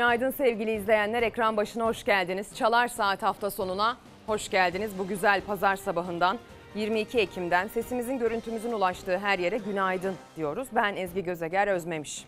Günaydın sevgili izleyenler. Ekran başına hoş geldiniz. Çalar Saat hafta sonuna hoş geldiniz. Bu güzel pazar sabahından 22 Ekim'den sesimizin görüntümüzün ulaştığı her yere günaydın diyoruz. Ben Ezgi Gözeger Özmemiş.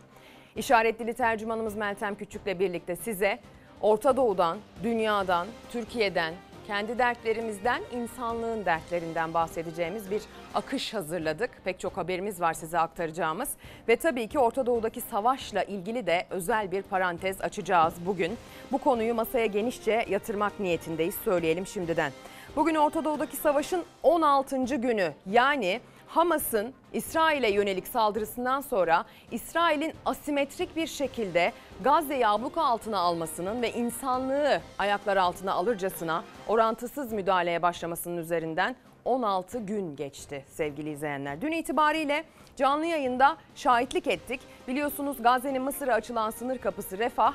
İşaret dili tercümanımız Meltem Küçük'le birlikte size Orta Doğu'dan, dünyadan, Türkiye'den, kendi dertlerimizden, insanlığın dertlerinden bahsedeceğimiz bir akış hazırladık. Pek çok haberimiz var size aktaracağımız. Ve tabii ki Orta Doğu'daki savaşla ilgili de özel bir parantez açacağız bugün. Bu konuyu masaya genişçe yatırmak niyetindeyiz söyleyelim şimdiden. Bugün Orta Doğu'daki savaşın 16. günü yani Hamas'ın İsrail'e yönelik saldırısından sonra İsrail'in asimetrik bir şekilde Gazze'yi abluka altına almasının ve insanlığı ayaklar altına alırcasına orantısız müdahaleye başlamasının üzerinden 16 gün geçti sevgili izleyenler. Dün itibariyle canlı yayında şahitlik ettik. Biliyorsunuz Gazze'nin Mısır'a açılan sınır kapısı Refah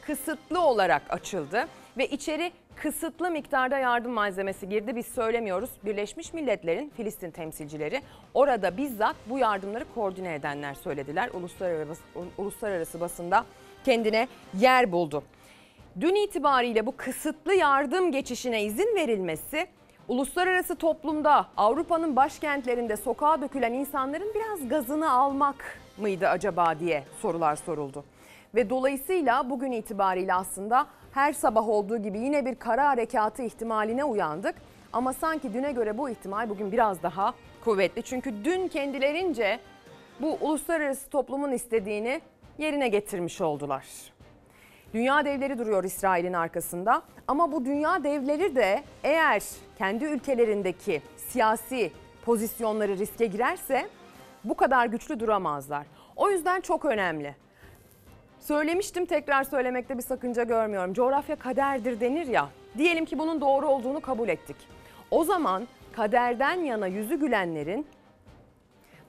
kısıtlı olarak açıldı ve içeri kısıtlı miktarda yardım malzemesi girdi. Biz söylemiyoruz. Birleşmiş Milletler'in Filistin temsilcileri orada bizzat bu yardımları koordine edenler söylediler. Uluslararası, uluslararası basında kendine yer buldu. Dün itibariyle bu kısıtlı yardım geçişine izin verilmesi uluslararası toplumda Avrupa'nın başkentlerinde sokağa dökülen insanların biraz gazını almak mıydı acaba diye sorular soruldu. Ve dolayısıyla bugün itibariyle aslında her sabah olduğu gibi yine bir kara harekatı ihtimaline uyandık. Ama sanki düne göre bu ihtimal bugün biraz daha kuvvetli. Çünkü dün kendilerince bu uluslararası toplumun istediğini yerine getirmiş oldular. Dünya devleri duruyor İsrail'in arkasında ama bu dünya devleri de eğer kendi ülkelerindeki siyasi pozisyonları riske girerse bu kadar güçlü duramazlar. O yüzden çok önemli. Söylemiştim tekrar söylemekte bir sakınca görmüyorum. Coğrafya kaderdir denir ya. Diyelim ki bunun doğru olduğunu kabul ettik. O zaman kaderden yana yüzü gülenlerin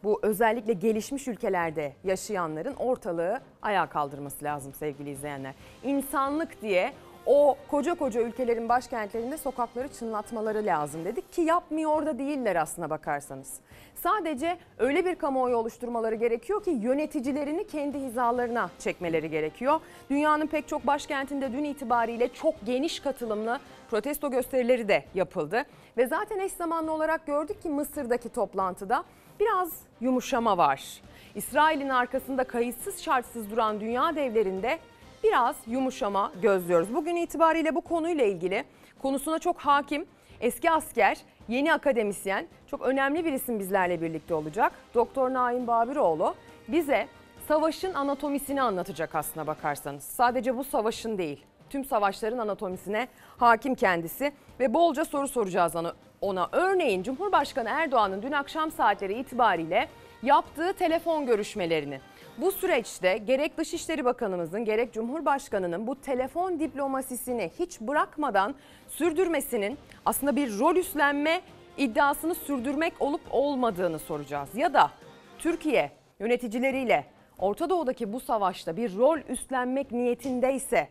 bu özellikle gelişmiş ülkelerde yaşayanların ortalığı ayağa kaldırması lazım sevgili izleyenler. İnsanlık diye o koca koca ülkelerin başkentlerinde sokakları çınlatmaları lazım dedik ki yapmıyor da değiller aslına bakarsanız. Sadece öyle bir kamuoyu oluşturmaları gerekiyor ki yöneticilerini kendi hizalarına çekmeleri gerekiyor. Dünyanın pek çok başkentinde dün itibariyle çok geniş katılımlı protesto gösterileri de yapıldı. Ve zaten eş zamanlı olarak gördük ki Mısır'daki toplantıda biraz yumuşama var. İsrail'in arkasında kayıtsız şartsız duran dünya devlerinde biraz yumuşama gözlüyoruz. Bugün itibariyle bu konuyla ilgili konusuna çok hakim eski asker, yeni akademisyen, çok önemli bir isim bizlerle birlikte olacak. Doktor Naim Babiroğlu bize savaşın anatomisini anlatacak aslına bakarsanız. Sadece bu savaşın değil, tüm savaşların anatomisine hakim kendisi ve bolca soru soracağız ona. ona. Örneğin Cumhurbaşkanı Erdoğan'ın dün akşam saatleri itibariyle yaptığı telefon görüşmelerini bu süreçte gerek Dışişleri Bakanımızın gerek Cumhurbaşkanı'nın bu telefon diplomasisini hiç bırakmadan sürdürmesinin aslında bir rol üstlenme iddiasını sürdürmek olup olmadığını soracağız. Ya da Türkiye yöneticileriyle Orta Doğu'daki bu savaşta bir rol üstlenmek niyetindeyse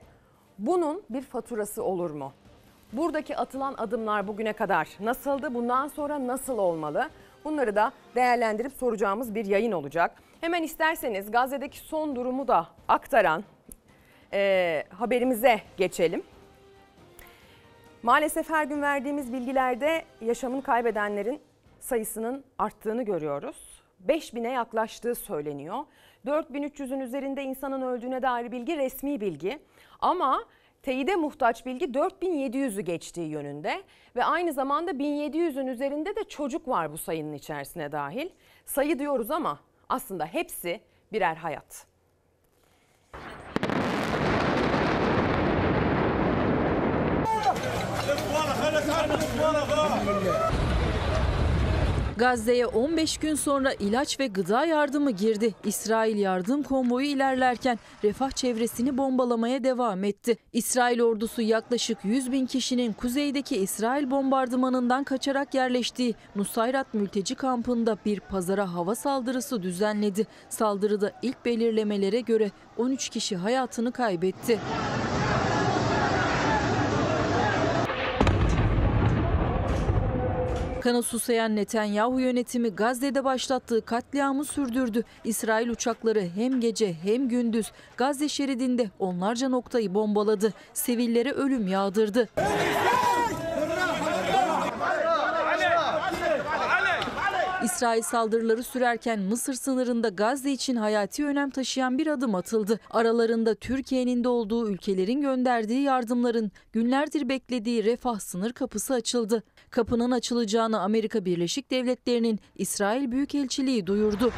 bunun bir faturası olur mu? Buradaki atılan adımlar bugüne kadar nasıldı? Bundan sonra nasıl olmalı? Bunları da değerlendirip soracağımız bir yayın olacak. Hemen isterseniz Gazze'deki son durumu da aktaran e, haberimize geçelim. Maalesef her gün verdiğimiz bilgilerde yaşamını kaybedenlerin sayısının arttığını görüyoruz. 5000'e yaklaştığı söyleniyor. 4300'ün üzerinde insanın öldüğüne dair bilgi resmi bilgi. Ama teyide muhtaç bilgi 4700'ü geçtiği yönünde ve aynı zamanda 1700'ün üzerinde de çocuk var bu sayının içerisine dahil. Sayı diyoruz ama aslında hepsi birer hayat. Gazze'ye 15 gün sonra ilaç ve gıda yardımı girdi. İsrail yardım konvoyu ilerlerken refah çevresini bombalamaya devam etti. İsrail ordusu yaklaşık 100 bin kişinin kuzeydeki İsrail bombardımanından kaçarak yerleştiği Nusayrat mülteci kampında bir pazara hava saldırısı düzenledi. Saldırıda ilk belirlemelere göre 13 kişi hayatını kaybetti. Kana susayan Netanyahu yönetimi Gazze'de başlattığı katliamı sürdürdü. İsrail uçakları hem gece hem gündüz Gazze şeridinde onlarca noktayı bombaladı. Sivillere ölüm yağdırdı. İsrail saldırıları sürerken Mısır sınırında Gazze için hayati önem taşıyan bir adım atıldı. Aralarında Türkiye'nin de olduğu ülkelerin gönderdiği yardımların günlerdir beklediği refah sınır kapısı açıldı. Kapının açılacağını Amerika Birleşik Devletleri'nin İsrail Büyükelçiliği duyurdu.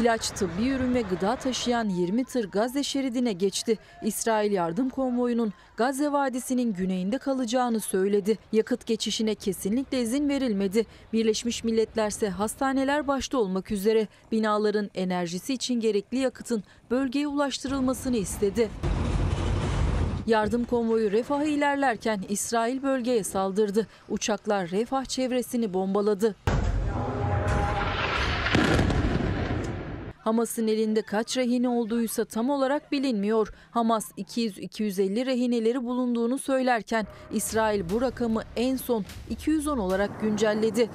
İlaç, tıbbi ürün ve gıda taşıyan 20 tır Gazze şeridine geçti. İsrail yardım konvoyunun Gazze Vadisi'nin güneyinde kalacağını söyledi. Yakıt geçişine kesinlikle izin verilmedi. Birleşmiş Milletler ise hastaneler başta olmak üzere binaların enerjisi için gerekli yakıtın bölgeye ulaştırılmasını istedi. Yardım konvoyu Refah'a ilerlerken İsrail bölgeye saldırdı. Uçaklar Refah çevresini bombaladı. Hamas'ın elinde kaç rehine olduğuysa tam olarak bilinmiyor. Hamas 200-250 rehineleri bulunduğunu söylerken İsrail bu rakamı en son 210 olarak güncelledi.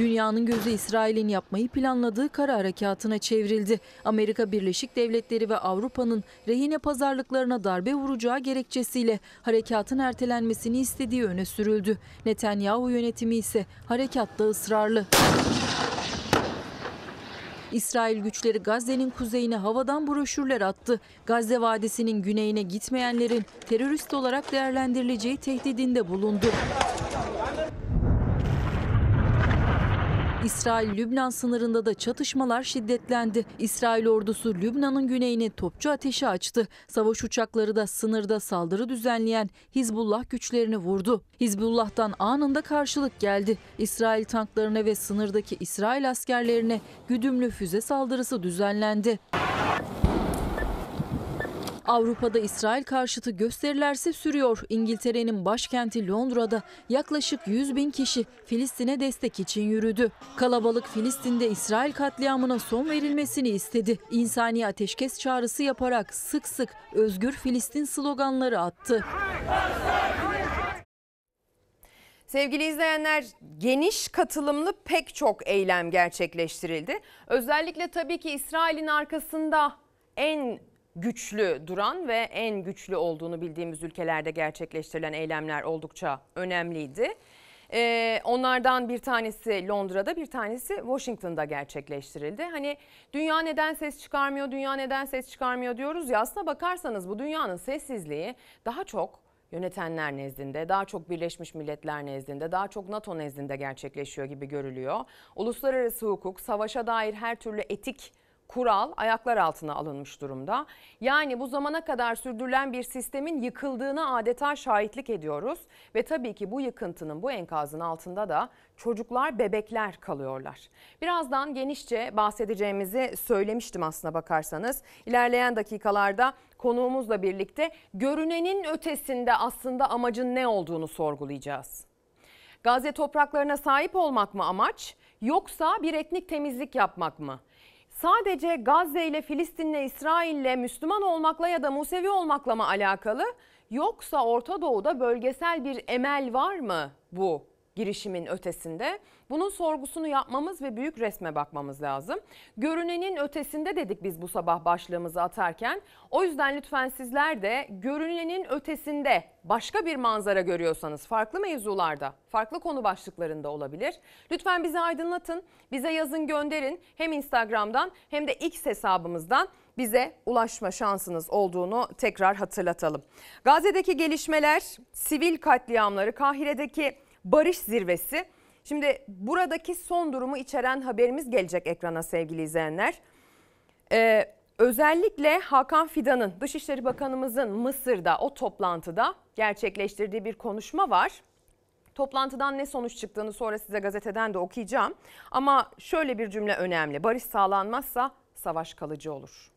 Dünyanın gözü İsrail'in yapmayı planladığı kara harekatına çevrildi. Amerika Birleşik Devletleri ve Avrupa'nın rehine pazarlıklarına darbe vuracağı gerekçesiyle harekatın ertelenmesini istediği öne sürüldü. Netanyahu yönetimi ise harekatta ısrarlı. İsrail güçleri Gazze'nin kuzeyine havadan broşürler attı. Gazze Vadisi'nin güneyine gitmeyenlerin terörist olarak değerlendirileceği tehdidinde bulundu. İsrail-Lübnan sınırında da çatışmalar şiddetlendi. İsrail ordusu Lübnan'ın güneyine topçu ateşi açtı. Savaş uçakları da sınırda saldırı düzenleyen Hizbullah güçlerini vurdu. Hizbullah'tan anında karşılık geldi. İsrail tanklarına ve sınırdaki İsrail askerlerine güdümlü füze saldırısı düzenlendi. Avrupa'da İsrail karşıtı gösterilerse sürüyor. İngiltere'nin başkenti Londra'da yaklaşık 100 bin kişi Filistin'e destek için yürüdü. Kalabalık Filistin'de İsrail katliamına son verilmesini istedi. İnsani ateşkes çağrısı yaparak sık sık özgür Filistin sloganları attı. Sevgili izleyenler geniş katılımlı pek çok eylem gerçekleştirildi. Özellikle tabii ki İsrail'in arkasında en güçlü duran ve en güçlü olduğunu bildiğimiz ülkelerde gerçekleştirilen eylemler oldukça önemliydi. Ee, onlardan bir tanesi Londra'da bir tanesi Washington'da gerçekleştirildi. Hani dünya neden ses çıkarmıyor, dünya neden ses çıkarmıyor diyoruz ya aslına bakarsanız bu dünyanın sessizliği daha çok yönetenler nezdinde, daha çok Birleşmiş Milletler nezdinde, daha çok NATO nezdinde gerçekleşiyor gibi görülüyor. Uluslararası hukuk, savaşa dair her türlü etik kural ayaklar altına alınmış durumda. Yani bu zamana kadar sürdürülen bir sistemin yıkıldığına adeta şahitlik ediyoruz ve tabii ki bu yıkıntının bu enkazın altında da çocuklar, bebekler kalıyorlar. Birazdan genişçe bahsedeceğimizi söylemiştim aslına bakarsanız. İlerleyen dakikalarda konuğumuzla birlikte görünenin ötesinde aslında amacın ne olduğunu sorgulayacağız. Gazze topraklarına sahip olmak mı amaç yoksa bir etnik temizlik yapmak mı? Sadece Gazze ile Filistin'le İsrail'le Müslüman olmakla ya da Musevi olmakla mı alakalı? Yoksa Orta Doğu'da bölgesel bir emel var mı bu girişimin ötesinde? Bunun sorgusunu yapmamız ve büyük resme bakmamız lazım. Görünenin ötesinde dedik biz bu sabah başlığımızı atarken. O yüzden lütfen sizler de görünenin ötesinde başka bir manzara görüyorsanız farklı mevzularda, farklı konu başlıklarında olabilir. Lütfen bizi aydınlatın, bize yazın gönderin. Hem Instagram'dan hem de X hesabımızdan bize ulaşma şansınız olduğunu tekrar hatırlatalım. Gazze'deki gelişmeler, sivil katliamları, Kahire'deki barış zirvesi Şimdi buradaki son durumu içeren haberimiz gelecek ekrana sevgili izleyenler. Ee, özellikle Hakan Fidan'ın Dışişleri Bakanımızın Mısır'da o toplantıda gerçekleştirdiği bir konuşma var. Toplantıdan ne sonuç çıktığını sonra size gazeteden de okuyacağım. Ama şöyle bir cümle önemli. Barış sağlanmazsa savaş kalıcı olur.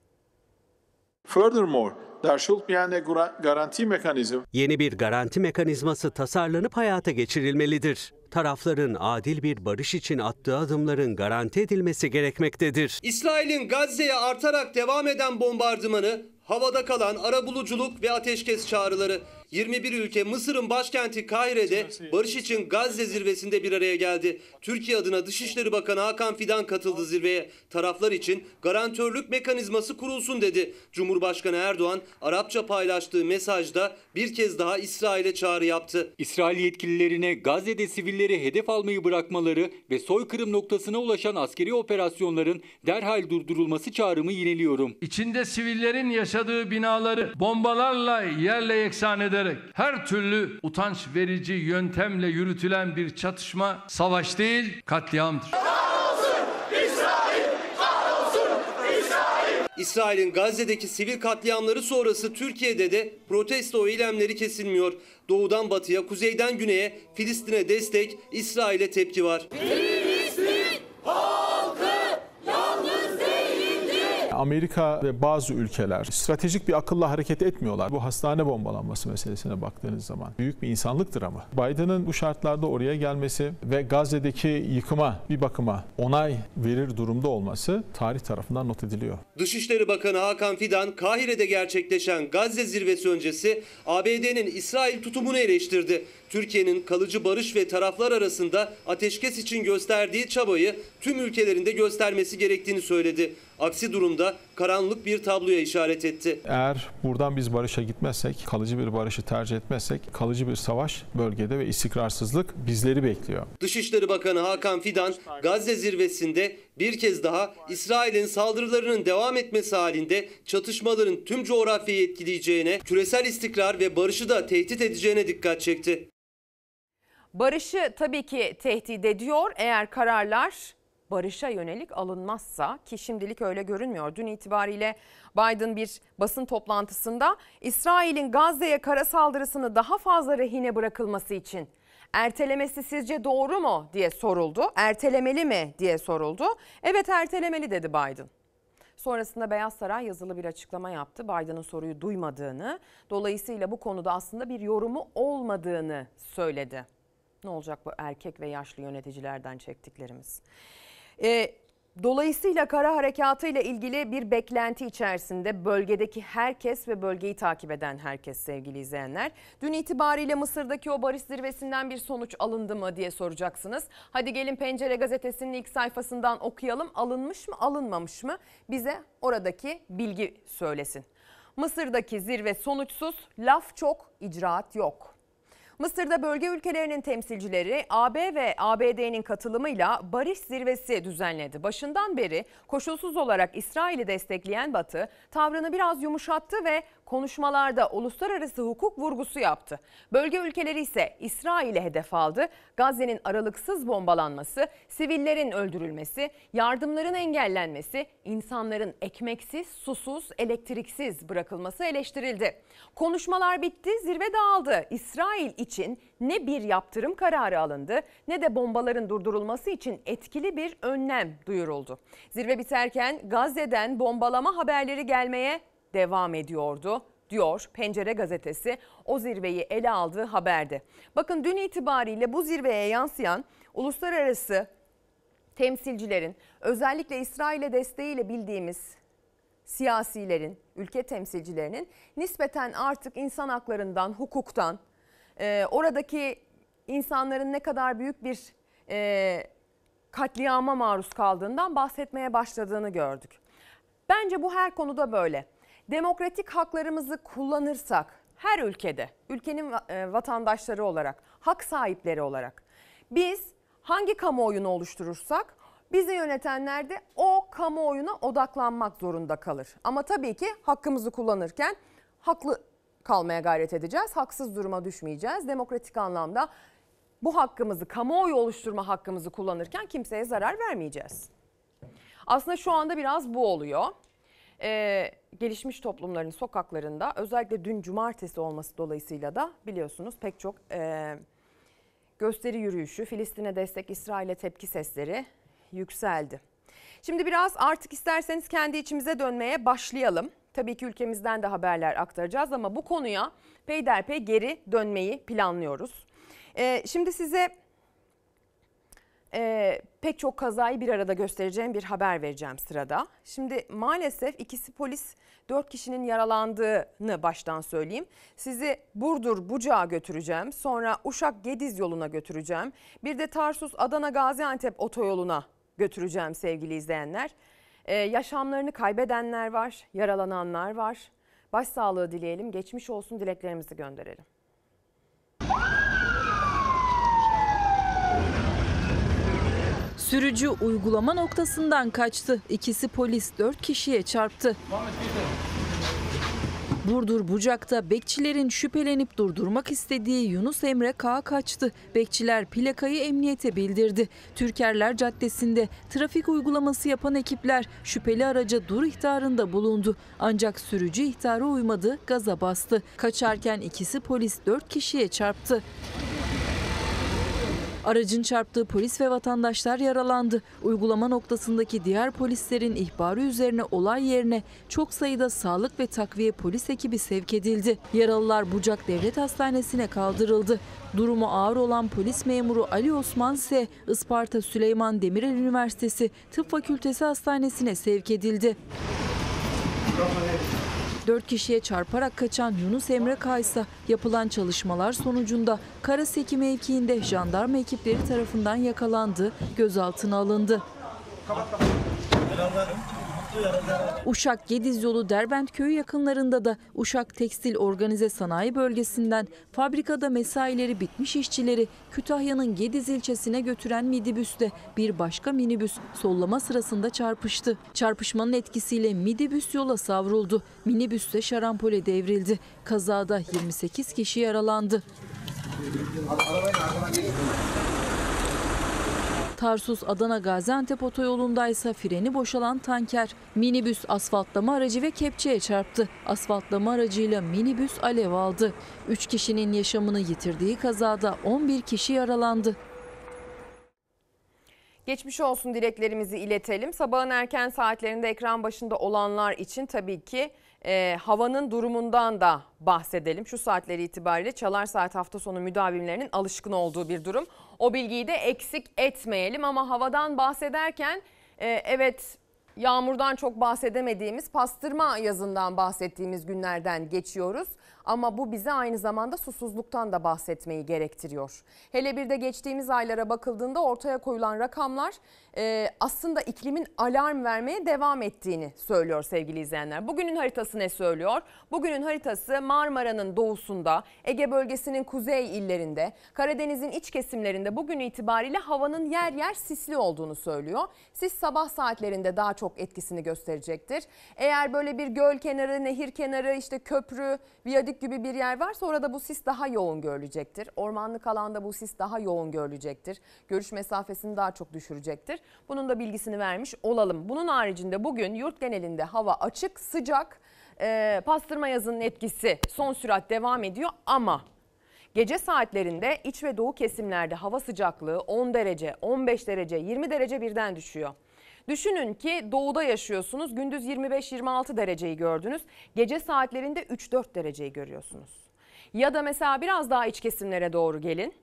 Furthermore, there should be a guarantee mechanism Yeni bir garanti mekanizması tasarlanıp hayata geçirilmelidir. tarafların adil bir barış için attığı adımların garanti edilmesi gerekmektedir. İsrail'in Gazze'ye artarak devam eden bombardımanı, havada kalan arabuluculuk ve ateşkes çağrıları. 21 ülke Mısır'ın başkenti Kahire'de barış için Gazze zirvesinde bir araya geldi. Türkiye adına Dışişleri Bakanı Hakan Fidan katıldı zirveye. Taraflar için garantörlük mekanizması kurulsun dedi. Cumhurbaşkanı Erdoğan Arapça paylaştığı mesajda bir kez daha İsrail'e çağrı yaptı. İsrail yetkililerine Gazze'de sivilleri hedef almayı bırakmaları ve soykırım noktasına ulaşan askeri operasyonların derhal durdurulması çağrımı yineliyorum. İçinde sivillerin yaşadığı binaları bombalarla yerle yeksan ederek her türlü utanç verici yöntemle yürütülen bir çatışma savaş değil katliamdır. İsrail'in Gazze'deki sivil katliamları sonrası Türkiye'de de protesto eylemleri kesilmiyor. Doğudan batıya, kuzeyden güneye Filistin'e destek, İsrail'e tepki var. Amerika ve bazı ülkeler stratejik bir akılla hareket etmiyorlar. Bu hastane bombalanması meselesine baktığınız zaman büyük bir insanlıktır ama. Biden'ın bu şartlarda oraya gelmesi ve Gazze'deki yıkıma bir bakıma onay verir durumda olması tarih tarafından not ediliyor. Dışişleri Bakanı Hakan Fidan, Kahire'de gerçekleşen Gazze zirvesi öncesi ABD'nin İsrail tutumunu eleştirdi. Türkiye'nin kalıcı barış ve taraflar arasında ateşkes için gösterdiği çabayı tüm ülkelerinde göstermesi gerektiğini söyledi. Aksi durumda karanlık bir tabloya işaret etti. Eğer buradan biz barışa gitmezsek, kalıcı bir barışı tercih etmezsek kalıcı bir savaş bölgede ve istikrarsızlık bizleri bekliyor. Dışişleri Bakanı Hakan Fidan, Gazze zirvesinde bir kez daha İsrail'in saldırılarının devam etmesi halinde çatışmaların tüm coğrafyayı etkileyeceğine, küresel istikrar ve barışı da tehdit edeceğine dikkat çekti. Barışı tabii ki tehdit ediyor eğer kararlar barışa yönelik alınmazsa ki şimdilik öyle görünmüyor. Dün itibariyle Biden bir basın toplantısında İsrail'in Gazze'ye kara saldırısını daha fazla rehine bırakılması için ertelemesi sizce doğru mu diye soruldu. Ertelemeli mi diye soruldu. Evet ertelemeli dedi Biden. Sonrasında Beyaz Saray yazılı bir açıklama yaptı. Biden'ın soruyu duymadığını, dolayısıyla bu konuda aslında bir yorumu olmadığını söyledi. Ne olacak bu erkek ve yaşlı yöneticilerden çektiklerimiz? E, dolayısıyla kara harekatı ile ilgili bir beklenti içerisinde bölgedeki herkes ve bölgeyi takip eden herkes sevgili izleyenler. Dün itibariyle Mısır'daki o barış zirvesinden bir sonuç alındı mı diye soracaksınız. Hadi gelin Pencere gazetesinin ilk sayfasından okuyalım. Alınmış mı alınmamış mı bize oradaki bilgi söylesin. Mısır'daki zirve sonuçsuz, laf çok, icraat yok. Mısır'da bölge ülkelerinin temsilcileri AB ve ABD'nin katılımıyla barış zirvesi düzenledi. Başından beri koşulsuz olarak İsrail'i destekleyen Batı tavrını biraz yumuşattı ve konuşmalarda uluslararası hukuk vurgusu yaptı. Bölge ülkeleri ise İsrail'e hedef aldı. Gazze'nin aralıksız bombalanması, sivillerin öldürülmesi, yardımların engellenmesi, insanların ekmeksiz, susuz, elektriksiz bırakılması eleştirildi. Konuşmalar bitti, zirve dağıldı. İsrail için ne bir yaptırım kararı alındı ne de bombaların durdurulması için etkili bir önlem duyuruldu. Zirve biterken Gazze'den bombalama haberleri gelmeye devam ediyordu diyor Pencere gazetesi o zirveyi ele aldığı haberde. Bakın dün itibariyle bu zirveye yansıyan uluslararası temsilcilerin özellikle İsrail'e desteğiyle bildiğimiz siyasilerin, ülke temsilcilerinin nispeten artık insan haklarından, hukuktan, e, oradaki insanların ne kadar büyük bir e, katliama maruz kaldığından bahsetmeye başladığını gördük. Bence bu her konuda böyle. Demokratik haklarımızı kullanırsak her ülkede, ülkenin e, vatandaşları olarak, hak sahipleri olarak biz hangi kamuoyunu oluşturursak bizi yönetenler de o kamuoyuna odaklanmak zorunda kalır. Ama tabii ki hakkımızı kullanırken haklı kalmaya gayret edeceğiz. Haksız duruma düşmeyeceğiz. Demokratik anlamda bu hakkımızı, kamuoyu oluşturma hakkımızı kullanırken kimseye zarar vermeyeceğiz. Aslında şu anda biraz bu oluyor. Ee, gelişmiş toplumların sokaklarında özellikle dün cumartesi olması dolayısıyla da biliyorsunuz pek çok e, gösteri yürüyüşü, Filistin'e destek, İsrail'e tepki sesleri yükseldi. Şimdi biraz artık isterseniz kendi içimize dönmeye başlayalım. Tabii ki ülkemizden de haberler aktaracağız ama bu konuya peyderpey geri dönmeyi planlıyoruz. Ee, şimdi size e, pek çok kazayı bir arada göstereceğim bir haber vereceğim sırada. Şimdi maalesef ikisi polis 4 kişinin yaralandığını baştan söyleyeyim. Sizi Burdur Bucağa götüreceğim. Sonra Uşak Gediz yoluna götüreceğim. Bir de Tarsus Adana Gaziantep otoyoluna götüreceğim sevgili izleyenler. Ee, yaşamlarını kaybedenler var, yaralananlar var. Başsağlığı dileyelim, geçmiş olsun dileklerimizi gönderelim. Sürücü uygulama noktasından kaçtı. İkisi polis 4 kişiye çarptı. Burdur Bucak'ta bekçilerin şüphelenip durdurmak istediği Yunus Emre K kaçtı. Bekçiler plakayı emniyete bildirdi. Türkerler Caddesi'nde trafik uygulaması yapan ekipler şüpheli araca dur ihtarında bulundu. Ancak sürücü ihtara uymadı, gaza bastı. Kaçarken ikisi polis 4 kişiye çarptı. Aracın çarptığı polis ve vatandaşlar yaralandı. Uygulama noktasındaki diğer polislerin ihbarı üzerine olay yerine çok sayıda sağlık ve takviye polis ekibi sevk edildi. Yaralılar Bucak Devlet Hastanesi'ne kaldırıldı. Durumu ağır olan polis memuru Ali Osman ise Isparta Süleyman Demirel Üniversitesi Tıp Fakültesi Hastanesi'ne sevk edildi. 4 kişiye çarparak kaçan Yunus Emre Kaysa yapılan çalışmalar sonucunda Karaseki mevkiinde jandarma ekipleri tarafından yakalandı, gözaltına alındı. Uşak Gediz yolu Derbent köyü yakınlarında da Uşak Tekstil Organize Sanayi Bölgesi'nden fabrikada mesaileri bitmiş işçileri Kütahya'nın Gediz ilçesine götüren midibüste bir başka minibüs sollama sırasında çarpıştı. Çarpışmanın etkisiyle midibüs yola savruldu. Minibüs de şarampole devrildi. Kazada 28 kişi yaralandı. Tarsus Adana Gaziantep otoyolundaysa freni boşalan tanker, minibüs asfaltlama aracı ve kepçeye çarptı. Asfaltlama aracıyla minibüs alev aldı. 3 kişinin yaşamını yitirdiği kazada 11 kişi yaralandı. Geçmiş olsun dileklerimizi iletelim. Sabahın erken saatlerinde ekran başında olanlar için tabii ki e, havanın durumundan da bahsedelim. Şu saatleri itibariyle Çalar Saat hafta sonu müdavimlerinin alışkın olduğu bir durum. O bilgiyi de eksik etmeyelim ama havadan bahsederken e, evet yağmurdan çok bahsedemediğimiz pastırma yazından bahsettiğimiz günlerden geçiyoruz. Ama bu bize aynı zamanda susuzluktan da bahsetmeyi gerektiriyor. Hele bir de geçtiğimiz aylara bakıldığında ortaya koyulan rakamlar e, aslında iklimin alarm vermeye devam ettiğini söylüyor sevgili izleyenler. Bugünün haritası ne söylüyor? Bugünün haritası Marmara'nın doğusunda, Ege bölgesinin kuzey illerinde, Karadeniz'in iç kesimlerinde bugün itibariyle havanın yer yer sisli olduğunu söylüyor. Sis sabah saatlerinde daha çok etkisini gösterecektir. Eğer böyle bir göl kenarı, nehir kenarı, işte köprü, viyadük gibi bir yer varsa orada bu sis daha yoğun görülecektir. Ormanlık alanda bu sis daha yoğun görülecektir. Görüş mesafesini daha çok düşürecektir. Bunun da bilgisini vermiş olalım. Bunun haricinde bugün yurt genelinde hava açık, sıcak. Ee, pastırma yazının etkisi son sürat devam ediyor ama Gece saatlerinde iç ve doğu kesimlerde hava sıcaklığı 10 derece, 15 derece, 20 derece birden düşüyor. Düşünün ki doğuda yaşıyorsunuz. Gündüz 25-26 dereceyi gördünüz. Gece saatlerinde 3-4 dereceyi görüyorsunuz. Ya da mesela biraz daha iç kesimlere doğru gelin.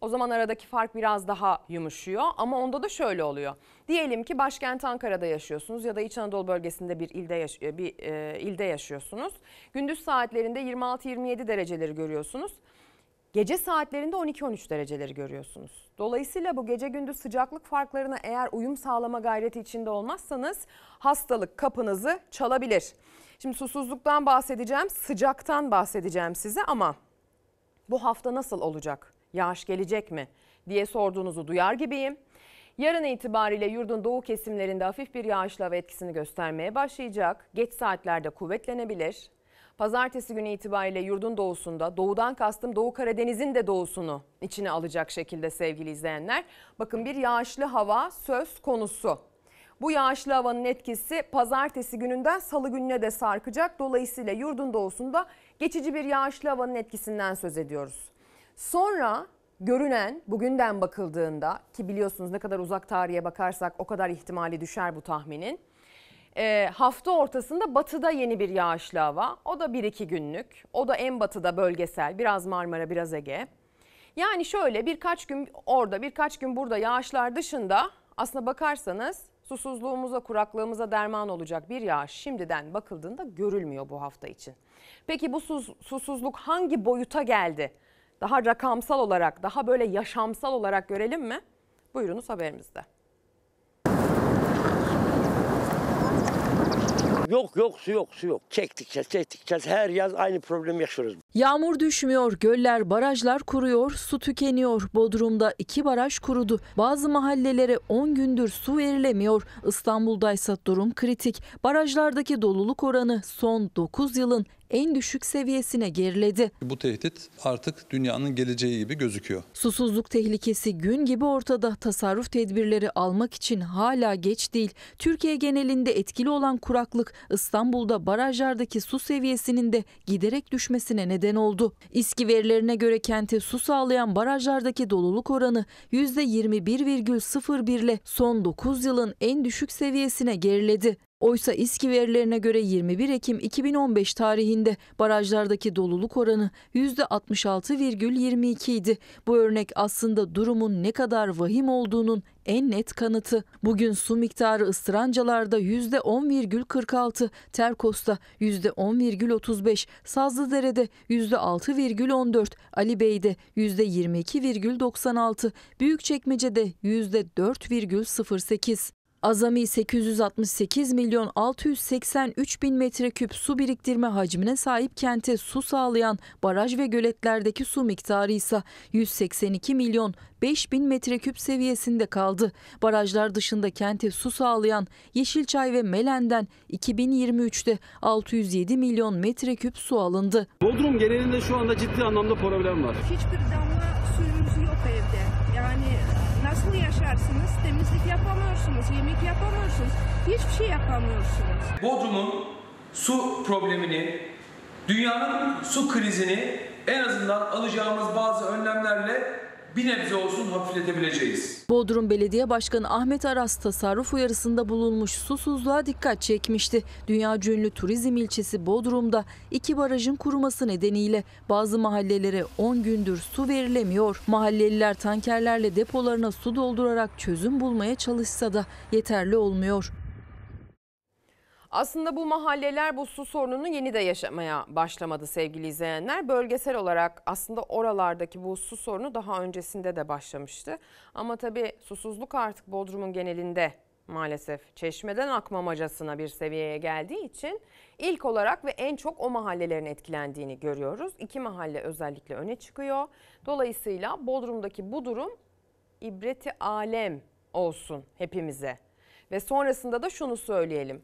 O zaman aradaki fark biraz daha yumuşuyor ama onda da şöyle oluyor. Diyelim ki başkent Ankara'da yaşıyorsunuz ya da İç Anadolu bölgesinde bir ilde yaş- bir e, ilde yaşıyorsunuz. Gündüz saatlerinde 26-27 dereceleri görüyorsunuz. Gece saatlerinde 12-13 dereceleri görüyorsunuz. Dolayısıyla bu gece gündüz sıcaklık farklarına eğer uyum sağlama gayreti içinde olmazsanız hastalık kapınızı çalabilir. Şimdi susuzluktan bahsedeceğim, sıcaktan bahsedeceğim size ama bu hafta nasıl olacak? Yağış gelecek mi diye sorduğunuzu duyar gibiyim. Yarın itibariyle yurdun doğu kesimlerinde hafif bir yağışla hava etkisini göstermeye başlayacak. Geç saatlerde kuvvetlenebilir. Pazartesi günü itibariyle yurdun doğusunda, doğudan kastım Doğu Karadeniz'in de doğusunu içine alacak şekilde sevgili izleyenler. Bakın bir yağışlı hava söz konusu. Bu yağışlı havanın etkisi pazartesi gününden salı gününe de sarkacak. Dolayısıyla yurdun doğusunda geçici bir yağışlı havanın etkisinden söz ediyoruz. Sonra görünen bugünden bakıldığında ki biliyorsunuz ne kadar uzak tarihe bakarsak o kadar ihtimali düşer bu tahminin. E, hafta ortasında batıda yeni bir yağışlı hava. O da 1-2 günlük. O da en batıda bölgesel. Biraz Marmara, biraz Ege. Yani şöyle birkaç gün orada birkaç gün burada yağışlar dışında aslında bakarsanız susuzluğumuza kuraklığımıza derman olacak bir yağış şimdiden bakıldığında görülmüyor bu hafta için. Peki bu sus, susuzluk hangi boyuta geldi? Daha rakamsal olarak daha böyle yaşamsal olarak görelim mi? Buyurunuz haberimizde. Yok yok su yok su yok. Çektikçe çektikçe her yaz aynı problemi yaşıyoruz. Yağmur düşmüyor, göller, barajlar kuruyor, su tükeniyor. Bodrum'da iki baraj kurudu. Bazı mahallelere 10 gündür su verilemiyor. İstanbul'daysa durum kritik. Barajlardaki doluluk oranı son 9 yılın en düşük seviyesine geriledi. Bu tehdit artık dünyanın geleceği gibi gözüküyor. Susuzluk tehlikesi gün gibi ortada. Tasarruf tedbirleri almak için hala geç değil. Türkiye genelinde etkili olan kuraklık İstanbul'da barajlardaki su seviyesinin de giderek düşmesine neden oldu. İSKİ verilerine göre kente su sağlayan barajlardaki doluluk oranı %21,01 ile son 9 yılın en düşük seviyesine geriledi. Oysa İSKİ verilerine göre 21 Ekim 2015 tarihinde barajlardaki doluluk oranı %66,22 idi. Bu örnek aslında durumun ne kadar vahim olduğunun en net kanıtı. Bugün su miktarı ıstırancalarda %10,46, Terkos'ta %10,35, Sazlıdere'de %6,14, Ali Bey'de %22,96, Büyükçekmece'de %4,08. Azami 868 milyon 683 bin metreküp su biriktirme hacmine sahip kente su sağlayan baraj ve göletlerdeki su miktarı ise 182 milyon 5 bin metreküp seviyesinde kaldı. Barajlar dışında kente su sağlayan Yeşilçay ve Melen'den 2023'te 607 milyon metreküp su alındı. Bodrum genelinde şu anda ciddi anlamda problem var. Hiçbir damla suyumuz yok evde. Yani nasıl yaşarsınız? Temizlik yapamıyorsunuz, yemek yapamıyorsunuz, hiçbir şey yapamıyorsunuz. Bodrum'un su problemini, dünyanın su krizini en azından alacağımız bazı önlemlerle bir nebze olsun hafifletebileceğiz. Bodrum Belediye Başkanı Ahmet Aras tasarruf uyarısında bulunmuş susuzluğa dikkat çekmişti. Dünya ünlü turizm ilçesi Bodrum'da iki barajın kuruması nedeniyle bazı mahallelere 10 gündür su verilemiyor. Mahalleliler tankerlerle depolarına su doldurarak çözüm bulmaya çalışsa da yeterli olmuyor. Aslında bu mahalleler bu su sorununu yeni de yaşamaya başlamadı sevgili izleyenler. Bölgesel olarak aslında oralardaki bu su sorunu daha öncesinde de başlamıştı. Ama tabii susuzluk artık Bodrum'un genelinde maalesef çeşmeden akmamacasına bir seviyeye geldiği için ilk olarak ve en çok o mahallelerin etkilendiğini görüyoruz. İki mahalle özellikle öne çıkıyor. Dolayısıyla Bodrum'daki bu durum ibreti alem olsun hepimize. Ve sonrasında da şunu söyleyelim.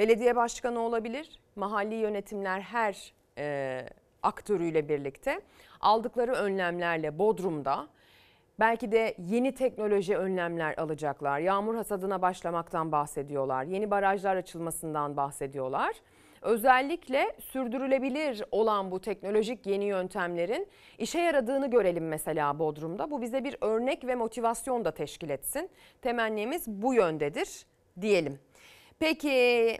Belediye başkanı olabilir, mahalli yönetimler her e, aktörüyle birlikte aldıkları önlemlerle Bodrum'da belki de yeni teknoloji önlemler alacaklar. Yağmur hasadına başlamaktan bahsediyorlar. Yeni barajlar açılmasından bahsediyorlar. Özellikle sürdürülebilir olan bu teknolojik yeni yöntemlerin işe yaradığını görelim mesela Bodrum'da. Bu bize bir örnek ve motivasyon da teşkil etsin. Temennimiz bu yöndedir diyelim. Peki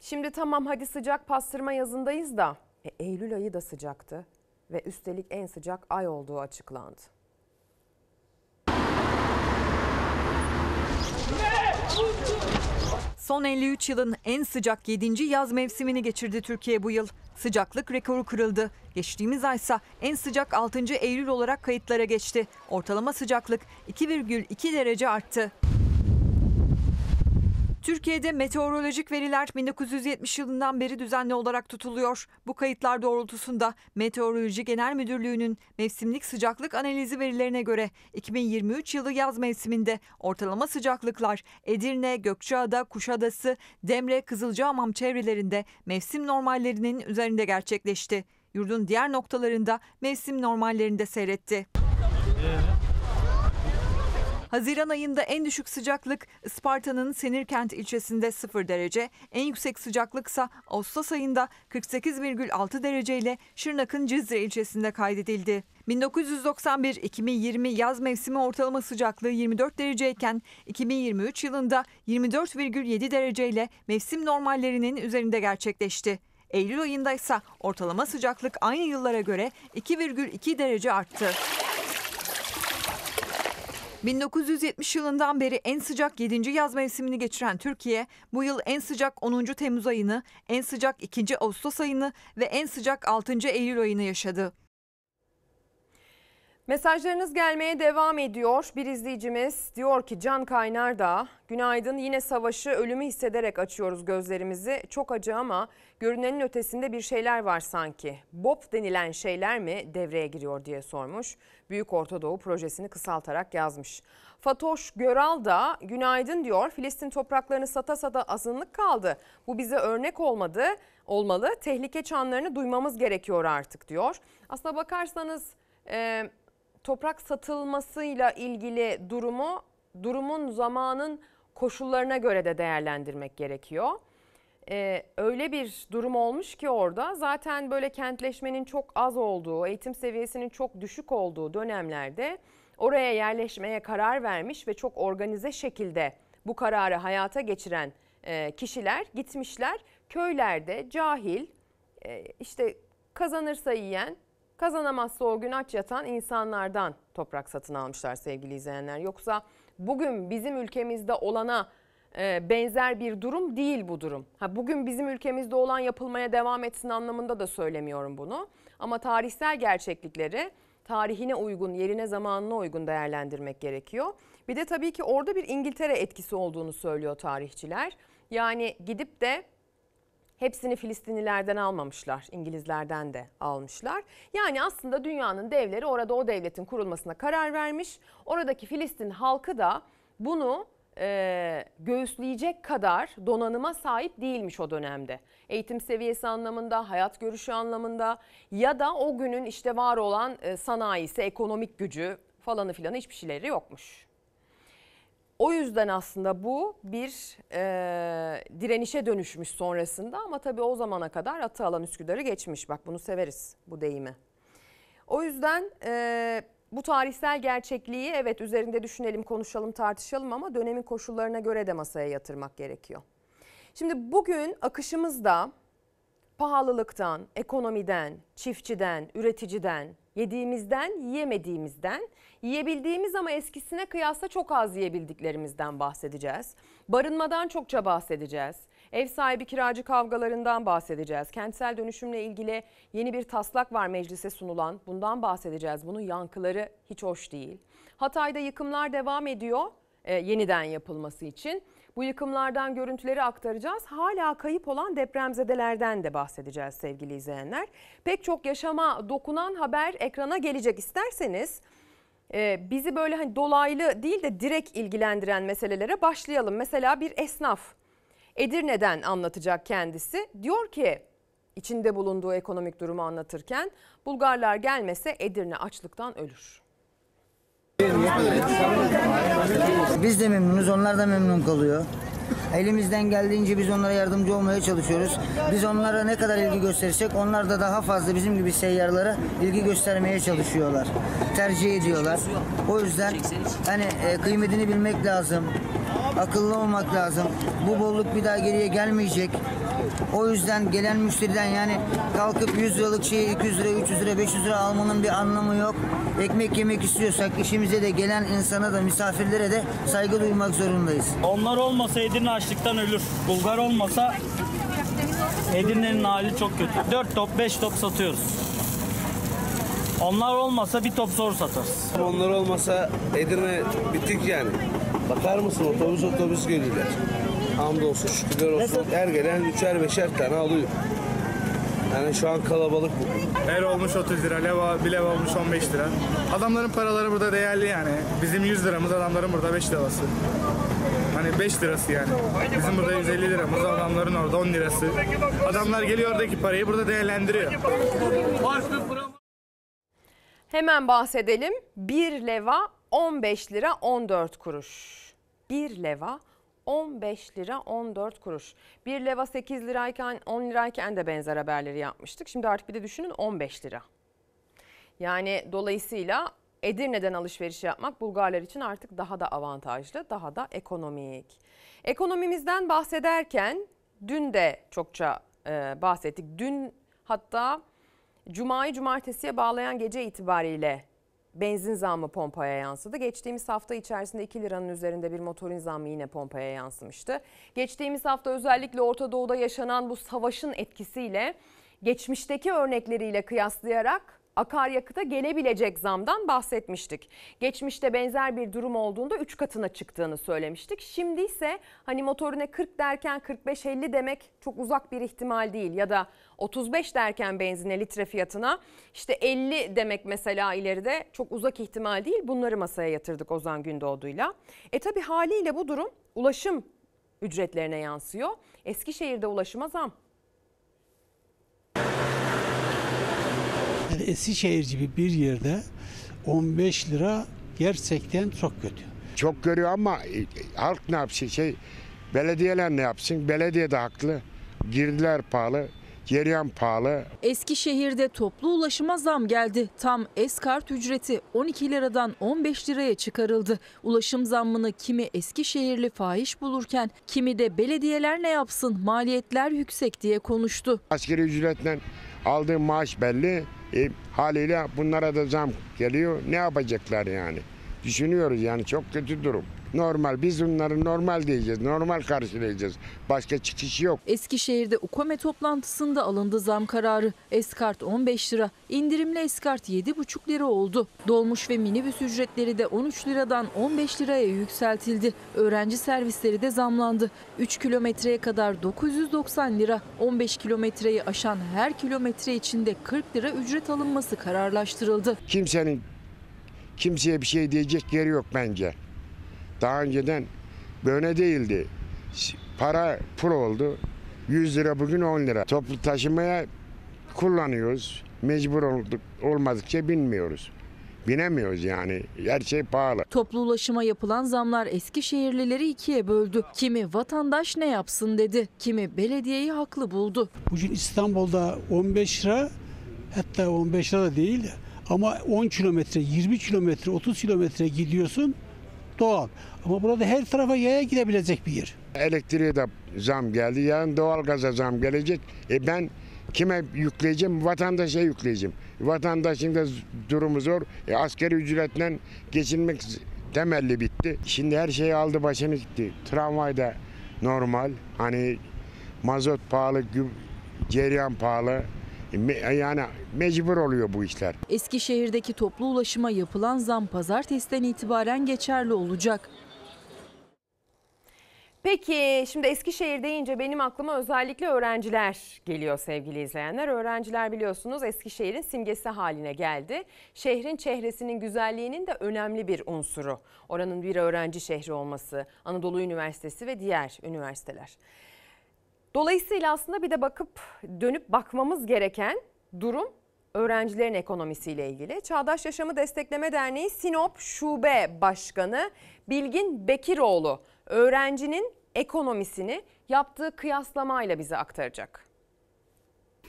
şimdi tamam hadi sıcak pastırma yazındayız da e, Eylül ayı da sıcaktı ve üstelik en sıcak ay olduğu açıklandı. Son 53 yılın en sıcak 7. yaz mevsimini geçirdi Türkiye bu yıl. Sıcaklık rekoru kırıldı. Geçtiğimiz aysa en sıcak 6. Eylül olarak kayıtlara geçti. Ortalama sıcaklık 2,2 derece arttı. Türkiye'de meteorolojik veriler 1970 yılından beri düzenli olarak tutuluyor. Bu kayıtlar doğrultusunda Meteoroloji Genel Müdürlüğü'nün mevsimlik sıcaklık analizi verilerine göre 2023 yılı yaz mevsiminde ortalama sıcaklıklar Edirne, Gökçeada, Kuşadası, Demre, Kızılcahamam çevrelerinde mevsim normallerinin üzerinde gerçekleşti. Yurdun diğer noktalarında mevsim normallerinde seyretti. Haziran ayında en düşük sıcaklık Isparta'nın Senirkent ilçesinde 0 derece, en yüksek sıcaklıksa Ağustos ayında 48,6 dereceyle Şırnak'ın Cizre ilçesinde kaydedildi. 1991-2020 yaz mevsimi ortalama sıcaklığı 24 dereceyken 2023 yılında 24,7 dereceyle mevsim normallerinin üzerinde gerçekleşti. Eylül ayında ise ortalama sıcaklık aynı yıllara göre 2,2 derece arttı. 1970 yılından beri en sıcak 7. yaz mevsimini geçiren Türkiye, bu yıl en sıcak 10. Temmuz ayını, en sıcak 2. Ağustos ayını ve en sıcak 6. Eylül ayını yaşadı. Mesajlarınız gelmeye devam ediyor. Bir izleyicimiz diyor ki Can Kaynar da günaydın yine savaşı ölümü hissederek açıyoruz gözlerimizi. Çok acı ama görünenin ötesinde bir şeyler var sanki. BOP denilen şeyler mi devreye giriyor diye sormuş. Büyük Ortadoğu projesini kısaltarak yazmış. Fatoş Göral da günaydın diyor. Filistin topraklarını sata sata azınlık kaldı. Bu bize örnek olmadı, olmalı. Tehlike çanlarını duymamız gerekiyor artık diyor. Aslına bakarsanız e, toprak satılmasıyla ilgili durumu durumun zamanın koşullarına göre de değerlendirmek gerekiyor. Ee, öyle bir durum olmuş ki orada zaten böyle kentleşmenin çok az olduğu, eğitim seviyesinin çok düşük olduğu dönemlerde oraya yerleşmeye karar vermiş ve çok organize şekilde bu kararı hayata geçiren e, kişiler gitmişler. Köylerde cahil, e, işte kazanırsa yiyen, kazanamazsa o gün aç yatan insanlardan toprak satın almışlar sevgili izleyenler. Yoksa bugün bizim ülkemizde olana e, benzer bir durum değil bu durum. Ha, bugün bizim ülkemizde olan yapılmaya devam etsin anlamında da söylemiyorum bunu. Ama tarihsel gerçeklikleri tarihine uygun, yerine zamanına uygun değerlendirmek gerekiyor. Bir de tabii ki orada bir İngiltere etkisi olduğunu söylüyor tarihçiler. Yani gidip de Hepsini Filistinlilerden almamışlar, İngilizlerden de almışlar. Yani aslında dünyanın devleri orada o devletin kurulmasına karar vermiş. Oradaki Filistin halkı da bunu e, göğüsleyecek kadar donanıma sahip değilmiş o dönemde. Eğitim seviyesi anlamında, hayat görüşü anlamında ya da o günün işte var olan e, sanayisi, ekonomik gücü falanı filanı hiçbir şeyleri yokmuş. O yüzden aslında bu bir e, direnişe dönüşmüş sonrasında ama tabii o zamana kadar atı alan Üsküdar'ı geçmiş. Bak bunu severiz bu deyimi. O yüzden e, bu tarihsel gerçekliği evet üzerinde düşünelim, konuşalım, tartışalım ama dönemin koşullarına göre de masaya yatırmak gerekiyor. Şimdi bugün akışımızda pahalılıktan, ekonomiden, çiftçiden, üreticiden, yediğimizden, yiyemediğimizden, yiyebildiğimiz ama eskisine kıyasla çok az yiyebildiklerimizden bahsedeceğiz. Barınmadan çokça bahsedeceğiz. Ev sahibi kiracı kavgalarından bahsedeceğiz. Kentsel dönüşümle ilgili yeni bir taslak var meclise sunulan. Bundan bahsedeceğiz. Bunun yankıları hiç hoş değil. Hatay'da yıkımlar devam ediyor e, yeniden yapılması için. Bu yıkımlardan görüntüleri aktaracağız. Hala kayıp olan depremzedelerden de bahsedeceğiz sevgili izleyenler. Pek çok yaşama dokunan haber ekrana gelecek isterseniz e, bizi böyle hani dolaylı değil de direkt ilgilendiren meselelere başlayalım. Mesela bir esnaf Edirne'den anlatacak kendisi. Diyor ki içinde bulunduğu ekonomik durumu anlatırken Bulgarlar gelmese Edirne açlıktan ölür. Biz de memnunuz, onlar da memnun kalıyor. Elimizden geldiğince biz onlara yardımcı olmaya çalışıyoruz. Biz onlara ne kadar ilgi gösterirsek onlar da daha fazla bizim gibi seyyarlara ilgi göstermeye çalışıyorlar. Tercih ediyorlar. O yüzden hani e, kıymetini bilmek lazım. Akıllı olmak lazım. Bu bolluk bir daha geriye gelmeyecek. O yüzden gelen müşteriden yani kalkıp 100 liralık şeyi 200 lira, 300 lira, 500 lira almanın bir anlamı yok. Ekmek yemek istiyorsak işimize de gelen insana da misafirlere de saygı duymak zorundayız. Onlar olmasa Edirne açlıktan ölür. Bulgar olmasa Edirne'nin hali çok kötü. 4 top 5 top satıyoruz. Onlar olmasa bir top zor satarız. Onlar olmasa Edirne bitik yani. Bakar mısın otobüs otobüs geliyorlar. Hamdolsun şükürler olsun. Her gelen üçer beşer tane alıyor. Yani şu an kalabalık bu. Her olmuş 30 lira, leva, bir leva olmuş 15 lira. Adamların paraları burada değerli yani. Bizim 100 liramız, adamların burada 5 lirası. Hani 5 lirası yani. Bizim burada 150 liramız, adamların orada 10 lirası. Adamlar geliyor oradaki parayı burada değerlendiriyor. Hemen bahsedelim. 1 leva 15 lira 14 kuruş. 1 leva 15 lira 14 kuruş. 1 leva 8 lirayken 10 lirayken de benzer haberleri yapmıştık. Şimdi artık bir de düşünün 15 lira. Yani dolayısıyla Edirne'den alışveriş yapmak Bulgarlar için artık daha da avantajlı, daha da ekonomik. Ekonomimizden bahsederken dün de çokça e, bahsettik. Dün hatta Cuma'yı cumartesiye bağlayan gece itibariyle benzin zammı pompaya yansıdı. Geçtiğimiz hafta içerisinde 2 liranın üzerinde bir motorin zammı yine pompaya yansımıştı. Geçtiğimiz hafta özellikle Orta Doğu'da yaşanan bu savaşın etkisiyle geçmişteki örnekleriyle kıyaslayarak akaryakıta gelebilecek zamdan bahsetmiştik. Geçmişte benzer bir durum olduğunda 3 katına çıktığını söylemiştik. Şimdi ise hani motorine 40 derken 45-50 demek çok uzak bir ihtimal değil. Ya da 35 derken benzine litre fiyatına işte 50 demek mesela ileride çok uzak ihtimal değil. Bunları masaya yatırdık Ozan Gündoğdu'yla. E tabi haliyle bu durum ulaşım ücretlerine yansıyor. Eskişehir'de ulaşıma zam. Eskişehir gibi bir yerde 15 lira gerçekten çok kötü. Çok görüyor ama e, halk ne yapsın? Şey, belediyeler ne yapsın? Belediye de haklı. Girdiler pahalı, cereyan pahalı. Eskişehir'de toplu ulaşıma zam geldi. Tam eskart ücreti 12 liradan 15 liraya çıkarıldı. Ulaşım zammını kimi Eskişehirli fahiş bulurken kimi de belediyeler ne yapsın maliyetler yüksek diye konuştu. Askeri ücretle aldığı maaş belli. E, haliyle bunlara da zam geliyor. Ne yapacaklar yani? Düşünüyoruz yani çok kötü durum. Normal biz bunları normal diyeceğiz. Normal karşılayacağız. Başka çıkışı yok. Eskişehir'de UKOME toplantısında alındı zam kararı. Eskart 15 lira, indirimli eskart 7,5 lira oldu. Dolmuş ve minibüs ücretleri de 13 liradan 15 liraya yükseltildi. Öğrenci servisleri de zamlandı. 3 kilometreye kadar 990 lira, 15 kilometreyi aşan her kilometre içinde 40 lira ücret alınması kararlaştırıldı. Kimsenin kimseye bir şey diyecek yeri yok bence. Daha önceden böyle değildi. Para pul oldu. 100 lira bugün 10 lira. Toplu taşımaya kullanıyoruz. Mecbur olduk, olmadıkça binmiyoruz. Binemiyoruz yani. Her şey pahalı. Toplu ulaşıma yapılan zamlar Eskişehirlileri ikiye böldü. Kimi vatandaş ne yapsın dedi, kimi belediyeyi haklı buldu. Bugün İstanbul'da 15 lira hatta 15 lira da değil ama 10 kilometre, 20 kilometre, 30 kilometre gidiyorsun doğal. Ama burada her tarafa yaya gidebilecek bir yer. Elektriğe de zam geldi. Yarın doğalgaza zam gelecek. E ben kime yükleyeceğim? Vatandaşa yükleyeceğim. Vatandaşın da durumu zor. E askeri ücretle geçinmek temelli bitti. Şimdi her şey aldı başını gitti. Tramvay da normal. Hani mazot pahalı, cereyan pahalı. Yani mecbur oluyor bu işler. Eskişehir'deki toplu ulaşıma yapılan zam pazartesiden itibaren geçerli olacak. Peki şimdi Eskişehir deyince benim aklıma özellikle öğrenciler geliyor sevgili izleyenler. Öğrenciler biliyorsunuz Eskişehir'in simgesi haline geldi. Şehrin çehresinin güzelliğinin de önemli bir unsuru. Oranın bir öğrenci şehri olması, Anadolu Üniversitesi ve diğer üniversiteler. Dolayısıyla aslında bir de bakıp dönüp bakmamız gereken durum öğrencilerin ekonomisiyle ilgili. Çağdaş Yaşamı Destekleme Derneği Sinop Şube Başkanı Bilgin Bekiroğlu öğrencinin ekonomisini yaptığı kıyaslamayla bize aktaracak.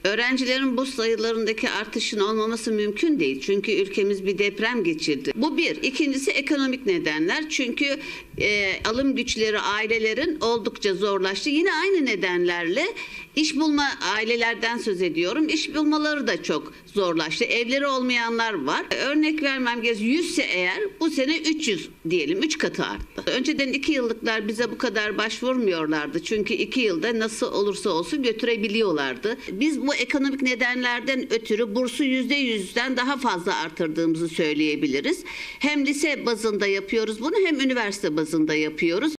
Öğrencilerin bu sayılarındaki artışın olmaması mümkün değil. Çünkü ülkemiz bir deprem geçirdi. Bu bir. İkincisi ekonomik nedenler. Çünkü e, alım güçleri ailelerin oldukça zorlaştı. Yine aynı nedenlerle iş bulma ailelerden söz ediyorum. İş bulmaları da çok zorlaştı. Evleri olmayanlar var. Örnek vermem gerekirse 100 ise eğer bu sene 300 diyelim 3 katı arttı. Önceden 2 yıllıklar bize bu kadar başvurmuyorlardı. Çünkü 2 yılda nasıl olursa olsun götürebiliyorlardı. Biz bu ekonomik nedenlerden ötürü bursu %100'den daha fazla artırdığımızı söyleyebiliriz. Hem lise bazında yapıyoruz bunu hem üniversite bazında yapıyoruz.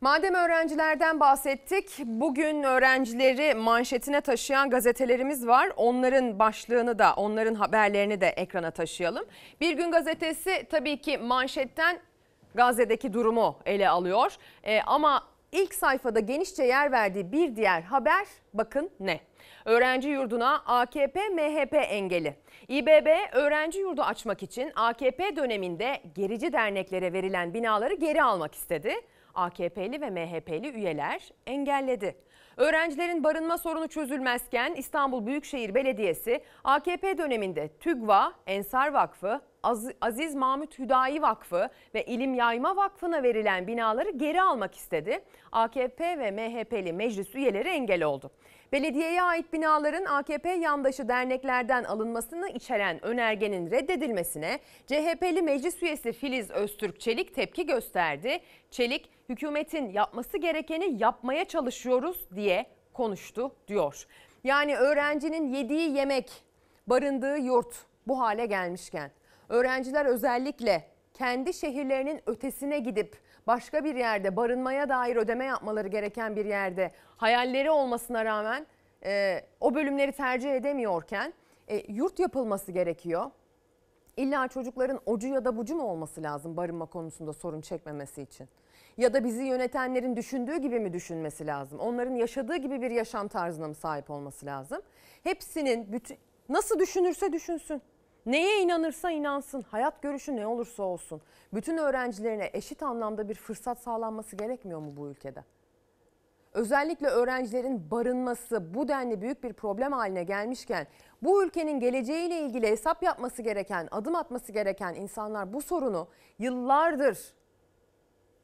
Madem öğrencilerden bahsettik, bugün öğrencileri manşetine taşıyan gazetelerimiz var. Onların başlığını da, onların haberlerini de ekrana taşıyalım. Bir gün gazetesi tabii ki manşetten Gazze'deki durumu ele alıyor. Ee, ama ilk sayfada genişçe yer verdiği bir diğer haber bakın ne? Öğrenci yurduna AKP MHP engeli. İBB öğrenci yurdu açmak için AKP döneminde gerici derneklere verilen binaları geri almak istedi. AKP'li ve MHP'li üyeler engelledi. Öğrencilerin barınma sorunu çözülmezken İstanbul Büyükşehir Belediyesi AKP döneminde TÜGVA, Ensar Vakfı, Az- Aziz Mahmut Hüdayi Vakfı ve İlim Yayma Vakfı'na verilen binaları geri almak istedi. AKP ve MHP'li meclis üyeleri engel oldu. Belediyeye ait binaların AKP yandaşı derneklerden alınmasını içeren önergenin reddedilmesine CHP'li meclis üyesi Filiz Öztürk Çelik tepki gösterdi. Çelik hükümetin yapması gerekeni yapmaya çalışıyoruz diye konuştu diyor. Yani öğrencinin yediği yemek, barındığı yurt bu hale gelmişken öğrenciler özellikle kendi şehirlerinin ötesine gidip başka bir yerde barınmaya dair ödeme yapmaları gereken bir yerde hayalleri olmasına rağmen e, o bölümleri tercih edemiyorken e, yurt yapılması gerekiyor. İlla çocukların ocu ya da bucu mu olması lazım barınma konusunda sorun çekmemesi için? Ya da bizi yönetenlerin düşündüğü gibi mi düşünmesi lazım? Onların yaşadığı gibi bir yaşam tarzına mı sahip olması lazım? Hepsinin bütün nasıl düşünürse düşünsün. Neye inanırsa inansın, hayat görüşü ne olursa olsun. Bütün öğrencilerine eşit anlamda bir fırsat sağlanması gerekmiyor mu bu ülkede? Özellikle öğrencilerin barınması bu denli büyük bir problem haline gelmişken bu ülkenin geleceğiyle ilgili hesap yapması gereken, adım atması gereken insanlar bu sorunu yıllardır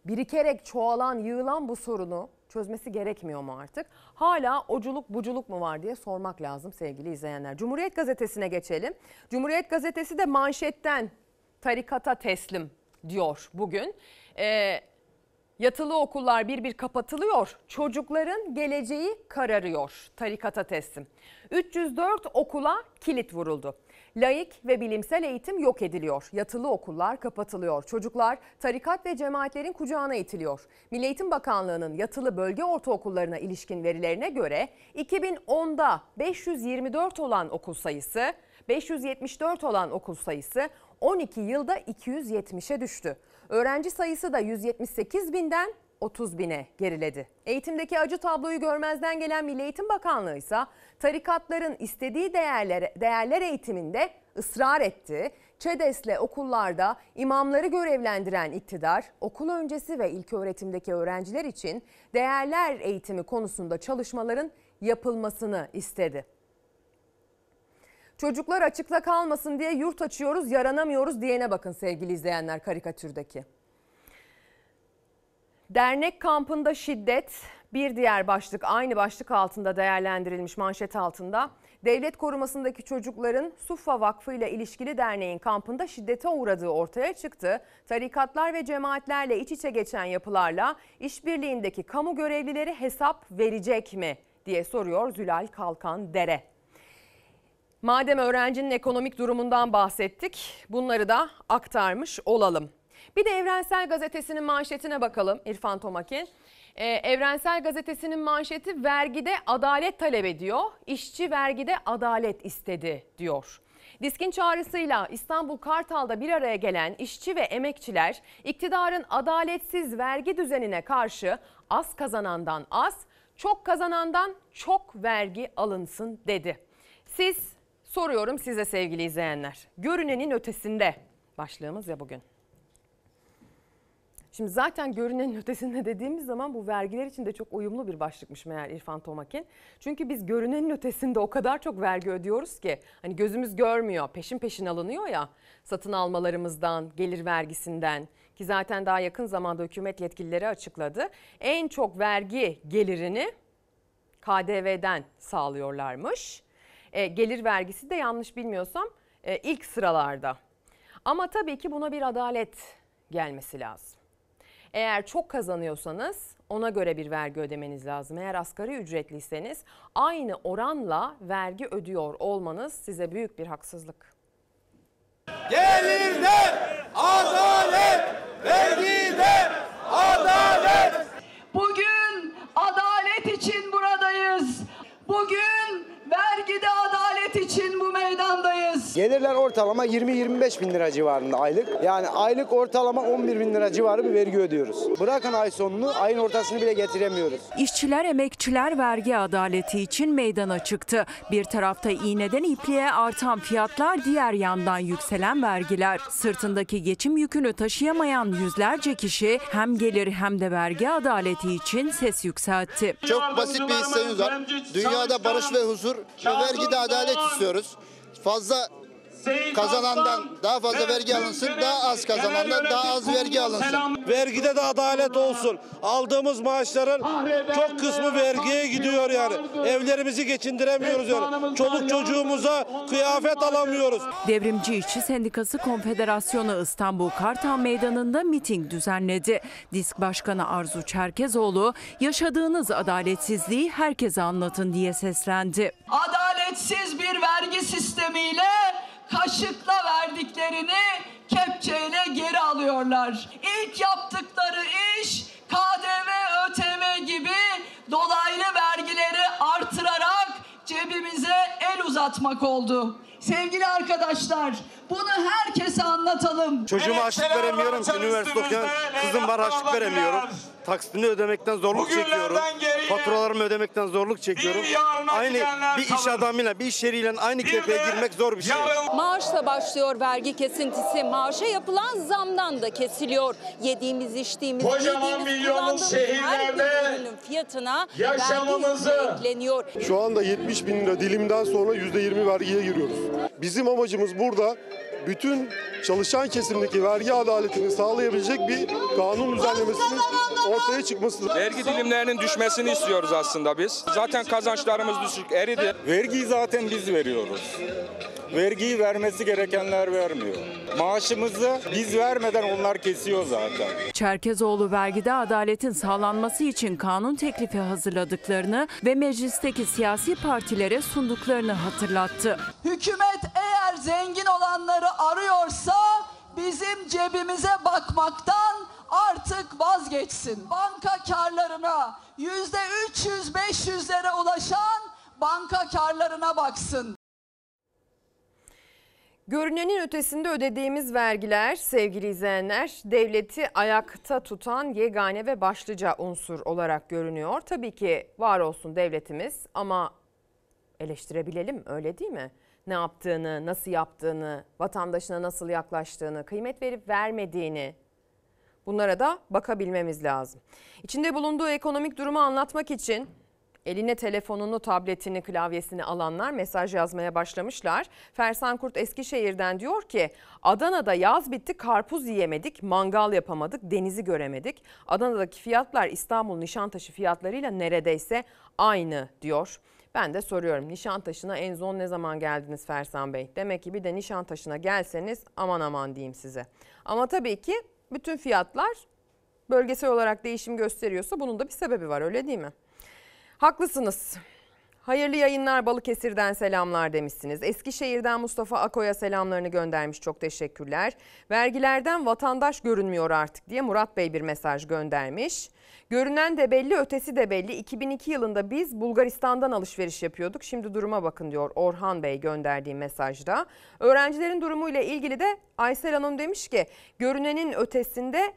birikerek çoğalan, yığılan bu sorunu çözmesi gerekmiyor mu artık? Hala oculuk buculuk mu var diye sormak lazım sevgili izleyenler. Cumhuriyet Gazetesi'ne geçelim. Cumhuriyet Gazetesi de manşetten tarikata teslim diyor bugün. Ee, Yatılı okullar bir bir kapatılıyor. Çocukların geleceği kararıyor. Tarikata teslim. 304 okula kilit vuruldu. Laik ve bilimsel eğitim yok ediliyor. Yatılı okullar kapatılıyor. Çocuklar tarikat ve cemaatlerin kucağına itiliyor. Milli Eğitim Bakanlığı'nın yatılı bölge ortaokullarına ilişkin verilerine göre 2010'da 524 olan okul sayısı, 574 olan okul sayısı 12 yılda 270'e düştü. Öğrenci sayısı da 178 binden 30 bine geriledi. Eğitimdeki acı tabloyu görmezden gelen Milli Eğitim Bakanlığı ise tarikatların istediği değerler, değerler eğitiminde ısrar etti. ÇEDES'le okullarda imamları görevlendiren iktidar okul öncesi ve ilköğretimdeki öğrenciler için değerler eğitimi konusunda çalışmaların yapılmasını istedi. Çocuklar açıkta kalmasın diye yurt açıyoruz, yaranamıyoruz diyene bakın sevgili izleyenler karikatürdeki. Dernek kampında şiddet bir diğer başlık aynı başlık altında değerlendirilmiş manşet altında. Devlet korumasındaki çocukların Suffa Vakfı ile ilişkili derneğin kampında şiddete uğradığı ortaya çıktı. Tarikatlar ve cemaatlerle iç içe geçen yapılarla işbirliğindeki kamu görevlileri hesap verecek mi diye soruyor Zülal Kalkan Dere. Madem öğrencinin ekonomik durumundan bahsettik, bunları da aktarmış olalım. Bir de Evrensel Gazetesi'nin manşetine bakalım İrfan Tomakin. Ee, Evrensel Gazetesi'nin manşeti vergide adalet talep ediyor. İşçi vergide adalet istedi diyor. Diskin çağrısıyla İstanbul Kartal'da bir araya gelen işçi ve emekçiler iktidarın adaletsiz vergi düzenine karşı az kazanandan az, çok kazanandan çok vergi alınsın dedi. Siz soruyorum size sevgili izleyenler. Görünenin ötesinde başlığımız ya bugün. Şimdi zaten görünenin ötesinde dediğimiz zaman bu vergiler için de çok uyumlu bir başlıkmış meğer İrfan Tomakin. Çünkü biz görünenin ötesinde o kadar çok vergi ödüyoruz ki hani gözümüz görmüyor peşin peşin alınıyor ya satın almalarımızdan, gelir vergisinden ki zaten daha yakın zamanda hükümet yetkilileri açıkladı. En çok vergi gelirini KDV'den sağlıyorlarmış. E, gelir vergisi de yanlış bilmiyorsam e, ilk sıralarda. Ama tabii ki buna bir adalet gelmesi lazım. Eğer çok kazanıyorsanız ona göre bir vergi ödemeniz lazım. Eğer asgari ücretliyseniz aynı oranla vergi ödüyor olmanız size büyük bir haksızlık. Gelirde adalet, vergide adalet. Bugün adalet için buradayız. Bugün vergide adalet için bu meydandayız. Gelirler ortalama 20-25 bin lira civarında aylık. Yani aylık ortalama 11 bin lira civarı bir vergi ödüyoruz. Bırakın ay sonunu ayın ortasını bile getiremiyoruz. İşçiler, emekçiler vergi adaleti için meydana çıktı. Bir tarafta iğneden ipliğe artan fiyatlar, diğer yandan yükselen vergiler. Sırtındaki geçim yükünü taşıyamayan yüzlerce kişi hem gelir hem de vergi adaleti için ses yükseltti. Çok basit bir isteğimiz var. Dünyada barış ve huzur ve vergide adalet istiyoruz. Fazla kazanandan daha fazla vergi alınsın, daha az kazanandan daha az vergi alınsın. Vergide de adalet olsun. Aldığımız maaşların çok kısmı vergiye gidiyor yani. Evlerimizi geçindiremiyoruz yani. Çoluk çocuğumuza kıyafet alamıyoruz. Devrimci İşçi Sendikası Konfederasyonu İstanbul Kartal Meydanı'nda miting düzenledi. Disk Başkanı Arzu Çerkezoğlu yaşadığınız adaletsizliği herkese anlatın diye seslendi. Adaletsiz bir vergi sistemiyle kaşıkla verdiklerini kepçeyle geri alıyorlar. İlk yaptıkları iş KDV, ÖTV gibi dolaylı vergileri artırarak cebimize el uzatmak oldu. Sevgili arkadaşlar bunu herkese anlatalım. Çocuğuma harçlık veremiyorum ki üniversite okuyan kızım var harçlık veremiyorum. Taksitini ödemekten zorluk çekiyorum. Faturalarımı ödemekten zorluk çekiyorum. Aynı bir iş adamıyla, bir iş yeriyle aynı kefeye girmek zor bir şey. Maaşla başlıyor vergi kesintisi. Maaşa yapılan zamdan da kesiliyor. Yediğimiz, içtiğimiz, Kocaman milyonluk kullandığımız her bir fiyatına yaşamımızı- vergi ekleniyor. Şu anda 70 bin lira dilimden sonra %20 vergiye giriyoruz. Bizim amacımız burada bütün çalışan kesimdeki vergi adaletini sağlayabilecek bir kanun düzenlemesinin ortaya çıkması. Vergi dilimlerinin düşmesini istiyoruz aslında biz. Zaten kazançlarımız düşük eridi. Vergiyi zaten biz veriyoruz. Vergiyi vermesi gerekenler vermiyor. Maaşımızı biz vermeden onlar kesiyor zaten. Çerkezoğlu vergide adaletin sağlanması için kanun teklifi hazırladıklarını ve meclisteki siyasi partilere sunduklarını hatırlattı. Hükümet eğer zengin olanları arıyorsa bizim cebimize bakmaktan artık vazgeçsin. Banka karlarına yüzde 300-500'lere ulaşan banka karlarına baksın. Görünenin ötesinde ödediğimiz vergiler sevgili izleyenler devleti ayakta tutan yegane ve başlıca unsur olarak görünüyor. Tabii ki var olsun devletimiz ama eleştirebilelim öyle değil mi? Ne yaptığını, nasıl yaptığını, vatandaşına nasıl yaklaştığını, kıymet verip vermediğini bunlara da bakabilmemiz lazım. İçinde bulunduğu ekonomik durumu anlatmak için Eline telefonunu, tabletini, klavyesini alanlar mesaj yazmaya başlamışlar. Fersan Kurt Eskişehir'den diyor ki Adana'da yaz bitti karpuz yiyemedik, mangal yapamadık, denizi göremedik. Adana'daki fiyatlar İstanbul Nişantaşı fiyatlarıyla neredeyse aynı diyor. Ben de soruyorum Nişantaşı'na en son ne zaman geldiniz Fersan Bey? Demek ki bir de Nişantaşı'na gelseniz aman aman diyeyim size. Ama tabii ki bütün fiyatlar bölgesel olarak değişim gösteriyorsa bunun da bir sebebi var öyle değil mi? Haklısınız. Hayırlı yayınlar Balıkesir'den selamlar demişsiniz. Eskişehir'den Mustafa Ako'ya selamlarını göndermiş çok teşekkürler. Vergilerden vatandaş görünmüyor artık diye Murat Bey bir mesaj göndermiş. Görünen de belli ötesi de belli. 2002 yılında biz Bulgaristan'dan alışveriş yapıyorduk. Şimdi duruma bakın diyor Orhan Bey gönderdiği mesajda. Öğrencilerin durumuyla ilgili de Aysel Hanım demiş ki görünenin ötesinde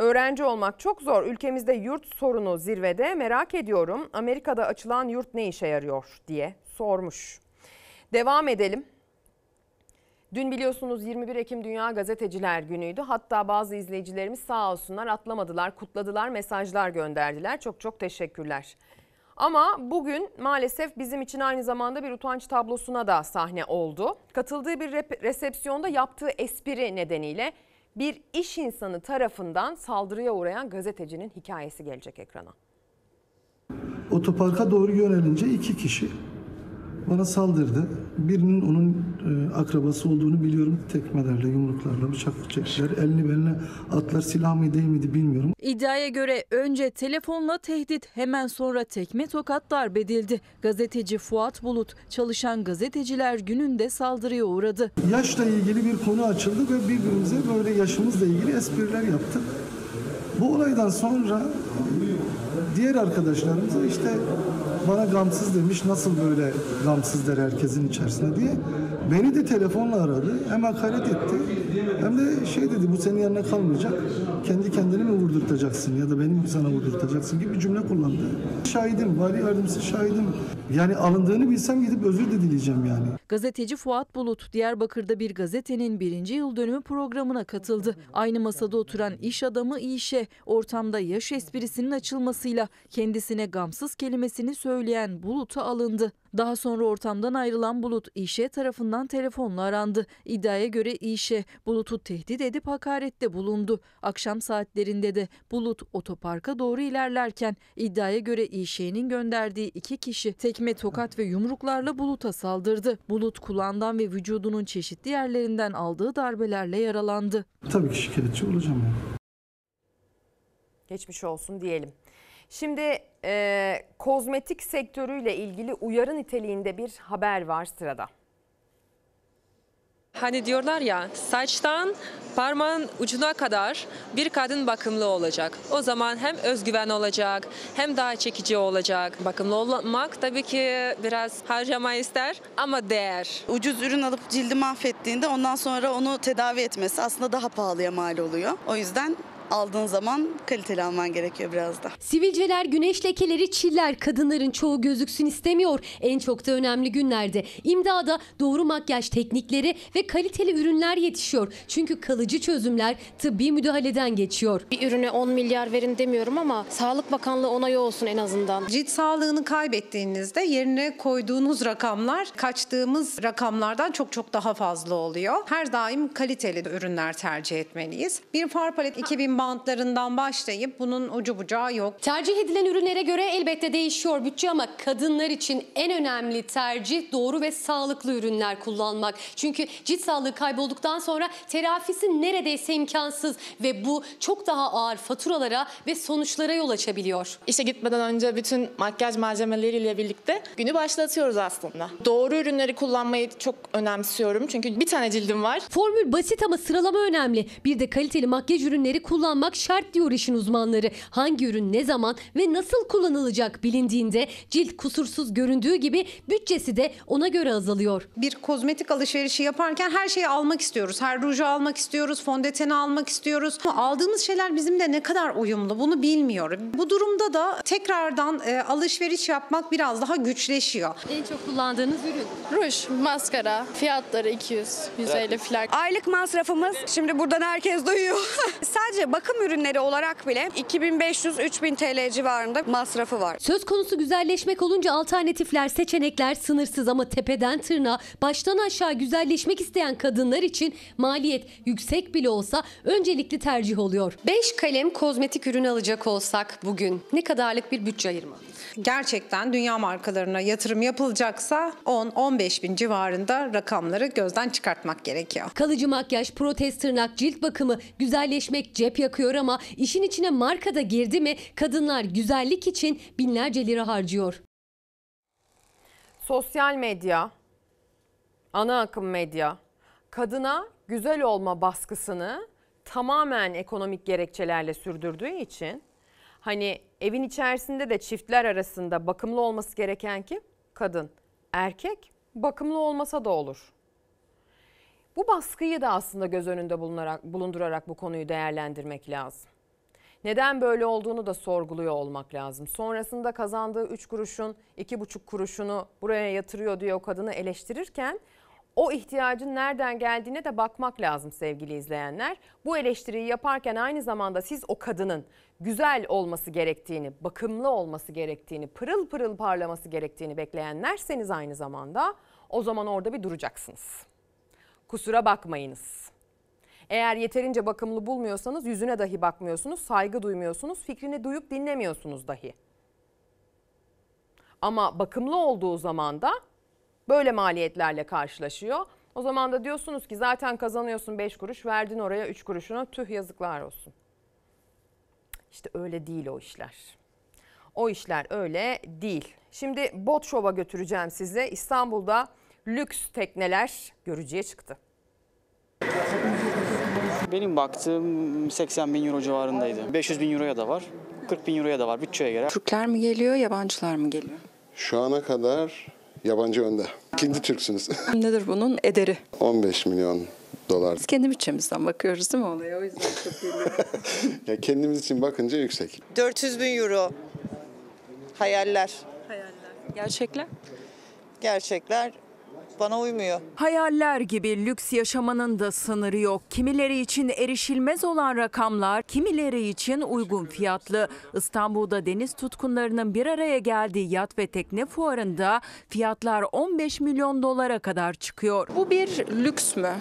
Öğrenci olmak çok zor. Ülkemizde yurt sorunu zirvede. Merak ediyorum Amerika'da açılan yurt ne işe yarıyor diye sormuş. Devam edelim. Dün biliyorsunuz 21 Ekim Dünya Gazeteciler Günü'ydü. Hatta bazı izleyicilerimiz sağ olsunlar atlamadılar, kutladılar, mesajlar gönderdiler. Çok çok teşekkürler. Ama bugün maalesef bizim için aynı zamanda bir utanç tablosuna da sahne oldu. Katıldığı bir resepsiyonda yaptığı espri nedeniyle bir iş insanı tarafından saldırıya uğrayan gazetecinin hikayesi gelecek ekrana. Otoparka doğru yönelince iki kişi bana saldırdı. Birinin onun e, akrabası olduğunu biliyorum. Tekmelerle, yumruklarla, bıçak çektiler. Elini beline atlar. Silah mıydı değil miydi bilmiyorum. İddiaya göre önce telefonla tehdit hemen sonra tekme tokat darp edildi. Gazeteci Fuat Bulut çalışan gazeteciler gününde saldırıya uğradı. Yaşla ilgili bir konu açıldı ve birbirimize böyle yaşımızla ilgili espriler yaptık. Bu olaydan sonra diğer arkadaşlarımıza işte bana gamsız demiş nasıl böyle gamsız der herkesin içerisinde diye. Beni de telefonla aradı. Hem hakaret etti hem de şey dedi bu senin yanına kalmayacak. Kendi kendini mi vurdurtacaksın ya da beni mi sana vurdurtacaksın gibi bir cümle kullandı. Şahidim, vali yardımcısı şahidim. Yani alındığını bilsem gidip özür de dileyeceğim yani. Gazeteci Fuat Bulut Diyarbakır'da bir gazetenin birinci yıl dönümü programına katıldı. Aynı masada oturan iş adamı İşe ortamda yaş esprisinin açılmasıyla kendisine gamsız kelimesini söyledi söyleyen Bulut'a alındı. Daha sonra ortamdan ayrılan Bulut İŞE tarafından telefonla arandı. İddiaya göre İŞE Bulut'u tehdit edip hakarette bulundu. Akşam saatlerinde de Bulut otoparka doğru ilerlerken iddiaya göre İŞE'nin gönderdiği iki kişi tekme, tokat ve yumruklarla Bulut'a saldırdı. Bulut kulağından ve vücudunun çeşitli yerlerinden aldığı darbelerle yaralandı. Tabii ki şikayetçi olacağım yani. Geçmiş olsun diyelim. Şimdi e, kozmetik sektörüyle ilgili uyarı niteliğinde bir haber var sırada. Hani diyorlar ya saçtan parmağın ucuna kadar bir kadın bakımlı olacak. O zaman hem özgüven olacak hem daha çekici olacak. Bakımlı olmak tabii ki biraz harcama ister ama değer. Ucuz ürün alıp cildi mahvettiğinde ondan sonra onu tedavi etmesi aslında daha pahalıya mal oluyor. O yüzden aldığın zaman kaliteli alman gerekiyor biraz da. Sivilceler, güneş lekeleri, çiller kadınların çoğu gözüksün istemiyor. En çok da önemli günlerde imdada doğru makyaj teknikleri ve kaliteli ürünler yetişiyor. Çünkü kalıcı çözümler tıbbi müdahaleden geçiyor. Bir ürüne 10 milyar verin demiyorum ama Sağlık Bakanlığı onayı olsun en azından. Cilt sağlığını kaybettiğinizde yerine koyduğunuz rakamlar kaçtığımız rakamlardan çok çok daha fazla oluyor. Her daim kaliteli ürünler tercih etmeliyiz. Bir far palet 2000 bantlarından başlayıp bunun ucu bucağı yok. Tercih edilen ürünlere göre elbette değişiyor bütçe ama kadınlar için en önemli tercih doğru ve sağlıklı ürünler kullanmak. Çünkü cilt sağlığı kaybolduktan sonra telafisi neredeyse imkansız ve bu çok daha ağır faturalara ve sonuçlara yol açabiliyor. İşe gitmeden önce bütün makyaj malzemeleriyle birlikte günü başlatıyoruz aslında. Doğru ürünleri kullanmayı çok önemsiyorum çünkü bir tane cildim var. Formül basit ama sıralama önemli. Bir de kaliteli makyaj ürünleri kullanmak şart diyor işin uzmanları. Hangi ürün ne zaman ve nasıl kullanılacak bilindiğinde cilt kusursuz göründüğü gibi bütçesi de ona göre azalıyor. Bir kozmetik alışverişi yaparken her şeyi almak istiyoruz. Her ruju almak istiyoruz, fondöteni almak istiyoruz. Ama aldığımız şeyler bizimle ne kadar uyumlu bunu bilmiyorum. Bu durumda da tekrardan e, alışveriş yapmak biraz daha güçleşiyor. En çok kullandığınız ürün? Ruj, maskara, fiyatları 200, 150 falan. Aylık masrafımız şimdi buradan herkes duyuyor. Sadece bakım ürünleri olarak bile 2500-3000 TL civarında masrafı var. Söz konusu güzelleşmek olunca alternatifler, seçenekler sınırsız ama tepeden tırnağa, baştan aşağı güzelleşmek isteyen kadınlar için maliyet yüksek bile olsa öncelikli tercih oluyor. 5 kalem kozmetik ürün alacak olsak bugün ne kadarlık bir bütçe ayırmalıyız? Gerçekten dünya markalarına yatırım yapılacaksa 10-15 bin civarında rakamları gözden çıkartmak gerekiyor. Kalıcı makyaj, protez tırnak, cilt bakımı, güzelleşmek cep yakıyor ama işin içine marka da girdi mi kadınlar güzellik için binlerce lira harcıyor. Sosyal medya, ana akım medya kadına güzel olma baskısını tamamen ekonomik gerekçelerle sürdürdüğü için hani evin içerisinde de çiftler arasında bakımlı olması gereken kim? Kadın. Erkek bakımlı olmasa da olur. Bu baskıyı da aslında göz önünde bulunarak, bulundurarak bu konuyu değerlendirmek lazım. Neden böyle olduğunu da sorguluyor olmak lazım. Sonrasında kazandığı 3 kuruşun 2,5 kuruşunu buraya yatırıyor diye o kadını eleştirirken o ihtiyacın nereden geldiğine de bakmak lazım sevgili izleyenler. Bu eleştiriyi yaparken aynı zamanda siz o kadının güzel olması gerektiğini, bakımlı olması gerektiğini, pırıl pırıl parlaması gerektiğini bekleyenlerseniz aynı zamanda o zaman orada bir duracaksınız. Kusura bakmayınız. Eğer yeterince bakımlı bulmuyorsanız yüzüne dahi bakmıyorsunuz, saygı duymuyorsunuz, fikrini duyup dinlemiyorsunuz dahi. Ama bakımlı olduğu zaman da böyle maliyetlerle karşılaşıyor. O zaman da diyorsunuz ki zaten kazanıyorsun 5 kuruş, verdin oraya 3 kuruşuna tüh yazıklar olsun. İşte öyle değil o işler. O işler öyle değil. Şimdi bot şova götüreceğim size. İstanbul'da lüks tekneler görücüye çıktı. Benim baktığım 80 bin euro civarındaydı. 500 bin euroya da var, 40 bin euroya da var bütçeye göre. Türkler mi geliyor, yabancılar mı geliyor? Şu ana kadar yabancı önde. İkinci Türksünüz. Nedir bunun ederi? 15 milyon dolar. Biz kendi bütçemizden bakıyoruz değil mi olaya? O yüzden çok ya kendimiz için bakınca yüksek. 400 bin euro. Hayaller. Gerçekler? Gerçekler bana uymuyor. Hayaller gibi lüks yaşamanın da sınırı yok. Kimileri için erişilmez olan rakamlar, kimileri için uygun fiyatlı. İstanbul'da deniz tutkunlarının bir araya geldiği yat ve tekne fuarında fiyatlar 15 milyon dolara kadar çıkıyor. Bu bir lüks mü?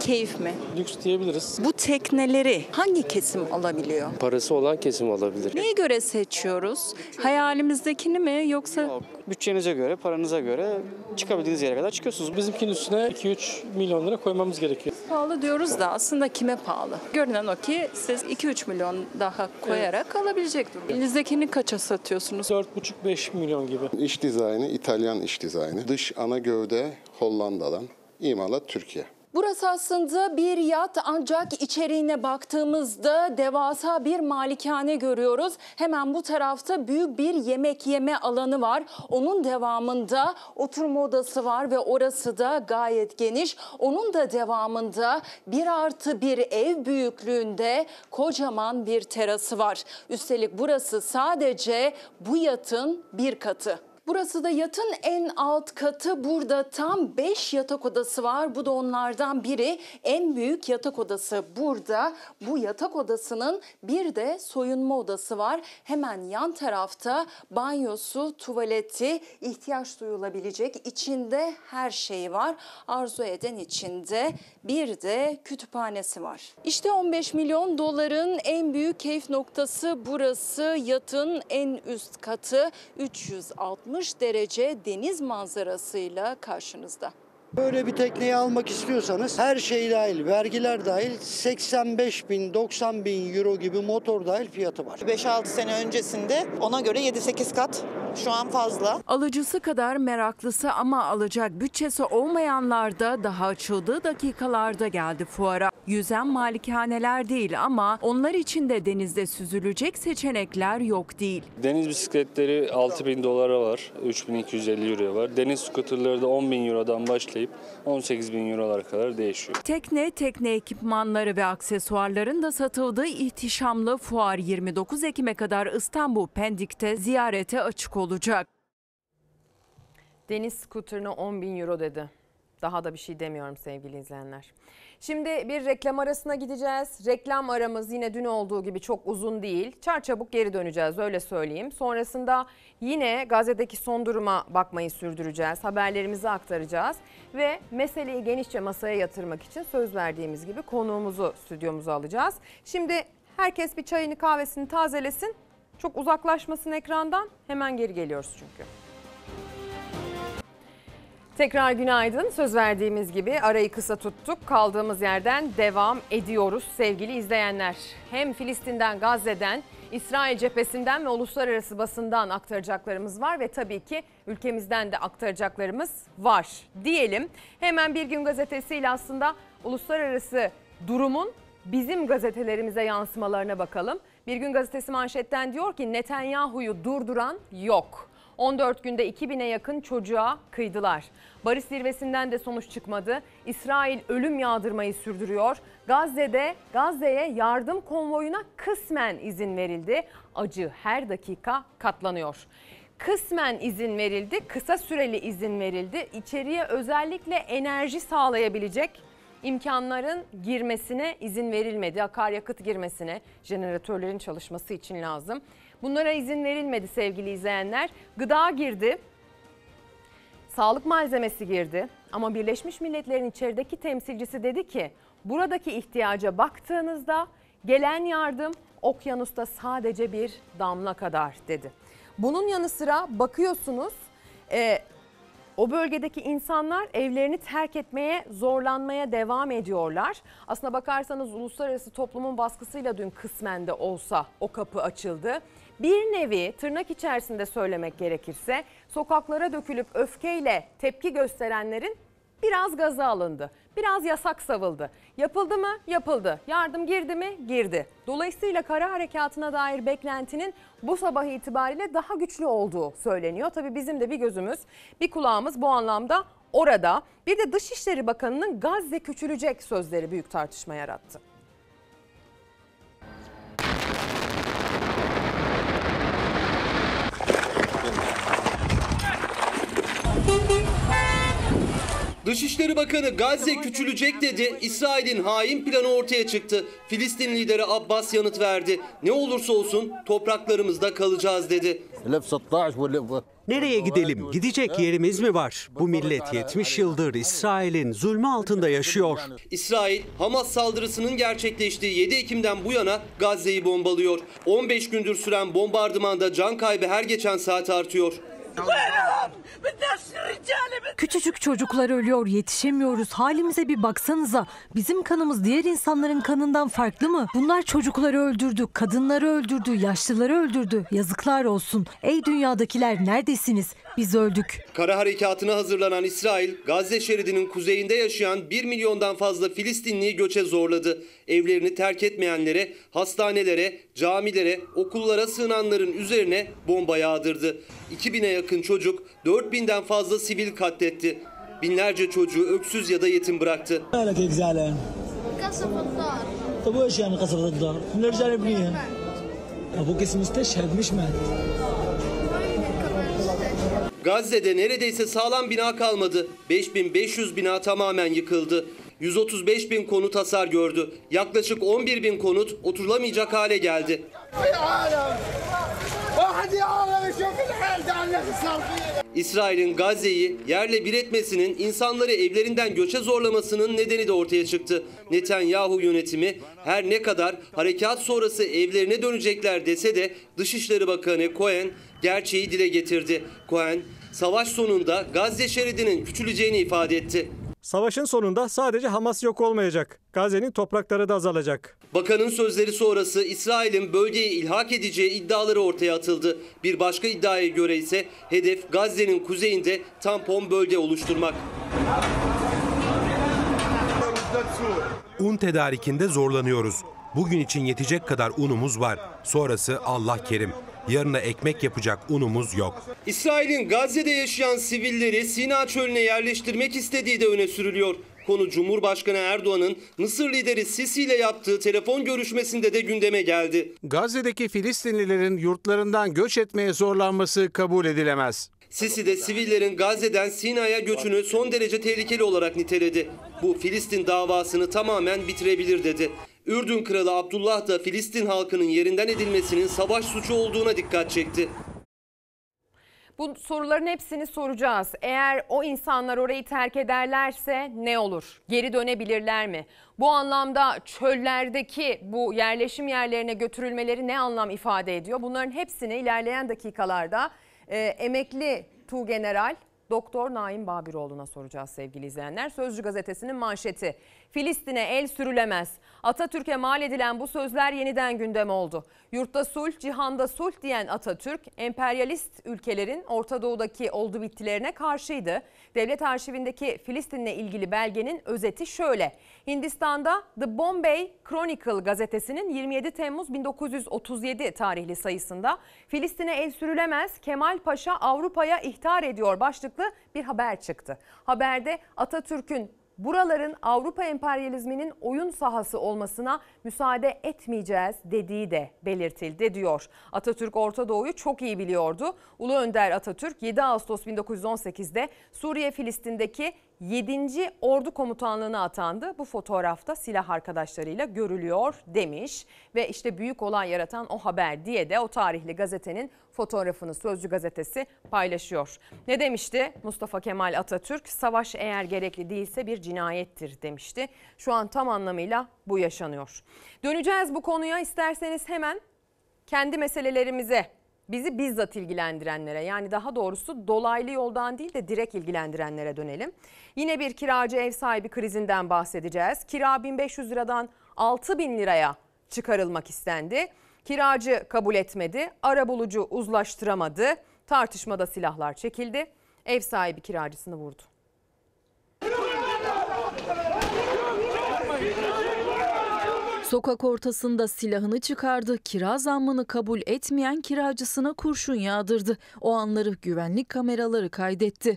Keyif mi? Lüks diyebiliriz. Bu tekneleri hangi kesim alabiliyor? Parası olan kesim alabilir. Neye göre seçiyoruz? Hayalimizdekini mi yoksa Bütçenize göre, paranıza göre çıkabildiğiniz yere kadar çıkıyorsunuz. Bizimkinin üstüne 2-3 milyon lira koymamız gerekiyor. pahalı diyoruz da aslında kime pahalı? Görünen o ki siz 2-3 milyon daha koyarak alabilecek durumda. Elinizdekini kaça satıyorsunuz? 4,5-5 milyon gibi. İç dizaynı İtalyan iç dizaynı. Dış ana gövde Hollanda'dan. İmalat Türkiye. Burası aslında bir yat ancak içeriğine baktığımızda devasa bir malikane görüyoruz. Hemen bu tarafta büyük bir yemek yeme alanı var. Onun devamında oturma odası var ve orası da gayet geniş. Onun da devamında bir artı bir ev büyüklüğünde kocaman bir terası var. Üstelik burası sadece bu yatın bir katı. Burası da yatın en alt katı. Burada tam 5 yatak odası var. Bu da onlardan biri. En büyük yatak odası burada. Bu yatak odasının bir de soyunma odası var. Hemen yan tarafta banyosu, tuvaleti, ihtiyaç duyulabilecek içinde her şey var. Arzu eden içinde bir de kütüphanesi var. İşte 15 milyon doların en büyük keyif noktası burası. Yatın en üst katı 360 derece deniz manzarasıyla karşınızda. Böyle bir tekneyi almak istiyorsanız her şey dahil, vergiler dahil 85 bin, 90 bin euro gibi motor dahil fiyatı var. 5-6 sene öncesinde ona göre 7-8 kat şu an fazla. Alıcısı kadar meraklısı ama alacak bütçesi olmayanlar da daha açıldığı dakikalarda geldi fuara. Yüzen malikaneler değil ama onlar için de denizde süzülecek seçenekler yok değil. Deniz bisikletleri 6 bin dolara var. 3250 euroya var. Deniz skuterları da 10 bin eurodan başlayıp 18 bin eurolara kadar değişiyor. Tekne, tekne ekipmanları ve aksesuarların da satıldığı ihtişamlı fuar 29 Ekim'e kadar İstanbul Pendik'te ziyarete açık olacak. Deniz skuterine 10 bin euro dedi. Daha da bir şey demiyorum sevgili izleyenler. Şimdi bir reklam arasına gideceğiz. Reklam aramız yine dün olduğu gibi çok uzun değil. Çarçabuk geri döneceğiz öyle söyleyeyim. Sonrasında yine Gazze'deki son duruma bakmayı sürdüreceğiz. Haberlerimizi aktaracağız. Ve meseleyi genişçe masaya yatırmak için söz verdiğimiz gibi konuğumuzu stüdyomuza alacağız. Şimdi herkes bir çayını kahvesini tazelesin. Çok uzaklaşmasın ekrandan. Hemen geri geliyoruz çünkü. Tekrar günaydın. Söz verdiğimiz gibi arayı kısa tuttuk. Kaldığımız yerden devam ediyoruz sevgili izleyenler. Hem Filistin'den, Gazze'den, İsrail cephesinden ve uluslararası basından aktaracaklarımız var ve tabii ki ülkemizden de aktaracaklarımız var diyelim. Hemen Bir Gün Gazetesi'yle aslında uluslararası durumun bizim gazetelerimize yansımalarına bakalım. Bir Gün Gazetesi manşetten diyor ki Netanyahu'yu durduran yok. 14 günde 2000'e yakın çocuğa kıydılar. Barış zirvesinden de sonuç çıkmadı. İsrail ölüm yağdırmayı sürdürüyor. Gazze'de Gazze'ye yardım konvoyuna kısmen izin verildi. Acı her dakika katlanıyor. Kısmen izin verildi, kısa süreli izin verildi. İçeriye özellikle enerji sağlayabilecek imkanların girmesine izin verilmedi. Akaryakıt girmesine, jeneratörlerin çalışması için lazım. Bunlara izin verilmedi sevgili izleyenler. Gıda girdi, sağlık malzemesi girdi ama Birleşmiş Milletler'in içerideki temsilcisi dedi ki buradaki ihtiyaca baktığınızda gelen yardım okyanusta sadece bir damla kadar dedi. Bunun yanı sıra bakıyorsunuz e, o bölgedeki insanlar evlerini terk etmeye zorlanmaya devam ediyorlar. Aslına bakarsanız uluslararası toplumun baskısıyla dün kısmen de olsa o kapı açıldı. Bir nevi tırnak içerisinde söylemek gerekirse sokaklara dökülüp öfkeyle tepki gösterenlerin biraz gazı alındı. Biraz yasak savıldı. Yapıldı mı? Yapıldı. Yardım girdi mi? Girdi. Dolayısıyla kara harekatına dair beklentinin bu sabah itibariyle daha güçlü olduğu söyleniyor. Tabii bizim de bir gözümüz, bir kulağımız bu anlamda orada. Bir de Dışişleri Bakanı'nın Gazze küçülecek sözleri büyük tartışma yarattı. Dışişleri Bakanı Gazze küçülecek dedi. İsrail'in hain planı ortaya çıktı. Filistin lideri Abbas yanıt verdi. Ne olursa olsun topraklarımızda kalacağız dedi. Nereye gidelim? Gidecek yerimiz mi var? Bu millet 70 yıldır İsrail'in zulmü altında yaşıyor. İsrail, Hamas saldırısının gerçekleştiği 7 Ekim'den bu yana Gazze'yi bombalıyor. 15 gündür süren bombardımanda can kaybı her geçen saat artıyor. Küçücük çocuklar ölüyor, yetişemiyoruz. Halimize bir baksanıza. Bizim kanımız diğer insanların kanından farklı mı? Bunlar çocukları öldürdü, kadınları öldürdü, yaşlıları öldürdü. Yazıklar olsun. Ey dünyadakiler neredesiniz? Biz öldük. Kara harekatına hazırlanan İsrail, Gazze şeridinin kuzeyinde yaşayan 1 milyondan fazla Filistinliyi göçe zorladı. Evlerini terk etmeyenlere, hastanelere, camilere, okullara sığınanların üzerine bomba yağdırdı. 2000'e yakın çocuk, 4000'den fazla sivil katletti. Binlerce çocuğu öksüz ya da yetim bıraktı. مالك هيك زعلان؟ قصف الدار طب وايش يعني قصفت الدار؟ بنرجع نبنيها ابوك اسمه استشهد مش مات Gazze'de neredeyse sağlam bina kalmadı. 5500 bina tamamen yıkıldı. 135 bin konut hasar gördü. Yaklaşık 11 bin konut oturulamayacak hale geldi. İsrail'in Gazze'yi yerle bir etmesinin insanları evlerinden göçe zorlamasının nedeni de ortaya çıktı. Netanyahu yönetimi her ne kadar harekat sonrası evlerine dönecekler dese de Dışişleri Bakanı Cohen gerçeği dile getirdi. Cohen savaş sonunda Gazze şeridinin küçüleceğini ifade etti. Savaşın sonunda sadece Hamas yok olmayacak. Gazze'nin toprakları da azalacak. Bakanın sözleri sonrası İsrail'in bölgeyi ilhak edeceği iddiaları ortaya atıldı. Bir başka iddiaya göre ise hedef Gazze'nin kuzeyinde tampon bölge oluşturmak. Un tedarikinde zorlanıyoruz. Bugün için yetecek kadar unumuz var. Sonrası Allah kerim. Yarına ekmek yapacak unumuz yok. İsrail'in Gazze'de yaşayan sivilleri Sina çölüne yerleştirmek istediği de öne sürülüyor. Konu Cumhurbaşkanı Erdoğan'ın Mısır lideri Sisi ile yaptığı telefon görüşmesinde de gündeme geldi. Gazze'deki Filistinlilerin yurtlarından göç etmeye zorlanması kabul edilemez. Sisi de sivillerin Gazze'den Sina'ya göçünü son derece tehlikeli olarak niteledi. Bu Filistin davasını tamamen bitirebilir dedi. Ürdün Kralı Abdullah da Filistin halkının yerinden edilmesinin savaş suçu olduğuna dikkat çekti. Bu soruların hepsini soracağız. Eğer o insanlar orayı terk ederlerse ne olur? Geri dönebilirler mi? Bu anlamda çöllerdeki bu yerleşim yerlerine götürülmeleri ne anlam ifade ediyor? Bunların hepsini ilerleyen dakikalarda e, emekli Tuğgeneral Doktor Naim Babiroğlu'na soracağız sevgili izleyenler. Sözcü gazetesinin manşeti. Filistin'e el sürülemez. Atatürk'e mal edilen bu sözler yeniden gündem oldu. Yurtta sulh, cihanda sulh diyen Atatürk, emperyalist ülkelerin Orta Doğu'daki oldu bittilerine karşıydı. Devlet arşivindeki Filistin'le ilgili belgenin özeti şöyle. Hindistan'da The Bombay Chronicle gazetesinin 27 Temmuz 1937 tarihli sayısında Filistin'e el sürülemez Kemal Paşa Avrupa'ya ihtar ediyor başlıklı bir haber çıktı. Haberde Atatürk'ün buraların Avrupa emperyalizminin oyun sahası olmasına müsaade etmeyeceğiz dediği de belirtildi diyor. Atatürk Orta Doğu'yu çok iyi biliyordu. Ulu Önder Atatürk 7 Ağustos 1918'de Suriye Filistin'deki 7. Ordu Komutanlığı'na atandı. Bu fotoğrafta silah arkadaşlarıyla görülüyor demiş ve işte büyük olay yaratan o haber diye de o tarihli gazetenin fotoğrafını Sözcü gazetesi paylaşıyor. Ne demişti Mustafa Kemal Atatürk? Savaş eğer gerekli değilse bir cinayettir demişti. Şu an tam anlamıyla bu yaşanıyor. Döneceğiz bu konuya isterseniz hemen kendi meselelerimize bizi bizzat ilgilendirenlere yani daha doğrusu dolaylı yoldan değil de direkt ilgilendirenlere dönelim. Yine bir kiracı ev sahibi krizinden bahsedeceğiz. Kira 1500 liradan 6000 liraya çıkarılmak istendi. Kiracı kabul etmedi, arabulucu uzlaştıramadı. Tartışmada silahlar çekildi. Ev sahibi kiracısını vurdu. Sokak ortasında silahını çıkardı, kira zammını kabul etmeyen kiracısına kurşun yağdırdı. O anları güvenlik kameraları kaydetti.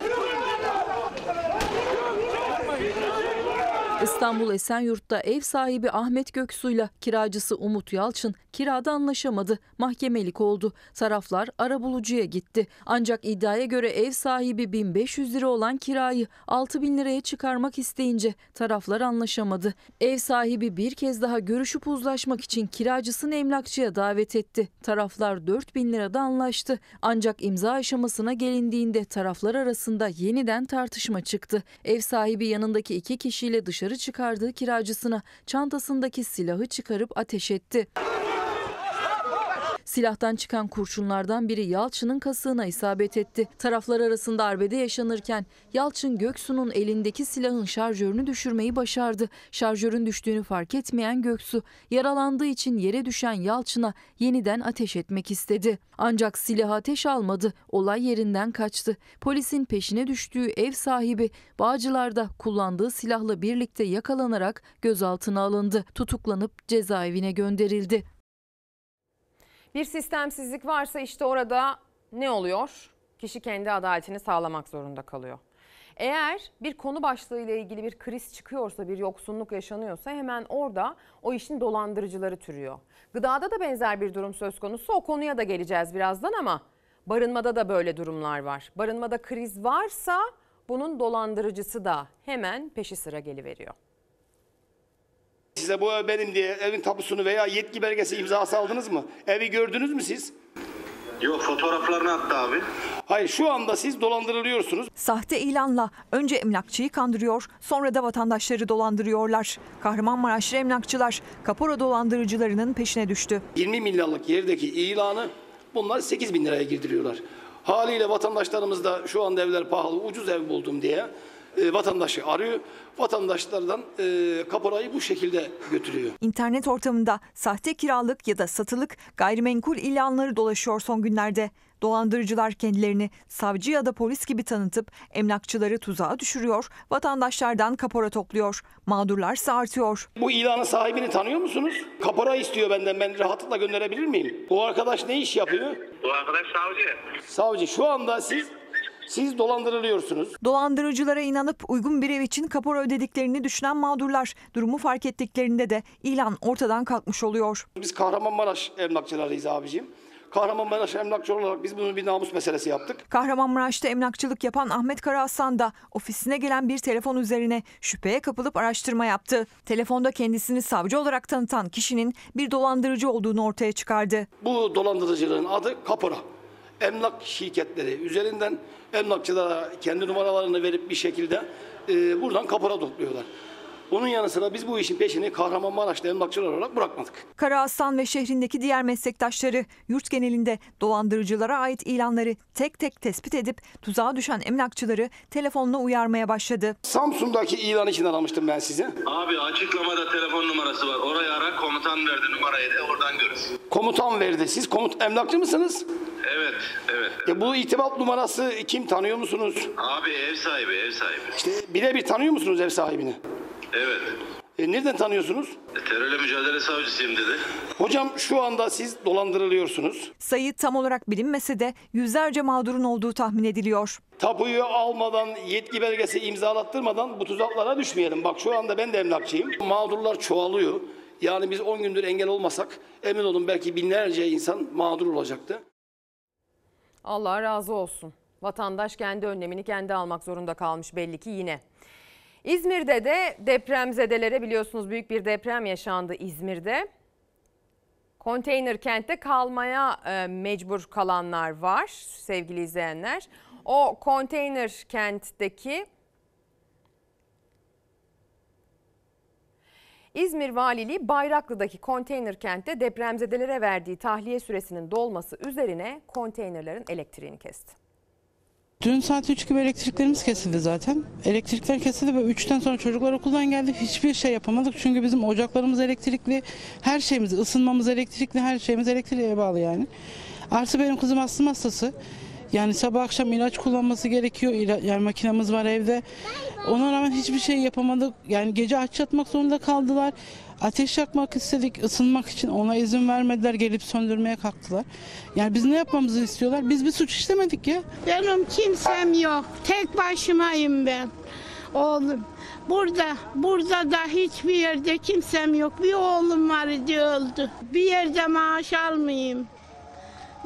İstanbul Esenyurt'ta ev sahibi Ahmet Göksu'yla kiracısı Umut Yalçın kirada anlaşamadı. Mahkemelik oldu. Taraflar arabulucuya gitti. Ancak iddiaya göre ev sahibi 1500 lira olan kirayı 6000 liraya çıkarmak isteyince taraflar anlaşamadı. Ev sahibi bir kez daha görüşüp uzlaşmak için kiracısını emlakçıya davet etti. Taraflar 4000 lirada anlaştı. Ancak imza aşamasına gelindiğinde taraflar arasında yeniden tartışma çıktı. Ev sahibi yanındaki iki kişiyle dışarı çıkardığı kiracısına çantasındaki silahı çıkarıp ateş etti. Silahtan çıkan kurşunlardan biri Yalçın'ın kasığına isabet etti. Taraflar arasında arbede yaşanırken Yalçın Göksu'nun elindeki silahın şarjörünü düşürmeyi başardı. Şarjörün düştüğünü fark etmeyen Göksu yaralandığı için yere düşen Yalçın'a yeniden ateş etmek istedi. Ancak silah ateş almadı. Olay yerinden kaçtı. Polisin peşine düştüğü ev sahibi Bağcılar'da kullandığı silahla birlikte yakalanarak gözaltına alındı. Tutuklanıp cezaevine gönderildi. Bir sistemsizlik varsa işte orada ne oluyor? Kişi kendi adaletini sağlamak zorunda kalıyor. Eğer bir konu başlığı ile ilgili bir kriz çıkıyorsa, bir yoksunluk yaşanıyorsa hemen orada o işin dolandırıcıları türüyor. Gıdada da benzer bir durum söz konusu. O konuya da geleceğiz birazdan ama barınmada da böyle durumlar var. Barınmada kriz varsa bunun dolandırıcısı da hemen peşi sıra geliveriyor. Size bu ev benim diye evin tapusunu veya yetki belgesi imzası aldınız mı? Evi gördünüz mü siz? Yok fotoğraflarını attı abi. Hayır şu anda siz dolandırılıyorsunuz. Sahte ilanla önce emlakçıyı kandırıyor, sonra da vatandaşları dolandırıyorlar. Kahramanmaraşlı emlakçılar kapora dolandırıcılarının peşine düştü. 20 milyarlık yerdeki ilanı bunlar 8 bin liraya girdiriyorlar. Haliyle vatandaşlarımız da şu anda evler pahalı, ucuz ev buldum diye e, vatandaşı arıyor. Vatandaşlardan e, kaporayı bu şekilde götürüyor. İnternet ortamında sahte kiralık ya da satılık gayrimenkul ilanları dolaşıyor son günlerde. Dolandırıcılar kendilerini savcı ya da polis gibi tanıtıp emlakçıları tuzağa düşürüyor, vatandaşlardan kapora topluyor. Mağdurlarsa artıyor. Bu ilanın sahibini tanıyor musunuz? Kapora istiyor benden. Ben rahatlıkla gönderebilir miyim? Bu arkadaş ne iş yapıyor? Bu arkadaş savcı. Savcı şu anda siz siz dolandırılıyorsunuz. Dolandırıcılara inanıp uygun bir ev için kapora ödediklerini düşünen mağdurlar durumu fark ettiklerinde de ilan ortadan kalkmış oluyor. Biz Kahramanmaraş emlakçılarıyız abicim. Kahramanmaraş emlakçı olarak biz bunu bir namus meselesi yaptık. Kahramanmaraş'ta emlakçılık yapan Ahmet Karaaslan da ofisine gelen bir telefon üzerine şüpheye kapılıp araştırma yaptı. Telefonda kendisini savcı olarak tanıtan kişinin bir dolandırıcı olduğunu ortaya çıkardı. Bu dolandırıcılığın adı kapora. Emlak şirketleri üzerinden emlakçılara kendi numaralarını verip bir şekilde e, buradan kapora topluyorlar. Onun yanı sıra biz bu işin peşini Kahramanmaraş'ta emlakçılar olarak bırakmadık. Karaaslan ve şehrindeki diğer meslektaşları yurt genelinde dolandırıcılara ait ilanları tek tek tespit edip tuzağa düşen emlakçıları telefonla uyarmaya başladı. Samsun'daki ilan için aramıştım ben sizi. Abi açıklamada telefon numarası var. Oraya ara komutan verdi numarayı da oradan görürsün. Komutan verdi. Siz komut emlakçı mısınız? Evet, evet. E bu itibat numarası kim tanıyor musunuz? Abi ev sahibi, ev sahibi. İşte birebir tanıyor musunuz ev sahibini? Evet. E nereden tanıyorsunuz? E, terörle mücadele savcısıyım dedi. Hocam şu anda siz dolandırılıyorsunuz. Sayı tam olarak bilinmese de yüzlerce mağdurun olduğu tahmin ediliyor. Tapuyu almadan, yetki belgesi imzalattırmadan bu tuzaklara düşmeyelim. Bak şu anda ben de emlakçıyım. Mağdurlar çoğalıyor. Yani biz 10 gündür engel olmasak emin olun belki binlerce insan mağdur olacaktı. Allah razı olsun. Vatandaş kendi önlemini kendi almak zorunda kalmış belli ki yine. İzmir'de de depremzedelere biliyorsunuz büyük bir deprem yaşandı İzmir'de. Konteyner kentte kalmaya e, mecbur kalanlar var sevgili izleyenler. O konteyner kentteki İzmir Valiliği Bayraklı'daki konteyner kentte depremzedelere verdiği tahliye süresinin dolması üzerine konteynerlerin elektriğini kesti. Dün saat 3 gibi elektriklerimiz kesildi zaten. Elektrikler kesildi ve 3'ten sonra çocuklar okuldan geldi. Hiçbir şey yapamadık çünkü bizim ocaklarımız elektrikli, her şeyimiz, ısınmamız elektrikli, her şeyimiz elektriğe bağlı yani. Artı benim kızım astım hastası. Yani sabah akşam ilaç kullanması gerekiyor. İla- Yani makinemiz var evde. Ona rağmen hiçbir şey yapamadık. Yani gece aç yatmak zorunda kaldılar. Ateş yakmak istedik ısınmak için ona izin vermediler gelip söndürmeye kalktılar. Yani biz ne yapmamızı istiyorlar? Biz bir suç işlemedik ya. Benim kimsem yok. Tek başımayım ben. Oğlum. Burada, burada da hiçbir yerde kimsem yok. Bir oğlum vardı öldü. Bir yerde maaş almayayım.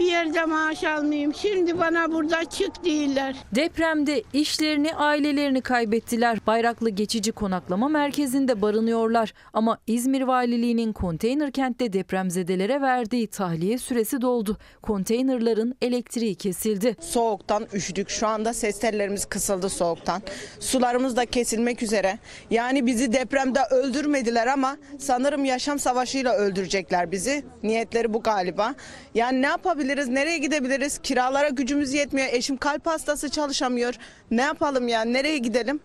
Bir yerde maaş almayayım. Şimdi bana burada çık değiller. Depremde işlerini, ailelerini kaybettiler. Bayraklı Geçici Konaklama Merkezi'nde barınıyorlar. Ama İzmir Valiliği'nin konteyner kentte depremzedelere verdiği tahliye süresi doldu. Konteynerların elektriği kesildi. Soğuktan üşüdük. Şu anda ses tellerimiz kısıldı soğuktan. Sularımız da kesilmek üzere. Yani bizi depremde öldürmediler ama sanırım yaşam savaşıyla öldürecekler bizi. Niyetleri bu galiba. Yani ne yapabiliriz? Nereye gidebiliriz? Kiralara gücümüz yetmiyor. Eşim kalp hastası çalışamıyor. Ne yapalım yani? Nereye gidelim?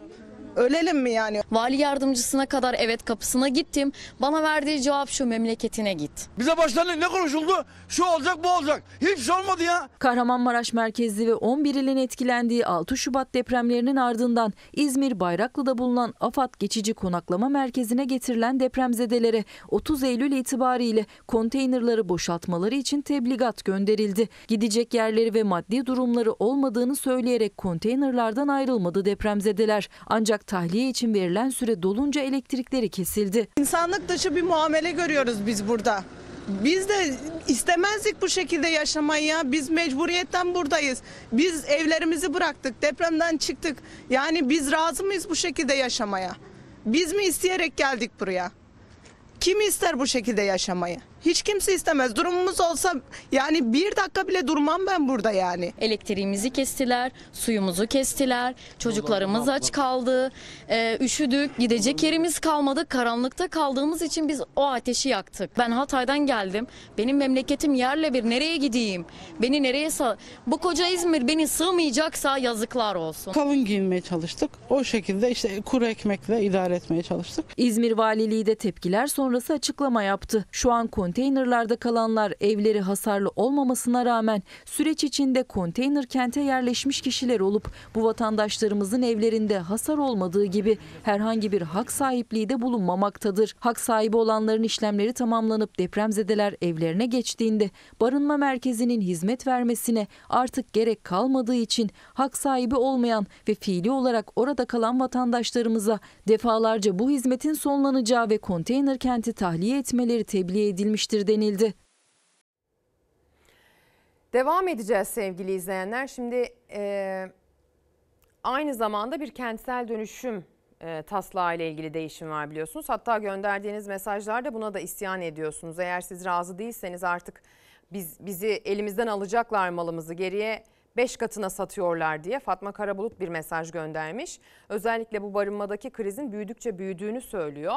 Ölelim mi yani? Vali yardımcısına kadar evet kapısına gittim. Bana verdiği cevap şu memleketine git. Bize baştan ne konuşuldu? Şu olacak bu olacak. Hiçbir şey olmadı ya. Kahramanmaraş merkezli ve 11 ilin etkilendiği 6 Şubat depremlerinin ardından İzmir Bayraklı'da bulunan AFAD Geçici Konaklama Merkezi'ne getirilen depremzedelere 30 Eylül itibariyle konteynerları boşaltmaları için tebligat gönderildi. Gidecek yerleri ve maddi durumları olmadığını söyleyerek konteynerlardan ayrılmadı depremzedeler. Ancak tahliye için verilen süre dolunca elektrikleri kesildi. İnsanlık dışı bir muamele görüyoruz biz burada. Biz de istemezdik bu şekilde yaşamayı ya. Biz mecburiyetten buradayız. Biz evlerimizi bıraktık, depremden çıktık. Yani biz razı mıyız bu şekilde yaşamaya? Biz mi isteyerek geldik buraya? Kim ister bu şekilde yaşamayı? Hiç kimse istemez. Durumumuz olsa yani bir dakika bile durmam ben burada yani. Elektriğimizi kestiler, suyumuzu kestiler, çocuklarımız aç kaldı, e, üşüdük, gidecek yerimiz kalmadı. Karanlıkta kaldığımız için biz o ateşi yaktık. Ben Hatay'dan geldim. Benim memleketim yerle bir. Nereye gideyim? Beni nereye sağ... Bu koca İzmir beni sığmayacaksa yazıklar olsun. Kalın giyinmeye çalıştık. O şekilde işte kuru ekmekle idare etmeye çalıştık. İzmir Valiliği de tepkiler sonrası açıklama yaptı. Şu an konteynerlarda kalanlar evleri hasarlı olmamasına rağmen süreç içinde konteyner kente yerleşmiş kişiler olup bu vatandaşlarımızın evlerinde hasar olmadığı gibi herhangi bir hak sahipliği de bulunmamaktadır. Hak sahibi olanların işlemleri tamamlanıp depremzedeler evlerine geçtiğinde barınma merkezinin hizmet vermesine artık gerek kalmadığı için hak sahibi olmayan ve fiili olarak orada kalan vatandaşlarımıza defalarca bu hizmetin sonlanacağı ve konteyner kenti tahliye etmeleri tebliğ edilmiştir denildi. Devam edeceğiz sevgili izleyenler. Şimdi e, aynı zamanda bir kentsel dönüşüm e, taslağı ile ilgili değişim var biliyorsunuz. Hatta gönderdiğiniz mesajlarda buna da isyan ediyorsunuz. Eğer siz razı değilseniz artık biz bizi elimizden alacaklar malımızı geriye 5 katına satıyorlar diye Fatma Karabulut bir mesaj göndermiş. Özellikle bu barınmadaki krizin büyüdükçe büyüdüğünü söylüyor.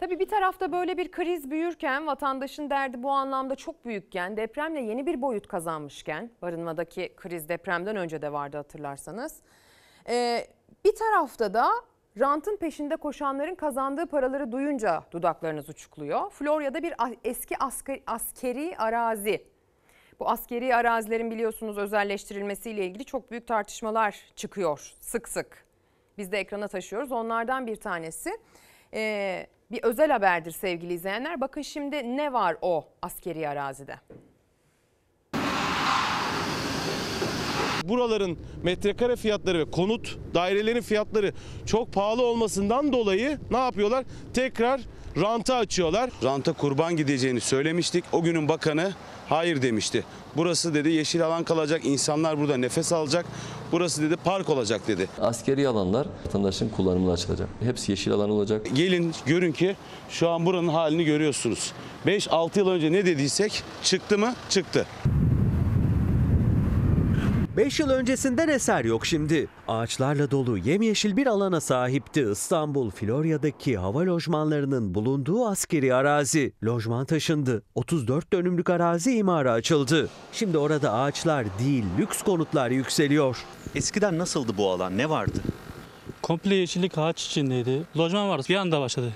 Tabii bir tarafta böyle bir kriz büyürken vatandaşın derdi bu anlamda çok büyükken depremle yeni bir boyut kazanmışken barınmadaki kriz depremden önce de vardı hatırlarsanız. Ee, bir tarafta da rantın peşinde koşanların kazandığı paraları duyunca dudaklarınız uçukluyor. Florya'da bir eski askeri, askeri arazi. Bu askeri arazilerin biliyorsunuz özelleştirilmesiyle ilgili çok büyük tartışmalar çıkıyor sık sık. Biz de ekrana taşıyoruz. Onlardan bir tanesi. Ee, bir özel haberdir sevgili izleyenler. Bakın şimdi ne var o askeri arazide? Buraların metrekare fiyatları ve konut dairelerin fiyatları çok pahalı olmasından dolayı ne yapıyorlar? Tekrar ranta açıyorlar. Ranta kurban gideceğini söylemiştik. O günün bakanı hayır demişti. Burası dedi yeşil alan kalacak, insanlar burada nefes alacak. Burası dedi park olacak dedi. Askeri alanlar vatandaşın kullanımına açılacak. Hepsi yeşil alan olacak. Gelin görün ki şu an buranın halini görüyorsunuz. 5-6 yıl önce ne dediysek çıktı mı? Çıktı. 5 yıl öncesinden eser yok şimdi. Ağaçlarla dolu yemyeşil bir alana sahipti İstanbul Florya'daki hava lojmanlarının bulunduğu askeri arazi. Lojman taşındı. 34 dönümlük arazi imara açıldı. Şimdi orada ağaçlar değil lüks konutlar yükseliyor. Eskiden nasıldı bu alan? Ne vardı? Komple yeşillik ağaç içindeydi. Lojman vardı. Bir anda başladı.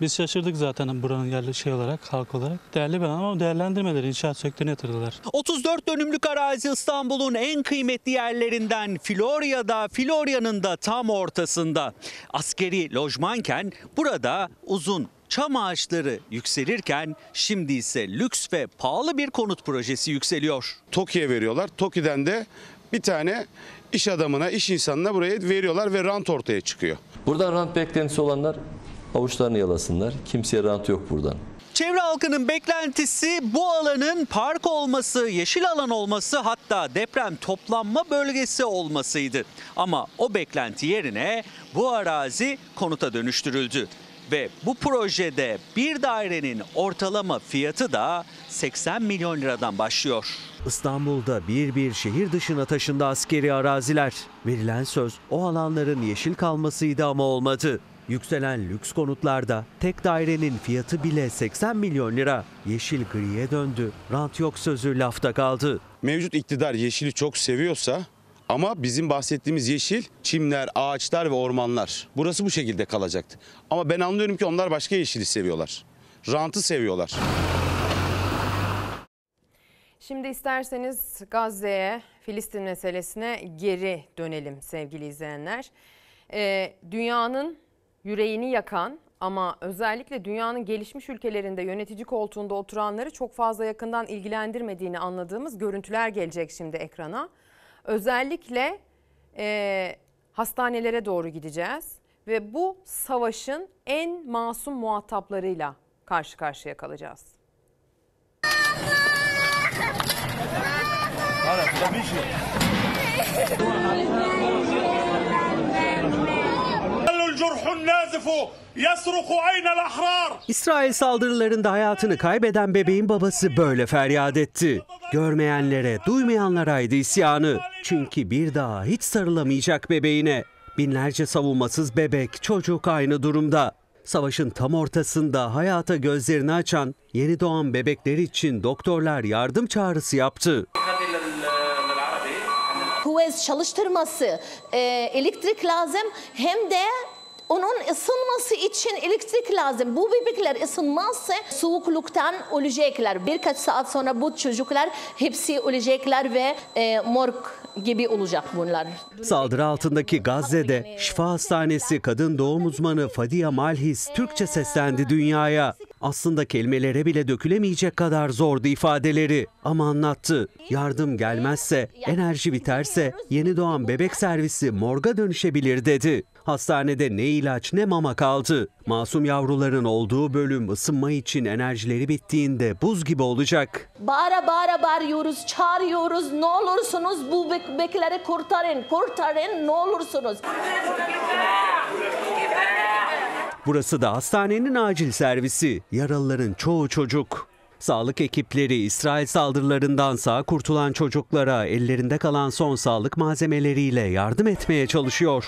Biz şaşırdık zaten buranın yerli şey olarak, halk olarak. Değerli bir alan ama değerlendirmeleri inşaat sektörüne yatırdılar. 34 dönümlük arazi İstanbul'un en kıymetli yerlerinden Florya'da, Florya'nın da tam ortasında. Askeri lojmanken burada uzun çam ağaçları yükselirken şimdi ise lüks ve pahalı bir konut projesi yükseliyor. TOKİ'ye veriyorlar. TOKİ'den de bir tane iş adamına, iş insanına buraya veriyorlar ve rant ortaya çıkıyor. Buradan rant beklentisi olanlar avuçlarını yalasınlar. Kimseye rant yok buradan. Çevre halkının beklentisi bu alanın park olması, yeşil alan olması hatta deprem toplanma bölgesi olmasıydı. Ama o beklenti yerine bu arazi konuta dönüştürüldü. Ve bu projede bir dairenin ortalama fiyatı da 80 milyon liradan başlıyor. İstanbul'da bir bir şehir dışına taşındı askeri araziler. Verilen söz o alanların yeşil kalmasıydı ama olmadı. Yükselen lüks konutlarda tek dairenin fiyatı bile 80 milyon lira. Yeşil griye döndü. Rant yok sözü lafta kaldı. Mevcut iktidar yeşili çok seviyorsa ama bizim bahsettiğimiz yeşil çimler, ağaçlar ve ormanlar. Burası bu şekilde kalacaktı. Ama ben anlıyorum ki onlar başka yeşili seviyorlar. Rantı seviyorlar. Şimdi isterseniz Gazze'ye, Filistin meselesine geri dönelim sevgili izleyenler. Ee, dünyanın yüreğini yakan ama özellikle dünyanın gelişmiş ülkelerinde yönetici koltuğunda oturanları çok fazla yakından ilgilendirmediğini anladığımız görüntüler gelecek şimdi ekrana. Özellikle e, hastanelere doğru gideceğiz ve bu savaşın en masum muhataplarıyla karşı karşıya kalacağız. İsrail saldırılarında hayatını kaybeden bebeğin babası böyle feryat etti. Görmeyenlere, duymayanlaraydı isyanı. Çünkü bir daha hiç sarılamayacak bebeğine. Binlerce savunmasız bebek, çocuk aynı durumda. Savaşın tam ortasında hayata gözlerini açan yeni doğan bebekler için doktorlar yardım çağrısı yaptı. kuvvet çalıştırması, e, elektrik lazım hem de onun ısınması için elektrik lazım. Bu bebekler ısınmazsa soğukluktan ölecekler. Birkaç saat sonra bu çocuklar hepsi ölecekler ve e, morg gibi olacak bunlar. Saldırı altındaki Gazze'de Şifa Hastanesi kadın doğum uzmanı Fadia Malhis Türkçe seslendi dünyaya. Aslında kelimelere bile dökülemeyecek kadar zordu ifadeleri ama anlattı. Yardım gelmezse, enerji biterse yeni doğan bebek servisi morga dönüşebilir dedi. Hastanede ne ilaç ne mama kaldı. Masum yavruların olduğu bölüm ısınma için enerjileri bittiğinde buz gibi olacak. Bağıra bağıra bağırıyoruz, çağırıyoruz. Ne olursunuz bu bek- bebekleri kurtarın, kurtarın ne olursunuz. Burası da hastanenin acil servisi. Yaralıların çoğu çocuk. Sağlık ekipleri İsrail saldırılarından sağ kurtulan çocuklara ellerinde kalan son sağlık malzemeleriyle yardım etmeye çalışıyor.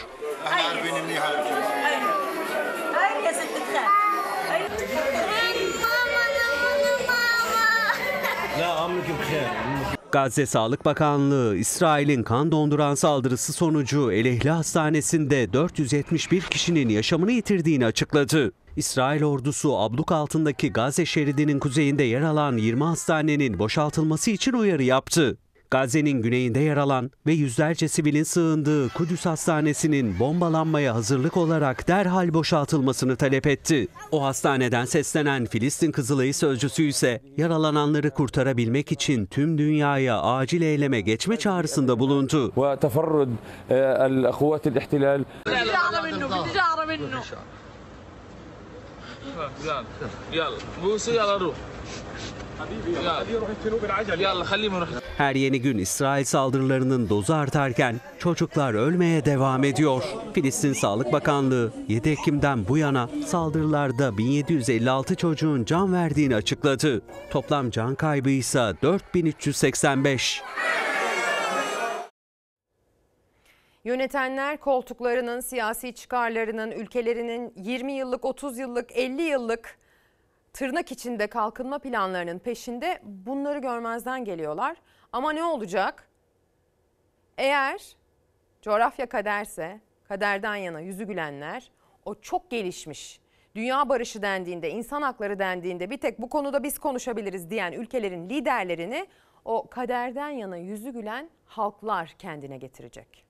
Gazze Sağlık Bakanlığı İsrail'in kan donduran saldırısı sonucu Elehli Hastanesi'nde 471 kişinin yaşamını yitirdiğini açıkladı. İsrail ordusu abluk altındaki Gazze şeridinin kuzeyinde yer alan 20 hastanenin boşaltılması için uyarı yaptı. Gazze'nin güneyinde yer alan ve yüzlerce sivilin sığındığı Kudüs Hastanesi'nin bombalanmaya hazırlık olarak derhal boşaltılmasını talep etti. O hastaneden seslenen Filistin Kızılayı sözcüsü ise yaralananları kurtarabilmek için tüm dünyaya acil eyleme geçme çağrısında bulundu. Her yeni gün İsrail saldırılarının dozu artarken çocuklar ölmeye devam ediyor. Filistin Sağlık Bakanlığı 7 Ekim'den bu yana saldırılarda 1756 çocuğun can verdiğini açıkladı. Toplam can kaybı ise 4385. Yönetenler koltuklarının, siyasi çıkarlarının, ülkelerinin 20 yıllık, 30 yıllık, 50 yıllık tırnak içinde kalkınma planlarının peşinde bunları görmezden geliyorlar. Ama ne olacak? Eğer coğrafya kaderse, kaderden yana yüzü gülenler o çok gelişmiş, dünya barışı dendiğinde, insan hakları dendiğinde bir tek bu konuda biz konuşabiliriz diyen ülkelerin liderlerini o kaderden yana yüzü gülen halklar kendine getirecek.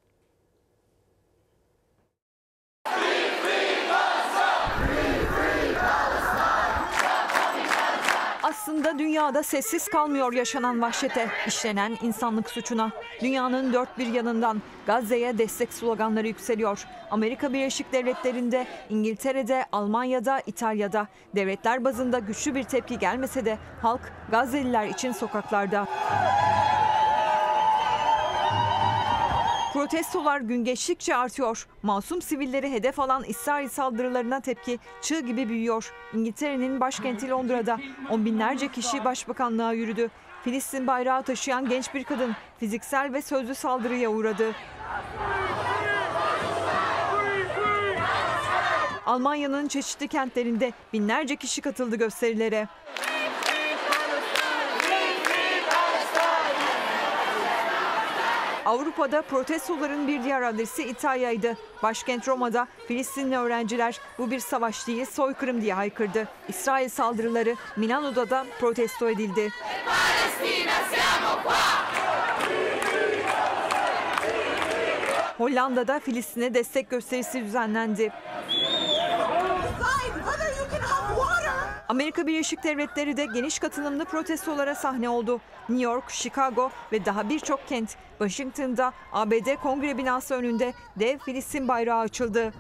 Aslında dünyada sessiz kalmıyor yaşanan vahşete, işlenen insanlık suçuna. Dünyanın dört bir yanından Gazze'ye destek sloganları yükseliyor. Amerika Birleşik Devletleri'nde, İngiltere'de, Almanya'da, İtalya'da devletler bazında güçlü bir tepki gelmese de halk Gazze'liler için sokaklarda. Protestolar gün geçtikçe artıyor. Masum sivilleri hedef alan İsrail saldırılarına tepki çığ gibi büyüyor. İngiltere'nin başkenti Londra'da on binlerce kişi başbakanlığa yürüdü. Filistin bayrağı taşıyan genç bir kadın fiziksel ve sözlü saldırıya uğradı. Almanya'nın çeşitli kentlerinde binlerce kişi katıldı gösterilere. Avrupa'da protestoların bir diğer adresi İtalya'ydı. Başkent Roma'da Filistinli öğrenciler bu bir savaş değil soykırım diye haykırdı. İsrail saldırıları Milano'da da protesto edildi. Hollanda'da Filistin'e destek gösterisi düzenlendi. Amerika Birleşik Devletleri de geniş katılımlı protestolara sahne oldu. New York, Chicago ve daha birçok kent, Washington'da ABD Kongre binası önünde dev Filistin bayrağı açıldı.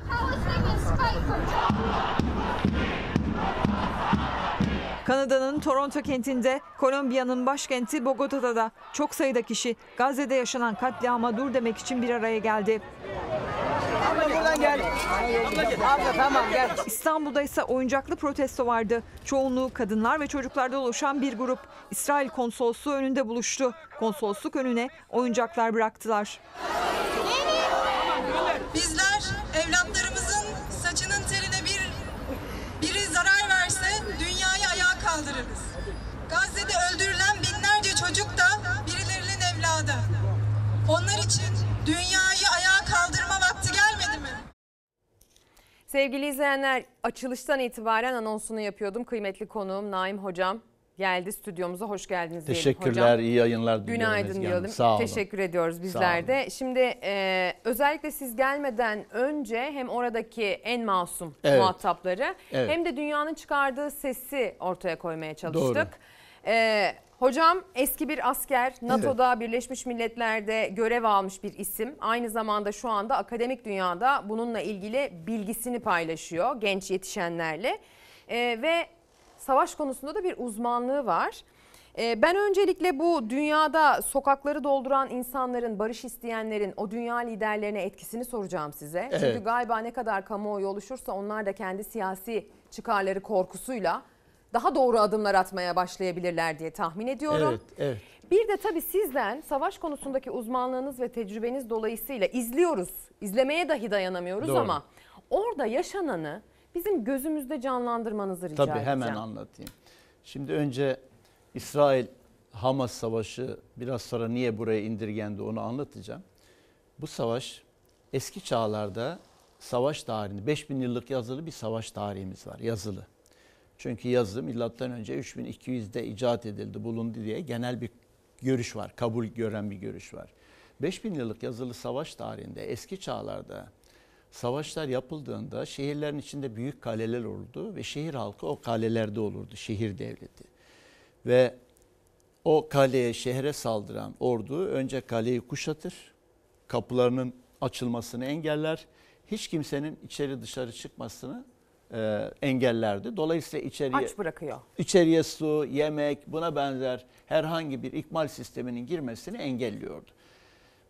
Kanada'nın Toronto kentinde, Kolombiya'nın başkenti Bogota'da da çok sayıda kişi Gazze'de yaşanan katliama dur demek için bir araya geldi. Abla buradan gel. Abla tamam gel. İstanbul'da ise oyuncaklı protesto vardı. Çoğunluğu kadınlar ve çocuklardan oluşan bir grup İsrail konsolosluğu önünde buluştu. Konsolosluk önüne oyuncaklar bıraktılar. Bizler evlatlarımızın saçının teline bir biri zarar verse dünyayı ayağa kaldırırız. Gazze'de öldürülen binlerce çocuk da birilerinin evladı. Onlar için dünyayı Sevgili izleyenler açılıştan itibaren anonsunu yapıyordum. Kıymetli konuğum Naim Hocam geldi stüdyomuza. Hoş geldiniz diyelim Teşekkürler, hocam. iyi yayınlar diliyorum. Günaydın diyelim. Sağ olun. Teşekkür ediyoruz bizler de. Şimdi e, özellikle siz gelmeden önce hem oradaki en masum Evet. muhatapları Evet. hem de dünyanın çıkardığı sesi ortaya koymaya çalıştık. Doğru. E, hocam eski bir asker, NATO'da, Birleşmiş Milletler'de görev almış bir isim. Aynı zamanda şu anda akademik dünyada bununla ilgili bilgisini paylaşıyor genç yetişenlerle. E, ve savaş konusunda da bir uzmanlığı var. Ee, Ben öncelikle bu dünyada sokakları dolduran insanların, barış isteyenlerin o dünya liderlerine etkisini soracağım size. Evet. Çünkü galiba ne kadar kamuoyu oluşursa onlar da kendi siyasi çıkarları korkusuyla daha doğru adımlar atmaya başlayabilirler diye tahmin ediyorum. Evet, evet. Bir de tabii sizden savaş konusundaki uzmanlığınız ve tecrübeniz dolayısıyla izliyoruz. İzlemeye dahi dayanamıyoruz Doğru. ama orada yaşananı bizim gözümüzde canlandırmanızı rica Tabii edeceğim. hemen anlatayım. Şimdi önce İsrail Hamas savaşı biraz sonra niye buraya indirgendi onu anlatacağım. Bu savaş eski çağlarda savaş tarihinde 5000 yıllık yazılı bir savaş tarihimiz var yazılı. Çünkü yazı milattan önce 3200'de icat edildi, bulundu diye genel bir görüş var. Kabul gören bir görüş var. 5000 yıllık yazılı savaş tarihinde eski çağlarda savaşlar yapıldığında şehirlerin içinde büyük kaleler olurdu ve şehir halkı o kalelerde olurdu, şehir devleti. Ve o kaleye, şehre saldıran ordu önce kaleyi kuşatır, kapılarının açılmasını engeller, hiç kimsenin içeri dışarı çıkmasını e, engellerdi. Dolayısıyla içeriye Aç bırakıyor. içeriye su, yemek, buna benzer herhangi bir ikmal sisteminin girmesini engelliyordu.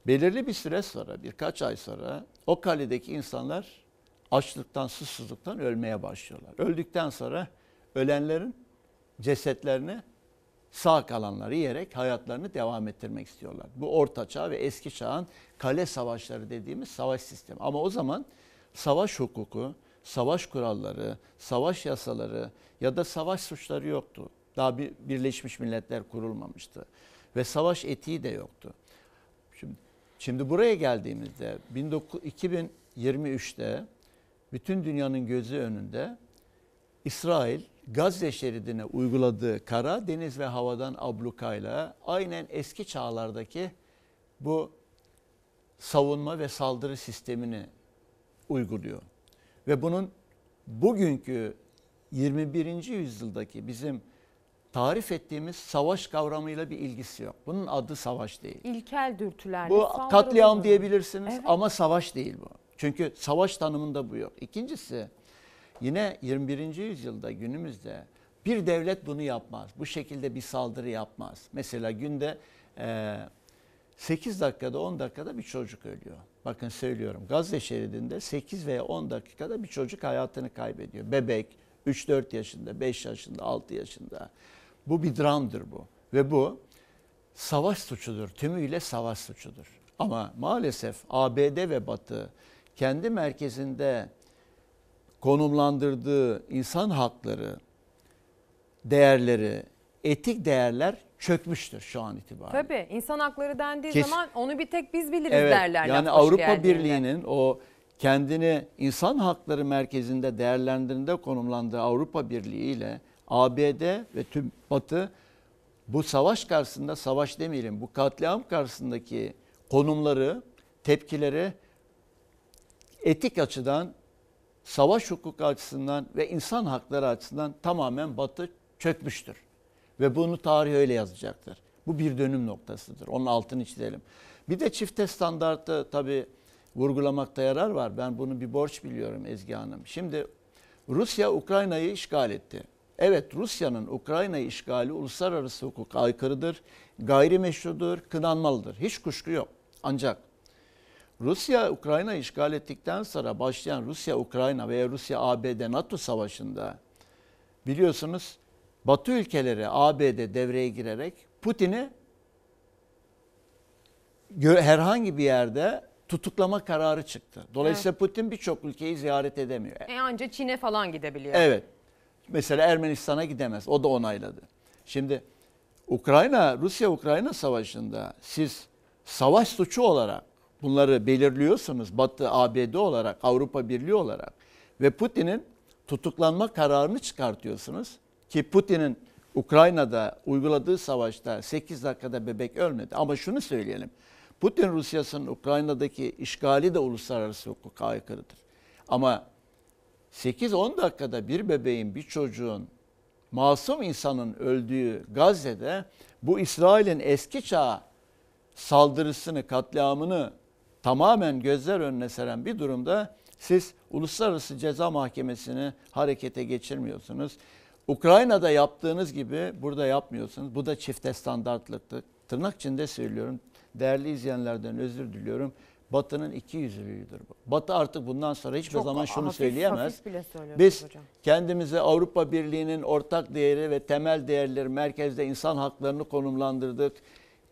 Belirli bir süre sonra, birkaç ay sonra o kaledeki insanlar açlıktan, susuzluktan ölmeye başlıyorlar. Öldükten sonra ölenlerin cesetlerini sağ kalanları yiyerek hayatlarını devam ettirmek istiyorlar. Bu orta çağ ve eski çağın kale savaşları dediğimiz savaş sistemi. Ama o zaman savaş hukuku, savaş kuralları, savaş yasaları ya da savaş suçları yoktu. Daha bir Birleşmiş Milletler kurulmamıştı ve savaş etiği de yoktu. Şimdi, şimdi buraya geldiğimizde 19 2023'te bütün dünyanın gözü önünde İsrail Gazze şeridine uyguladığı kara, deniz ve havadan ablukayla aynen eski çağlardaki bu savunma ve saldırı sistemini uyguluyor. Ve bunun bugünkü 21. yüzyıldaki bizim tarif ettiğimiz savaş kavramıyla bir ilgisi yok. Bunun adı savaş değil. İlkel dürtülerle Bu katliam diyebilirsiniz Evet. ama savaş değil bu. Çünkü savaş tanımında bu yok. İkincisi yine 21. yüzyılda günümüzde bir devlet bunu yapmaz. Bu şekilde bir saldırı yapmaz. Mesela günde e, 8 dakikada 10 dakikada bir çocuk ölüyor. Bakın söylüyorum Gazze şeridinde 8 veya 10 dakikada bir çocuk hayatını kaybediyor. Bebek 3-4 yaşında, 5 yaşında, 6 yaşında. Bu bir dramdır bu. Ve bu savaş suçudur. Tümüyle savaş suçudur. Ama maalesef ABD ve Batı kendi merkezinde konumlandırdığı insan hakları, değerleri, etik değerler çökmüştür şu an itibariyle. Tabii insan hakları dendiği Kes- zaman onu bir tek biz biliriz Evet, derler. yani Avrupa. Birliği'nin o kendini insan hakları merkezinde değerlendirinde konumlandığı Avrupa Birliği ile ABD ve tüm Batı bu savaş karşısında savaş demeyelim bu katliam karşısındaki konumları, tepkileri etik açıdan, savaş hukuku açısından ve insan hakları açısından tamamen Batı çökmüştür. Ve bunu tarih öyle yazacaktır. Bu bir dönüm noktasıdır. Onun altını çizelim. Bir de çifte standartı tabii vurgulamakta yarar var. Ben bunu bir borç biliyorum Ezgi Hanım. Şimdi Rusya Ukrayna'yı işgal etti. Evet Rusya'nın Ukrayna'yı işgali uluslararası hukuka aykırıdır, gayrimeşrudur, kınanmalıdır. Hiç kuşku yok. Ancak Rusya Ukrayna'yı işgal ettikten sonra başlayan Rusya-Ukrayna veya Rusya-ABD-NATO savaşında biliyorsunuz Batı ülkeleri ABD devreye girerek Putin'i herhangi bir yerde tutuklama kararı çıktı. Dolayısıyla Putin birçok ülkeyi ziyaret edemiyor. E anca Çin'e falan gidebiliyor. Evet. Mesela Ermenistan'a gidemez. O da onayladı. Şimdi Ukrayna, Rusya-Ukrayna savaşında siz savaş suçu olarak bunları belirliyorsunuz. Batı, ABD olarak, Avrupa Birliği olarak ve Putin'in tutuklanma kararını çıkartıyorsunuz. Ki Putin'in Ukrayna'da uyguladığı savaşta 8 dakikada bebek ölmedi. Ama şunu söyleyelim. Putin Rusya'sının Ukrayna'daki işgali de uluslararası hukuka aykırıdır. Ama 8-10 dakikada bir bebeğin, bir çocuğun, masum insanın öldüğü Gazze'de bu İsrail'in eski çağ saldırısını, katliamını tamamen gözler önüne seren bir durumda siz Uluslararası Ceza Mahkemesi'ni harekete geçirmiyorsunuz. Ukrayna'da yaptığınız gibi burada yapmıyorsunuz. Bu da çifte standartlıktır. Tırnak içinde söylüyorum. Değerli izleyenlerden özür diliyorum. Batı'nın iki yüzlülüğüdür bu. Batı artık bundan sonra hiçbir Çok zaman şunu hafif- söyleyemez. hafif Biz hocam. kendimize Avrupa Birliği'nin ortak değeri ve temel değerleri merkezde insan haklarını konumlandırdık.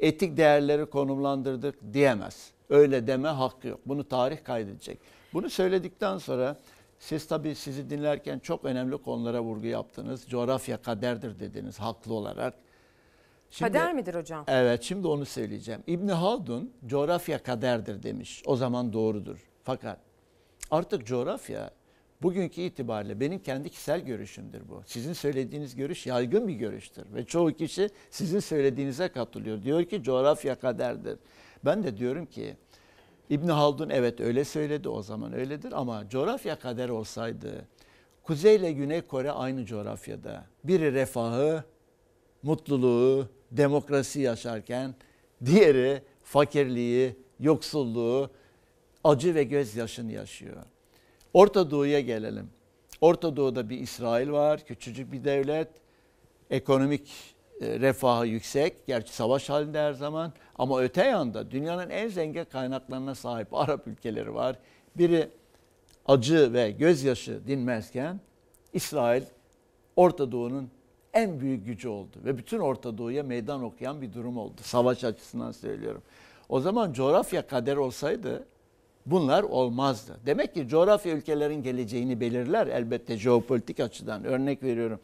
Etik değerleri konumlandırdık diyemez. Öyle deme hakkı yok. Bunu tarih kaydedecek. Bunu söyledikten sonra siz tabii sizi dinlerken çok önemli konulara vurgu yaptınız. Coğrafya kaderdir dediniz haklı olarak. Şimdi- Kader midir hocam? Evet şimdi onu söyleyeceğim. İbn Haldun coğrafya kaderdir demiş. O zaman doğrudur. Fakat artık coğrafya bugünkü itibariyle benim kendi kişisel görüşümdür bu. Sizin söylediğiniz görüş yaygın bir görüştür ve çoğu kişi sizin söylediğinize katılıyor. Diyor ki coğrafya kaderdir. Ben de diyorum ki İbn Haldun evet öyle söyledi o zaman öyledir ama coğrafya kader olsaydı Kuzey ile Güney Kore aynı coğrafyada. Biri refahı, mutluluğu, demokrasi yaşarken diğeri fakirliği, yoksulluğu, acı ve gözyaşını yaşıyor. Orta Doğu'ya gelelim. Orta Doğu'da bir İsrail var, küçücük bir devlet. Ekonomik e, refahı yüksek. Gerçi savaş halinde her zaman. Ama öte yanda dünyanın en zengin kaynaklarına sahip Arap ülkeleri var. Biri acı ve gözyaşı dinmezken İsrail Orta Doğu'nun en büyük gücü oldu ve bütün Orta Doğu'ya meydan okuyan bir durum oldu. Savaş açısından söylüyorum. O zaman coğrafya kader olsaydı bunlar olmazdı. Demek ki coğrafya ülkelerin geleceğini belirler elbette jeopolitik açıdan. Örnek veriyorum.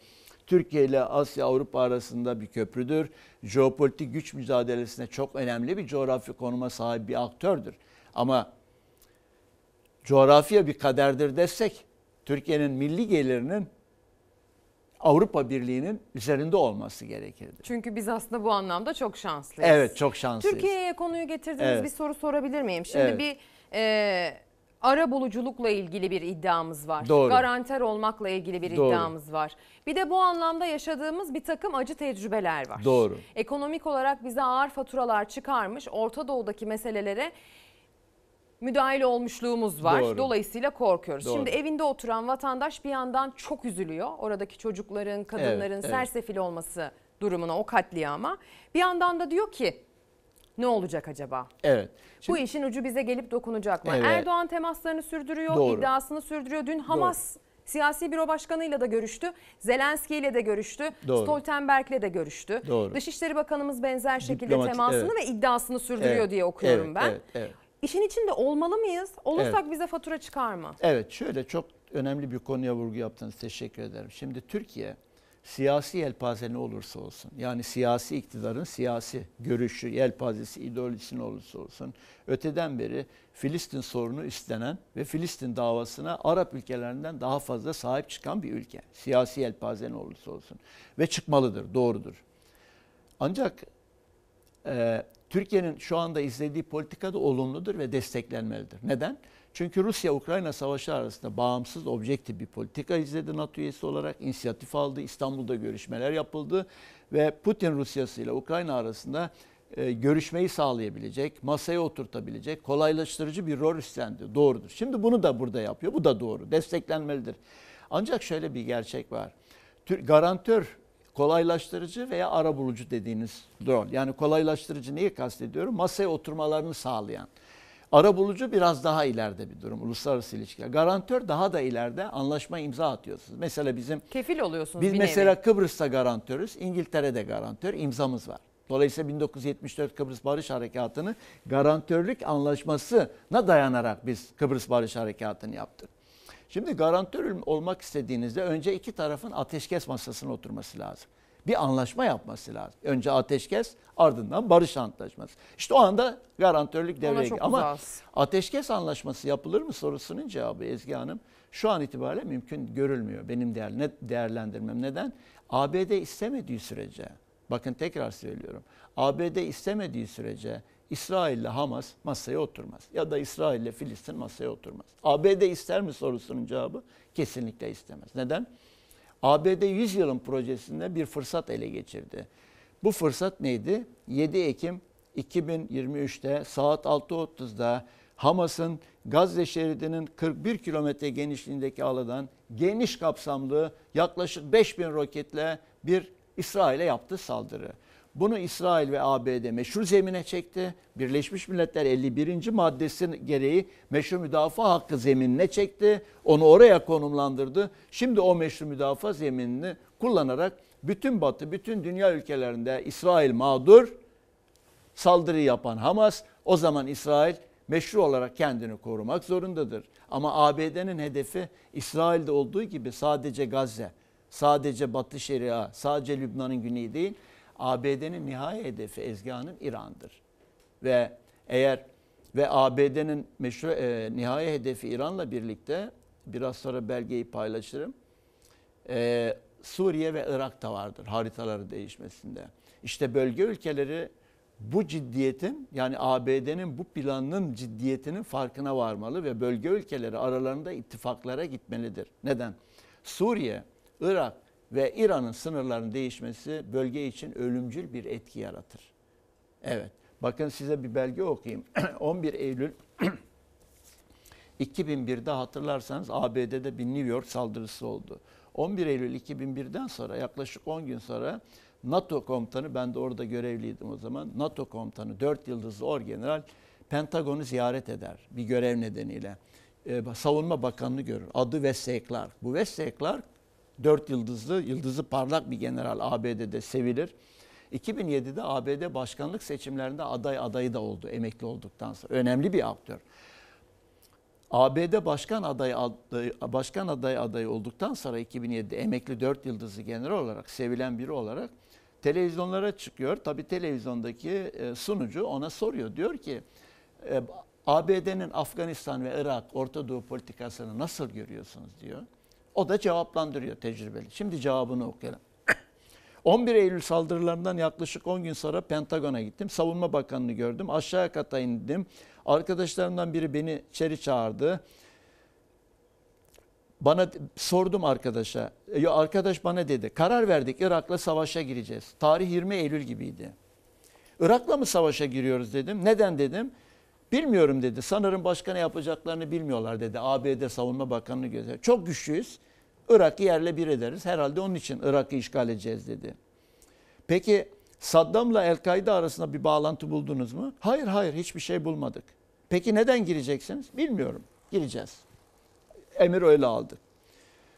Türkiye ile Asya Avrupa arasında bir köprüdür. Jeopolitik güç mücadelesinde çok önemli bir coğrafya konuma sahip bir aktördür. Ama coğrafya bir kaderdir desek Türkiye'nin milli gelirinin Avrupa Birliği'nin üzerinde olması gerekirdi. Çünkü biz aslında bu anlamda çok şanslıyız. Evet çok şanslıyız. Türkiye'ye konuyu getirdiğiniz Evet. bir soru sorabilir miyim? Şimdi Evet. bir e, Ara buluculukla ilgili bir iddiamız var. Doğru. Garanter olmakla ilgili bir Doğru. iddiamız var. Bir de bu anlamda yaşadığımız bir takım acı tecrübeler var. Doğru. Ekonomik olarak bize ağır faturalar çıkarmış. Orta Doğu'daki meselelere müdahil olmuşluğumuz var. Doğru. Dolayısıyla korkuyoruz. Doğru. Şimdi evinde oturan vatandaş bir yandan çok üzülüyor. Oradaki çocukların, kadınların Evet, evet. sersefil olması durumuna, o katliama. Bir yandan da diyor ki ne olacak acaba? Evet. Bu işin ucu bize gelip dokunacak mı? Evet. Erdoğan temaslarını sürdürüyor, Doğru. iddiasını sürdürüyor. Dün Hamas siyasi büro başkanıyla da görüştü. Zelenski ile de görüştü. Doğru. Stoltenberg'le de görüştü. Doğru. Dışişleri Bakanımız benzer şekilde Diplomatik, temasını evet. ve iddiasını sürdürüyor Evet, diye okuyorum evet, ben. Evet, evet. İşin içinde olmalı mıyız? Olursak Evet. bize fatura çıkar mı? Evet şöyle çok önemli bir konuya vurgu yaptınız. Teşekkür ederim. Şimdi Türkiye siyasi yelpaze ne olursa olsun yani siyasi iktidarın siyasi görüşü, yelpazesi, ideolojisi ne olursa olsun öteden beri Filistin sorunu üstlenen ve Filistin davasına Arap ülkelerinden daha fazla sahip çıkan bir ülke. Siyasi yelpaze ne olursa olsun ve çıkmalıdır, doğrudur. Ancak e, Türkiye'nin şu anda izlediği politika da olumludur ve desteklenmelidir. Neden? Çünkü Rusya-Ukrayna savaşı arasında bağımsız, objektif bir politika izledi NATO üyesi olarak. inisiyatif aldı, İstanbul'da görüşmeler yapıldı ve Putin Rusyası ile Ukrayna arasında e, görüşmeyi sağlayabilecek, masaya oturtabilecek, kolaylaştırıcı bir rol üstlendi. Doğrudur. Şimdi bunu da burada yapıyor. Bu da doğru. Desteklenmelidir. Ancak şöyle bir gerçek var. Garantör kolaylaştırıcı veya arabulucu dediğiniz rol. Yani kolaylaştırıcı neyi kastediyorum? Masaya oturmalarını sağlayan. Arabulucu biraz daha ileride bir durum. Uluslararası ilişkiler. Garantör daha da ileride anlaşma imza atıyorsunuz. Mesela bizim Kefil oluyorsunuz biz mesela nevi. Kıbrıs'ta garantörüz. İngiltere'de garantör. imzamız var. Dolayısıyla 1974 Kıbrıs Barış Harekatı'nı garantörlük anlaşmasına dayanarak biz Kıbrıs Barış Harekatı'nı yaptık. Şimdi garantör olmak istediğinizde önce iki tarafın ateşkes masasına oturması lazım. Bir anlaşma yapması lazım. Önce ateşkes ardından barış antlaşması. İşte o anda garantörlük devreye giriyor. Ama uzağız. ateşkes anlaşması yapılır mı sorusunun cevabı Ezgi Hanım şu an itibariyle mümkün görülmüyor benim değer, değerlendirmem. Neden? ABD istemediği sürece, bakın tekrar söylüyorum. ABD istemediği sürece İsrail ile Hamas masaya oturmaz. Ya da İsrail ile Filistin masaya oturmaz. ABD ister mi sorusunun cevabı kesinlikle istemez. Neden? ABD 100 yılın projesinde bir fırsat ele geçirdi. Bu fırsat neydi? 7 Ekim 2023'te saat 6.30'da Hamas'ın Gazze şeridinin 41 kilometre genişliğindeki alandan geniş kapsamlı yaklaşık 5000 roketle bir İsrail'e yaptığı saldırı. Bunu İsrail ve ABD meşru zemine çekti. Birleşmiş Milletler 51. maddesi gereği meşru müdafaa hakkı zeminine çekti. Onu oraya konumlandırdı. Şimdi o meşru müdafaa zeminini kullanarak bütün Batı, bütün dünya ülkelerinde İsrail mağdur, saldırı yapan Hamas o zaman İsrail meşru olarak kendini korumak zorundadır. Ama ABD'nin hedefi İsrail'de olduğu gibi sadece Gazze, sadece Batı Şeria, sadece Lübnan'ın güneyi değil, ABD'nin nihai hedefi Ezgi Hanım İran'dır. Ve eğer ve ABD'nin meşru e, nihai hedefi İran'la birlikte biraz sonra belgeyi paylaşırım. E, Suriye ve Irak da vardır haritaları değişmesinde. İşte bölge ülkeleri bu ciddiyetin yani ABD'nin bu planının ciddiyetinin farkına varmalı ve bölge ülkeleri aralarında ittifaklara gitmelidir. Neden? Suriye, Irak ve İran'ın sınırlarının değişmesi bölge için ölümcül bir etki yaratır. Evet. Bakın size bir belge okuyayım. 11 Eylül 2001'de hatırlarsanız ABD'de bir New York saldırısı oldu. 11 Eylül 2001'den sonra yaklaşık 10 gün sonra NATO komutanı, ben de orada görevliydim o zaman, NATO komutanı 4 yıldızlı orgeneral Pentagon'u ziyaret eder bir görev nedeniyle. Ee, Savunma Bakanı'nı görür. Adı Wesley Clark. Bu Wesley Clark 4 yıldızlı, yıldızı parlak bir general ABD'de sevilir. 2007'de ABD başkanlık seçimlerinde aday adayı da oldu emekli olduktan sonra. Önemli bir aktör. ABD başkan adayı, adayı başkan adayı adayı olduktan sonra 2007'de emekli 4 yıldızlı general olarak sevilen biri olarak televizyonlara çıkıyor. Tabi televizyondaki e, sunucu ona soruyor. Diyor ki e, ABD'nin Afganistan ve Irak Orta Doğu politikasını nasıl görüyorsunuz diyor. O da cevaplandırıyor tecrübeli. Şimdi cevabını okuyalım. 11 Eylül saldırılarından yaklaşık 10 gün sonra Pentagon'a gittim. Savunma Bakanı'nı gördüm. Aşağı kata indim. Arkadaşlarımdan biri beni içeri çağırdı. Bana sordum arkadaşa. Ya arkadaş bana dedi. Karar verdik Irak'la savaşa gireceğiz. Tarih 20 Eylül gibiydi. Irak'la mı savaşa giriyoruz dedim. Neden dedim. Bilmiyorum dedi. Sanırım başka ne yapacaklarını bilmiyorlar dedi. ABD Savunma Bakanı'nı göster. Çok güçlüyüz. Irak'ı yerle bir ederiz. Herhalde onun için Irak'ı işgal edeceğiz dedi. Peki Saddam'la El-Kaide arasında bir bağlantı buldunuz mu? Hayır hayır hiçbir şey bulmadık. Peki neden gireceksiniz? Bilmiyorum. Gireceğiz. Emir öyle aldı.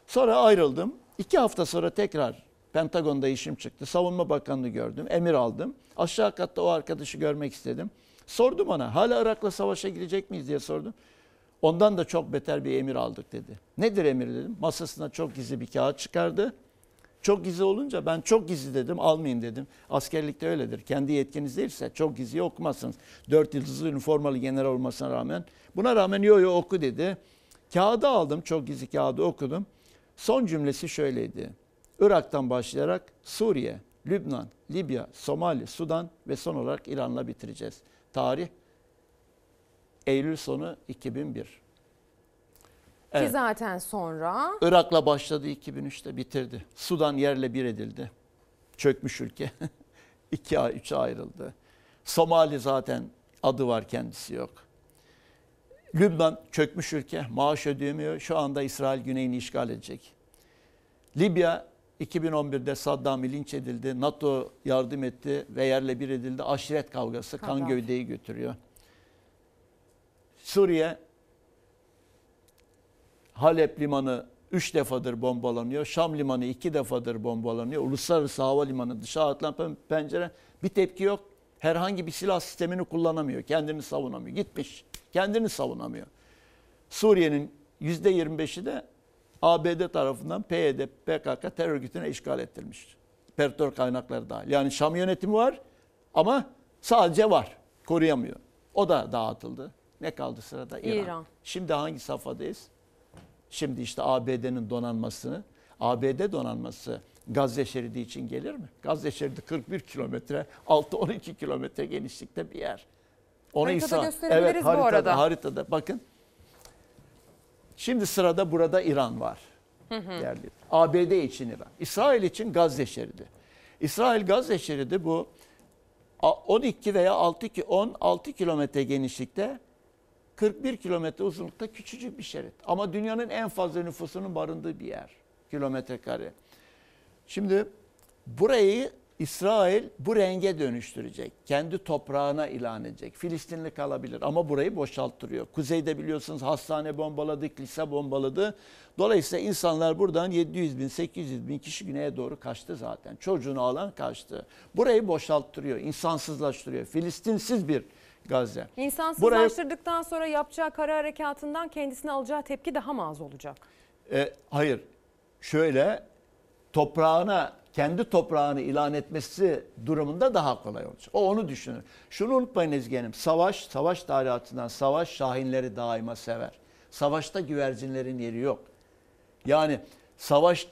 Sonra ayrıldım. İki hafta sonra tekrar Pentagon'da işim çıktı. Savunma Bakanı'nı gördüm. Emir aldım. Aşağı katta o arkadaşı görmek istedim. Sordum ona hala Irak'la savaşa girecek miyiz diye sordum. Ondan da çok beter bir emir aldık dedi. Nedir emir dedim. Masasına çok gizli bir kağıt çıkardı. Çok gizli olunca ben çok gizli dedim almayın dedim. Askerlikte öyledir. Kendi yetkiniz değilse çok gizli okumazsınız. Dört yıldızlı üniformalı general olmasına rağmen. Buna rağmen yo yo oku dedi. Kağıdı aldım çok gizli kağıdı okudum. Son cümlesi şöyleydi. Irak'tan başlayarak Suriye, Lübnan, Libya, Somali, Sudan ve son olarak İran'la bitireceğiz. Tarih Eylül sonu 2001. Ki Evet. zaten sonra Irak'la başladı 2003'te bitirdi. Sudan yerle bir edildi. Çökmüş ülke. İki ay, üçe ayrıldı. Somali zaten adı var kendisi yok. Lübnan çökmüş ülke. Maaş ödeyemiyor. Şu anda İsrail güneyini işgal edecek. Libya 2011'de Saddam'ı linç edildi. NATO yardım etti ve yerle bir edildi. Aşiret kavgası kan Kaddafi. gövdeyi götürüyor. Suriye Halep limanı 3 defadır bombalanıyor. Şam limanı 2 defadır bombalanıyor. Uluslararası havalimanı dışa atılan pen- pencere bir tepki yok. Herhangi bir silah sistemini kullanamıyor. Kendini savunamıyor. Gitmiş. Kendini savunamıyor. Suriye'nin %25'i de ABD tarafından PYD, PKK terör örgütüne işgal ettirilmiş. Petrol kaynakları dahil. Yani Şam yönetimi var ama sadece var. Koruyamıyor. O da dağıtıldı. Ne kaldı sırada? İran. İran. Şimdi hangi safhadayız? Şimdi işte ABD'nin donanmasını, ABD donanması Gazze şeridi için gelir mi? Gazze şeridi 41 kilometre, 6-12 kilometre genişlikte bir yer. Onu Haritada İsrail- gösterebiliriz evet, bu haritada, arada. Haritada bakın. Şimdi sırada burada İran var. Hı hı. ABD için İran. İsrail için Gazze şeridi. İsrail Gazze şeridi bu a- 12 veya 6 ki 16 kilometre genişlikte 41 kilometre uzunlukta küçücük bir şerit. Ama dünyanın en fazla nüfusunun barındığı bir yer. Kilometre kare. Şimdi burayı İsrail bu renge dönüştürecek. Kendi toprağına ilan edecek. Filistinli kalabilir ama burayı boşalttırıyor. Kuzeyde biliyorsunuz hastane bombaladı, kilise bombaladı. Dolayısıyla insanlar buradan 700 bin, 800 bin kişi güneye doğru kaçtı zaten. Çocuğunu alan kaçtı. Burayı boşalttırıyor, insansızlaştırıyor. Filistinsiz bir Gazze. Burayı İnsansızlaştırdıktan sonra yapacağı kara harekatından kendisine alacağı tepki daha mı az olacak? E, hayır. Şöyle toprağına kendi toprağını ilan etmesi durumunda daha kolay olacak. O onu düşünür. Şunu unutmayın Ezgi Hanım. Savaş, savaş tarihatından savaş şahinleri daima sever. Savaşta güvercinlerin yeri yok. Yani savaş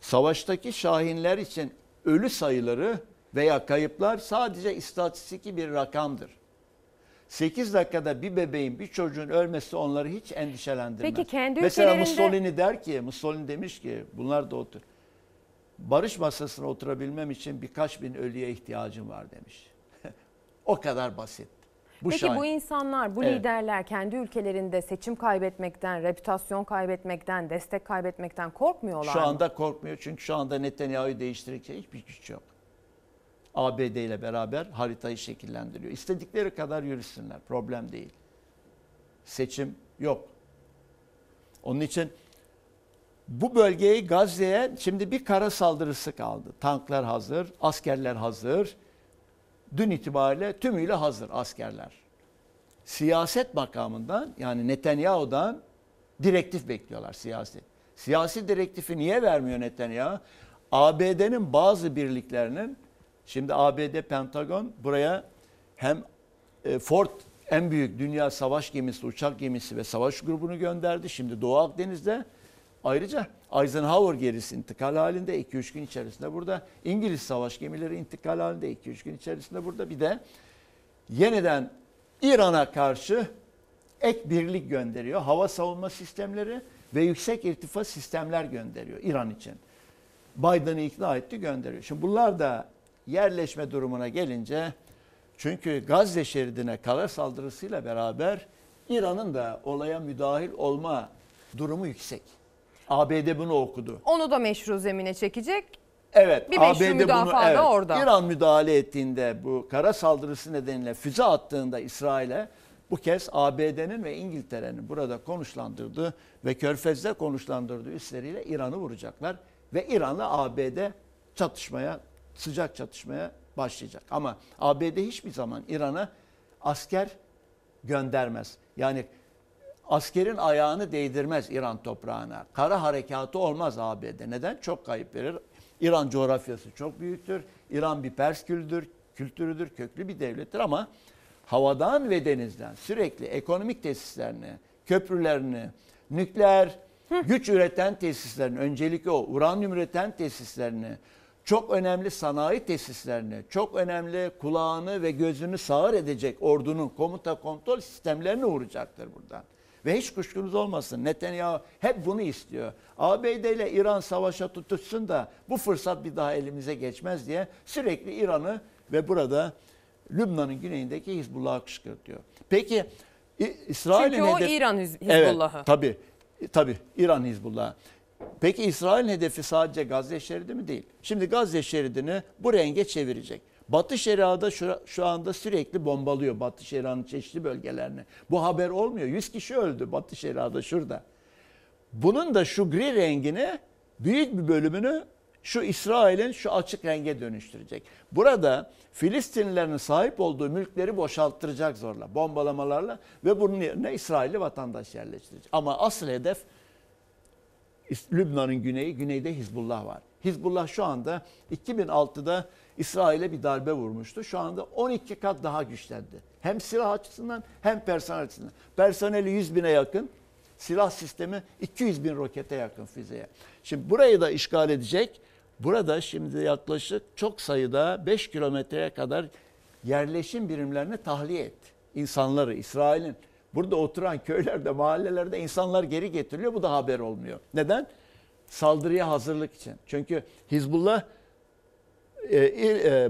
savaştaki şahinler için ölü sayıları veya kayıplar sadece istatistiki bir rakamdır. 8 dakikada bir bebeğin, bir çocuğun ölmesi onları hiç endişelendirmez. Peki kendi Mesela ülkelerinde- Mussolini der ki, Mussolini demiş ki bunlar da otur. Barış masasına oturabilmem için birkaç bin ölüye ihtiyacım var demiş. o kadar basit. Bu Peki şahin. bu insanlar, bu Evet. liderler kendi ülkelerinde seçim kaybetmekten, reputasyon kaybetmekten, destek kaybetmekten korkmuyorlar Şu mı? anda korkmuyor çünkü şu anda Netanyahu'yu değiştirecek hiçbir güç yok. ABD ile beraber haritayı şekillendiriyor. İstedikleri kadar yürüsünler. Problem değil. Seçim yok. Onun için bu bölgeyi Gazze'ye şimdi bir kara saldırısı kaldı. Tanklar hazır, askerler hazır. Dün itibariyle tümüyle hazır askerler. Siyaset makamından yani Netanyahu'dan direktif bekliyorlar siyasi. Siyasi direktifi niye vermiyor Netanyahu? ABD'nin bazı birliklerinin şimdi ABD Pentagon buraya hem e, Ford en büyük dünya savaş gemisi, uçak gemisi ve savaş grubunu gönderdi. Şimdi Doğu Akdeniz'de Ayrıca Eisenhower gerisi intikal halinde 2-3 gün içerisinde burada. İngiliz savaş gemileri intikal halinde 2-3 gün içerisinde burada. Bir de yeniden İran'a karşı ek birlik gönderiyor. Hava savunma sistemleri ve yüksek irtifa sistemler gönderiyor İran için. Biden'ı ikna etti gönderiyor. Şimdi bunlar da yerleşme durumuna gelince çünkü Gazze şeridine kara saldırısıyla beraber İran'ın da olaya müdahil olma durumu yüksek. ABD bunu okudu. Onu da meşru zemine çekecek. Evet, Bir meşru müdafaa da orada. İran müdahale ettiğinde bu kara saldırısı nedeniyle füze attığında İsrail'e bu kez ABD'nin ve İngiltere'nin burada konuşlandırdığı ve Körfez'de konuşlandırdığı üsleriyle İran'ı vuracaklar. Ve İran'la ABD çatışmaya, sıcak çatışmaya başlayacak. Ama ABD hiçbir zaman İran'a asker göndermez. Yani askerin ayağını değdirmez İran toprağına. Kara harekatı olmaz ABD. Neden? Çok kayıp verir. İran coğrafyası çok büyüktür. İran bir Pers kültür, kültürüdür, köklü bir devlettir ama havadan ve denizden sürekli ekonomik tesislerini, köprülerini, nükleer güç üreten tesislerini, öncelikle o uranyum üreten tesislerini, çok önemli sanayi tesislerini, çok önemli kulağını ve gözünü sağır edecek ordunun komuta kontrol sistemlerini vuracaktır buradan. Ve hiç kuşkunuz olmasın Netanyahu hep bunu istiyor. ABD ile İran savaşa tutuşsun da bu fırsat bir daha elimize geçmez diye sürekli İran'ı ve burada Lübnan'ın güneyindeki Hizbullah'ı kışkırtıyor. Peki İsrail'in Çünkü o hedef- İran Hiz- Evet, Hizbullah'ı. tabii. Tabii İran Hizbullah'ı. Peki İsrail'in hedefi sadece Gazze şeridi mi değil? Şimdi Gazze şeridini bu renge çevirecek. Batı Şeria'da şu, şu anda sürekli bombalıyor Batı Şeria'nın çeşitli bölgelerini. Bu haber olmuyor. 100 kişi öldü Batı Şeria'da şurada. Bunun da şu gri rengini büyük bir bölümünü şu İsrail'in şu açık renge dönüştürecek. Burada Filistinlilerin sahip olduğu mülkleri boşalttıracak zorla, bombalamalarla ve bunun yerine İsrailli vatandaş yerleştirecek. Ama asıl hedef Lübnan'ın güneyi, güneyde Hizbullah var. Hizbullah şu anda 2006'da İsrail'e bir darbe vurmuştu. Şu anda 12 kat daha güçlendi. Hem silah açısından hem personel açısından. Personeli 100 bine yakın, silah sistemi 200 bin rokete yakın füzeye. Şimdi burayı da işgal edecek. Burada şimdi yaklaşık çok sayıda 5 kilometreye kadar yerleşim birimlerini tahliye etti. İnsanları, İsrail'in burada oturan köylerde, mahallelerde insanlar geri getiriliyor. Bu da haber olmuyor. Neden? Saldırıya hazırlık için. Çünkü Hizbullah e, e,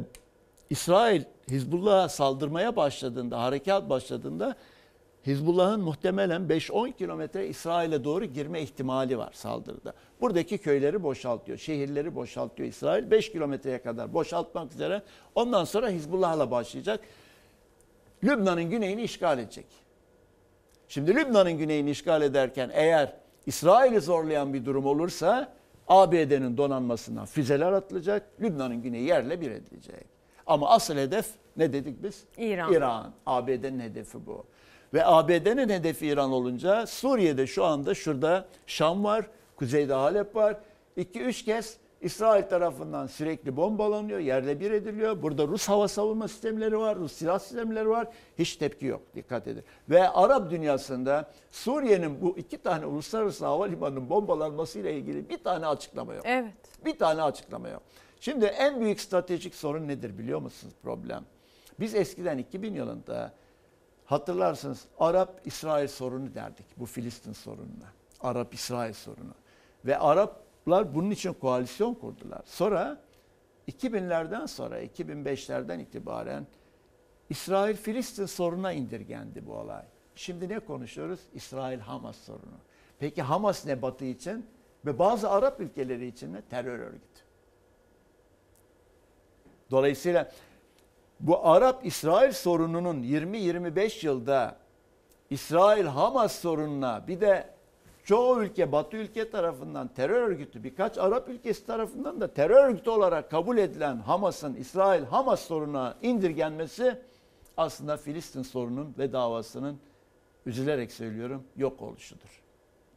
İsrail Hizbullah'a saldırmaya başladığında, harekat başladığında Hizbullah'ın muhtemelen 5-10 kilometre İsrail'e doğru girme ihtimali var saldırıda. Buradaki köyleri boşaltıyor, şehirleri boşaltıyor İsrail. 5 kilometreye kadar boşaltmak üzere. Ondan sonra Hizbullah'la başlayacak. Lübnan'ın güneyini işgal edecek. Şimdi Lübnan'ın güneyini işgal ederken eğer İsrail'i zorlayan bir durum olursa ABD'nin donanmasından füzeler atılacak. Lübnan'ın güneyi yerle bir edilecek. Ama asıl hedef ne dedik biz? İran. İran. ABD'nin hedefi bu. Ve ABD'nin hedefi İran olunca Suriye'de şu anda şurada Şam var, kuzeyde Halep var. 2-3 kez İsrail tarafından sürekli bombalanıyor, yerle bir ediliyor. Burada Rus hava savunma sistemleri var, Rus silah sistemleri var. Hiç tepki yok, dikkat edin. Ve Arap dünyasında Suriye'nin bu iki tane uluslararası havalimanının bombalanmasıyla ilgili bir tane açıklama yok. Evet. Bir tane açıklama yok. Şimdi en büyük stratejik sorun nedir biliyor musunuz problem? Biz eskiden 2000 yılında hatırlarsınız Arap-İsrail sorunu derdik bu Filistin sorununa. Arap-İsrail sorunu. Ve Araplar bunun için koalisyon kurdular. Sonra 2000'lerden sonra 2005'lerden itibaren İsrail-Filistin sorununa indirgendi bu olay. Şimdi ne konuşuyoruz? İsrail-Hamas sorunu. Peki Hamas ne Batı için? Ve bazı Arap ülkeleri için ne? Terör örgütü. Dolayısıyla bu Arap-İsrail sorununun 20-25 yılda İsrail-Hamas sorununa bir de çoğu ülke, Batı ülke tarafından terör örgütü, birkaç Arap ülkesi tarafından da terör örgütü olarak kabul edilen Hamas'ın İsrail-Hamas sorununa indirgenmesi aslında Filistin sorunun ve davasının üzülerek söylüyorum yok oluşudur.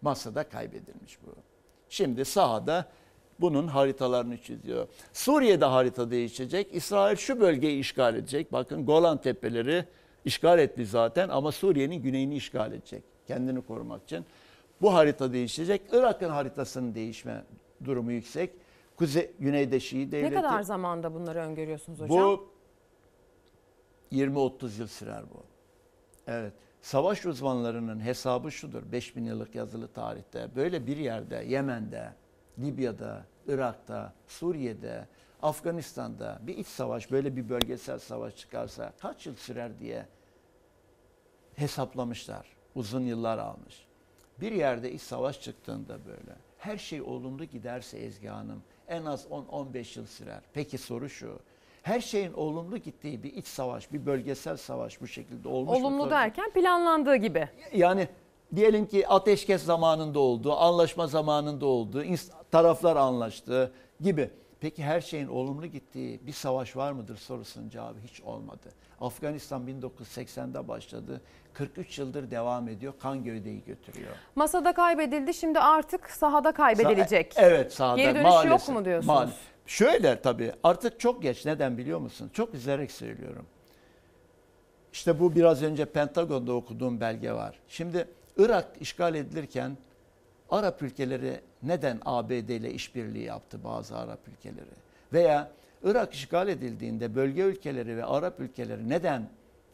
Masada kaybedilmiş bu. Şimdi sahada bunun haritalarını çiziyor. Suriye'de harita değişecek. İsrail şu bölgeyi işgal edecek. Bakın Golan Tepeleri işgal etti zaten ama Suriye'nin güneyini işgal edecek. Kendini korumak için. Bu harita değişecek. Irak'ın haritasının değişme durumu yüksek. Kuzey, güneyde Şii devleti. Ne kadar zamanda bunları öngörüyorsunuz hocam? Bu 20-30 yıl sürer bu. Evet. Savaş uzmanlarının hesabı şudur. 5000 yıllık yazılı tarihte. Böyle bir yerde, Yemen'de, Libya'da, Irak'ta, Suriye'de, Afganistan'da bir iç savaş, böyle bir bölgesel savaş çıkarsa kaç yıl sürer diye hesaplamışlar. Uzun yıllar almış. Bir yerde iç savaş çıktığında böyle her şey olumlu giderse Ezgi Hanım en az 10-15 yıl sürer. Peki soru şu. Her şeyin olumlu gittiği bir iç savaş, bir bölgesel savaş bu şekilde olmuş mu? Olumlu Tabii. derken planlandığı gibi. Yani diyelim ki ateşkes zamanında oldu, anlaşma zamanında oldu, taraflar anlaştı gibi. Peki her şeyin olumlu gittiği bir savaş var mıdır sorusunun cevabı hiç olmadı. Afganistan 1980'de başladı. 43 yıldır devam ediyor. Kan gövdeyi götürüyor. Masada kaybedildi şimdi artık sahada kaybedilecek. Sa- Evet sahada Geri dönüş maalesef. yok mu diyorsunuz? Maal- Şöyle tabii artık çok geç. Neden biliyor musun? Çok üzerek söylüyorum. İşte bu biraz önce Pentagon'da okuduğum belge var. Şimdi Irak işgal edilirken Arap ülkeleri neden ABD ile işbirliği yaptı bazı Arap ülkeleri? Veya Irak işgal edildiğinde bölge ülkeleri ve Arap ülkeleri neden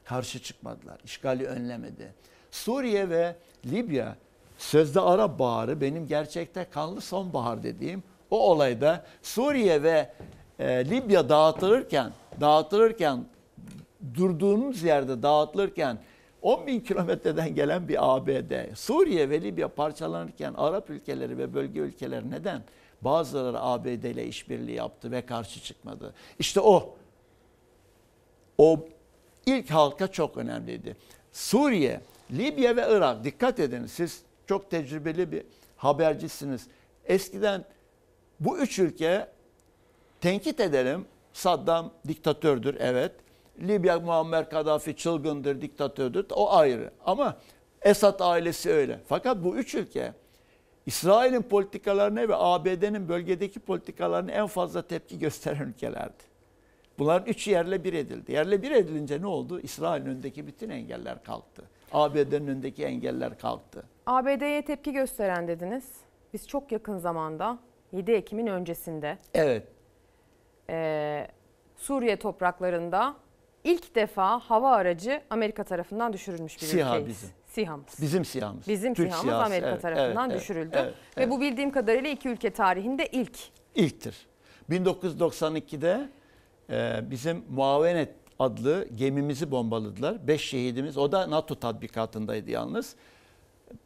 karşı çıkmadılar? İşgali önlemedi. Suriye ve Libya sözde Arap Baharı benim gerçekte kanlı sonbahar dediğim o olayda Suriye ve e, Libya dağıtılırken dağıtılırken durduğunuz yerde dağıtılırken 10 bin kilometreden gelen bir ABD, Suriye ve Libya parçalanırken Arap ülkeleri ve bölge ülkeleri neden bazıları ABD ile işbirliği yaptı ve karşı çıkmadı? İşte o, o ilk halka çok önemliydi. Suriye, Libya ve Irak dikkat edin siz çok tecrübeli bir habercisiniz. Eskiden bu üç ülke tenkit edelim. Saddam diktatördür evet. Libya Muammer Kaddafi çılgındır, diktatördür. O ayrı. Ama Esad ailesi öyle. Fakat bu üç ülke İsrail'in politikalarına ve ABD'nin bölgedeki politikalarına en fazla tepki gösteren ülkelerdi. Bunların üç yerle bir edildi. Yerle bir edilince ne oldu? İsrail'in önündeki bütün engeller kalktı. ABD'nin önündeki engeller kalktı. ABD'ye tepki gösteren dediniz. Biz çok yakın zamanda 7 Ekim'in öncesinde Evet. eee, Suriye topraklarında ilk defa hava aracı Amerika tarafından düşürülmüş bir SİHA ülkeyiz. bizim. SİHA'mız. Bizim SİHA'mız. Bizim Türk SİHA'mız SİHA'sı. Amerika Evet, tarafından evet, düşürüldü. evet, Ve evet. bu bildiğim kadarıyla iki ülke tarihinde ilk. İlktir. 1992'de e, bizim Muavenet adlı gemimizi bombaladılar. Beş şehidimiz, o da NATO tatbikatındaydı yalnız.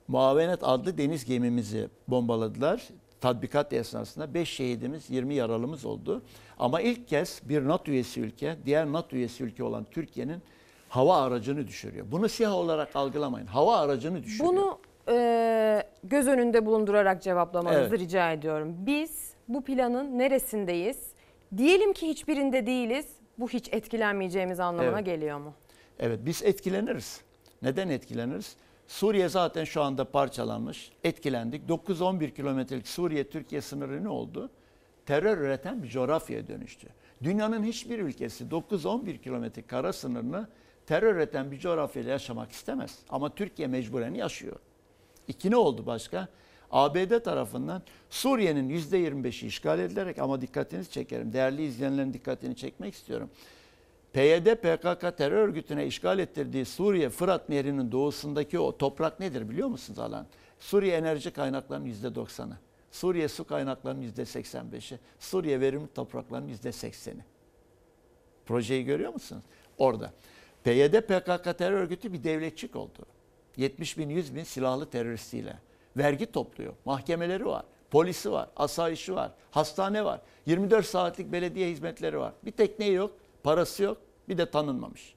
Muavenet adlı deniz gemimizi bombaladılar. Tatbikat esnasında 5 şehidimiz, 20 yaralımız oldu. Ama ilk kez bir NATO üyesi ülke, diğer NATO üyesi ülke olan Türkiye'nin hava aracını düşürüyor. Bunu siyah olarak algılamayın. Hava aracını düşürüyor. Bunu eee, göz önünde bulundurarak cevaplamanızı Evet. rica ediyorum. Biz bu planın neresindeyiz? Diyelim ki hiçbirinde değiliz. Bu hiç etkilenmeyeceğimiz anlamına Evet. geliyor mu? Evet biz etkileniriz. Neden etkileniriz? Suriye zaten şu anda parçalanmış. Etkilendik. 9-11 kilometrelik Suriye-Türkiye sınırı ne oldu? Terör üreten bir coğrafyaya dönüştü. Dünyanın hiçbir ülkesi 9-11 kilometre kara sınırını terör üreten bir coğrafyayla yaşamak istemez. Ama Türkiye mecburen yaşıyor. İki ne oldu başka? ABD tarafından Suriye'nin %25'i işgal edilerek ama dikkatinizi çekerim. Değerli izleyenlerin dikkatini çekmek istiyorum. PYD PKK terör örgütüne işgal ettirdiği Suriye Fırat Nehri'nin doğusundaki o toprak nedir biliyor musunuz alan? Suriye enerji kaynaklarının %90'ı. Suriye su kaynaklarının %85'i. Suriye verimli topraklarının %80'i. Projeyi görüyor musunuz? Orada. PYD PKK terör örgütü bir devletçik oldu. 70 bin 100 bin silahlı teröristiyle. Vergi topluyor. Mahkemeleri var. Polisi var. Asayişi var. Hastane var. 24 saatlik belediye hizmetleri var. Bir tekneyi yok. Parası yok. Bir de tanınmamış.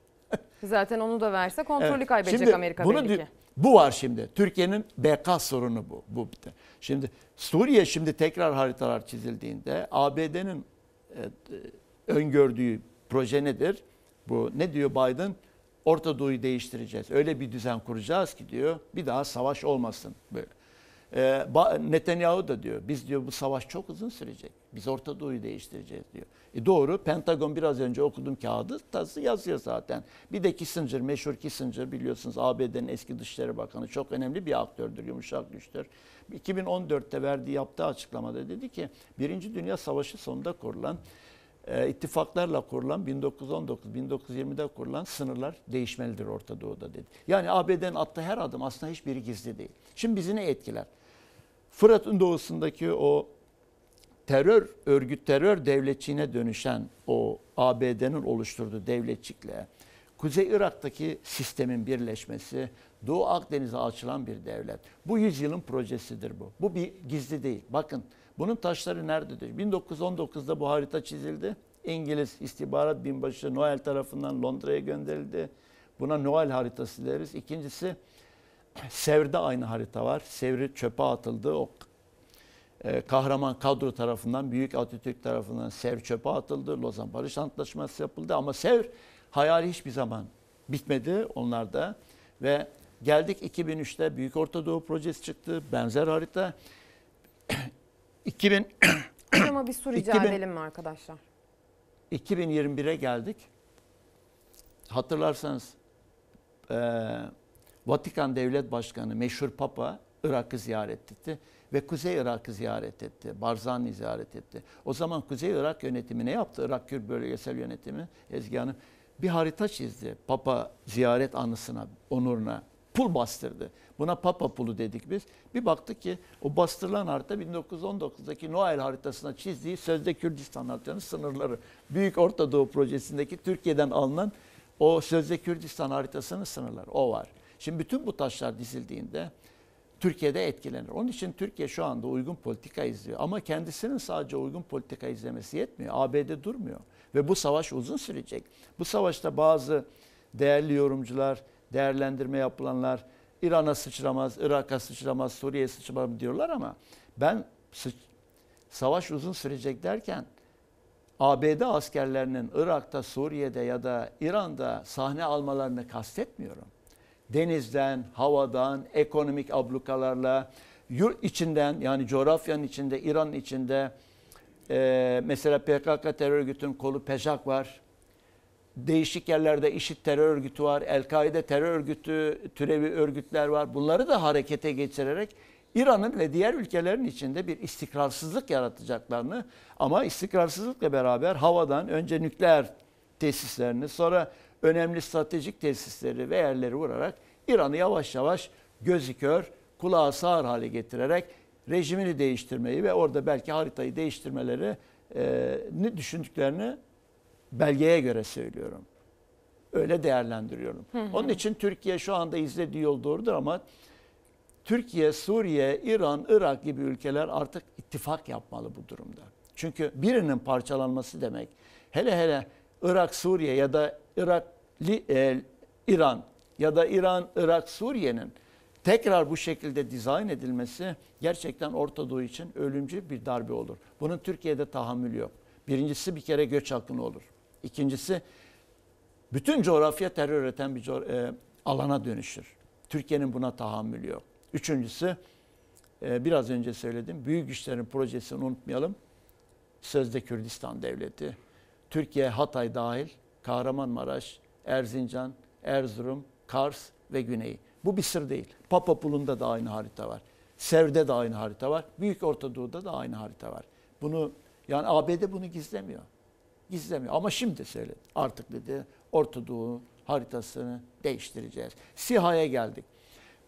Zaten onu da verse kontrolü Evet. kaybedecek Şimdi Amerika bunu belli ki. Bu var şimdi. Türkiye'nin BK sorunu bu. bu. Şimdi Suriye şimdi tekrar haritalar çizildiğinde ABD'nin e, öngördüğü proje nedir? Bu ne diyor Biden? Orta Doğu'yu değiştireceğiz. Öyle bir düzen kuracağız ki diyor bir daha savaş olmasın böyle. Ee, Netanyahu da diyor biz diyor bu savaş çok uzun sürecek. Biz Orta Doğu'yu değiştireceğiz diyor. E doğru Pentagon biraz önce okudum kağıdı tası yazıyor zaten. Bir de Kissinger meşhur Kissinger biliyorsunuz ABD'nin eski Dışişleri Bakanı çok önemli bir aktördür yumuşak güçtür. 2014'te verdiği yaptığı açıklamada dedi ki Birinci Dünya Savaşı sonunda kurulan e, ittifaklarla kurulan 1919-1920'de kurulan sınırlar değişmelidir Orta Doğu'da dedi. Yani ABD'nin attığı her adım aslında hiçbiri gizli değil. Şimdi bizi ne etkiler? Fırat'ın doğusundaki o terör örgüt terör devletçiğine dönüşen o ABD'nin oluşturduğu devletçikle Kuzey Irak'taki sistemin birleşmesi, Doğu Akdeniz'e açılan bir devlet. Bu yüzyılın projesidir bu. Bu bir gizli değil. Bakın bunun taşları nerededir? 1919'da bu harita çizildi. İngiliz istihbarat binbaşı Noel tarafından Londra'ya gönderildi. Buna Noel haritası deriz. İkincisi Sevr'de aynı harita var. Sevr'i çöpe atıldı. O e, kahraman kadro tarafından, Büyük Atatürk tarafından Sevr çöpe atıldı. Lozan Barış Antlaşması yapıldı ama Sevr hayali hiçbir zaman bitmedi onlarda. Ve geldik 2003'te Büyük Orta Doğu Projesi çıktı. Benzer harita. 2000 Ama bir su rica 2000 edelim mi arkadaşlar? 2021'e geldik. Hatırlarsanız eee, Vatikan Devlet Başkanı meşhur Papa Irak'ı ziyaret etti ve Kuzey Irak'ı ziyaret etti. Barzani ziyaret etti. O zaman Kuzey Irak yönetimi ne yaptı? Irak Kürt Bölgesel Yönetimi Ezgi Hanım bir harita çizdi. Papa ziyaret anısına, onuruna pul bastırdı. Buna Papa pulu dedik biz. Bir baktık ki o bastırılan harita 1919'daki Noel haritasına çizdiği sözde Kürdistan haritasının sınırları. Büyük Orta Doğu projesindeki Türkiye'den alınan o sözde Kürdistan haritasının sınırları. O var. Şimdi bütün bu taşlar dizildiğinde Türkiye'de etkilenir. Onun için Türkiye şu anda uygun politika izliyor. Ama kendisinin sadece uygun politika izlemesi yetmiyor. ABD durmuyor. Ve bu savaş uzun sürecek. Bu savaşta bazı değerli yorumcular, değerlendirme yapılanlar İran'a sıçramaz, Irak'a sıçramaz, Suriye'ye sıçramaz diyorlar ama ben savaş uzun sürecek derken ABD askerlerinin Irak'ta, Suriye'de ya da İran'da sahne almalarını kastetmiyorum. Denizden, havadan, ekonomik ablukalarla, yurt içinden yani coğrafyanın içinde, İran'ın içinde e, mesela PKK terör örgütünün kolu PEJAK var. Değişik yerlerde IŞİD terör örgütü var, El-Kaide terör örgütü, türevi örgütler var. Bunları da harekete geçirerek İran'ın ve diğer ülkelerin içinde bir istikrarsızlık yaratacaklarını ama istikrarsızlıkla beraber havadan önce nükleer tesislerini sonra önemli stratejik tesisleri ve yerleri vurarak İran'ı yavaş yavaş gözü kör, kulağı sağır hale getirerek rejimini değiştirmeyi ve orada belki haritayı değiştirmeleri e, düşündüklerini belgeye göre söylüyorum. Öyle değerlendiriyorum. Hı hı. Onun için Türkiye şu anda izlediği yol doğrudur ama Türkiye, Suriye, İran, Irak gibi ülkeler artık ittifak yapmalı bu durumda. Çünkü birinin parçalanması demek hele hele Irak, Suriye ya da Irak, e, İran ya da İran, Irak, Suriye'nin tekrar bu şekilde dizayn edilmesi gerçekten Orta Doğu için ölümcül bir darbe olur. Bunun Türkiye'de tahammülü yok. Birincisi bir kere göç akını olur. İkincisi bütün coğrafya terör üreten bir co- e, alana dönüşür. Türkiye'nin buna tahammülü yok. Üçüncüsü e, biraz önce söyledim. Büyük güçlerin projesini unutmayalım. Sözde Kürdistan Devleti. Türkiye, Hatay dahil, Kahramanmaraş, Erzincan, Erzurum, Kars ve Güney. Bu bir sır değil. Papapulun'da da aynı harita var. Sev'de de aynı harita var. Büyük Orta Doğu'da da aynı harita var. Bunu yani ABD bunu gizlemiyor. Gizlemiyor. Ama şimdi söyledi. Artık dedi Orta Doğu haritasını değiştireceğiz. SİHA'ya geldik.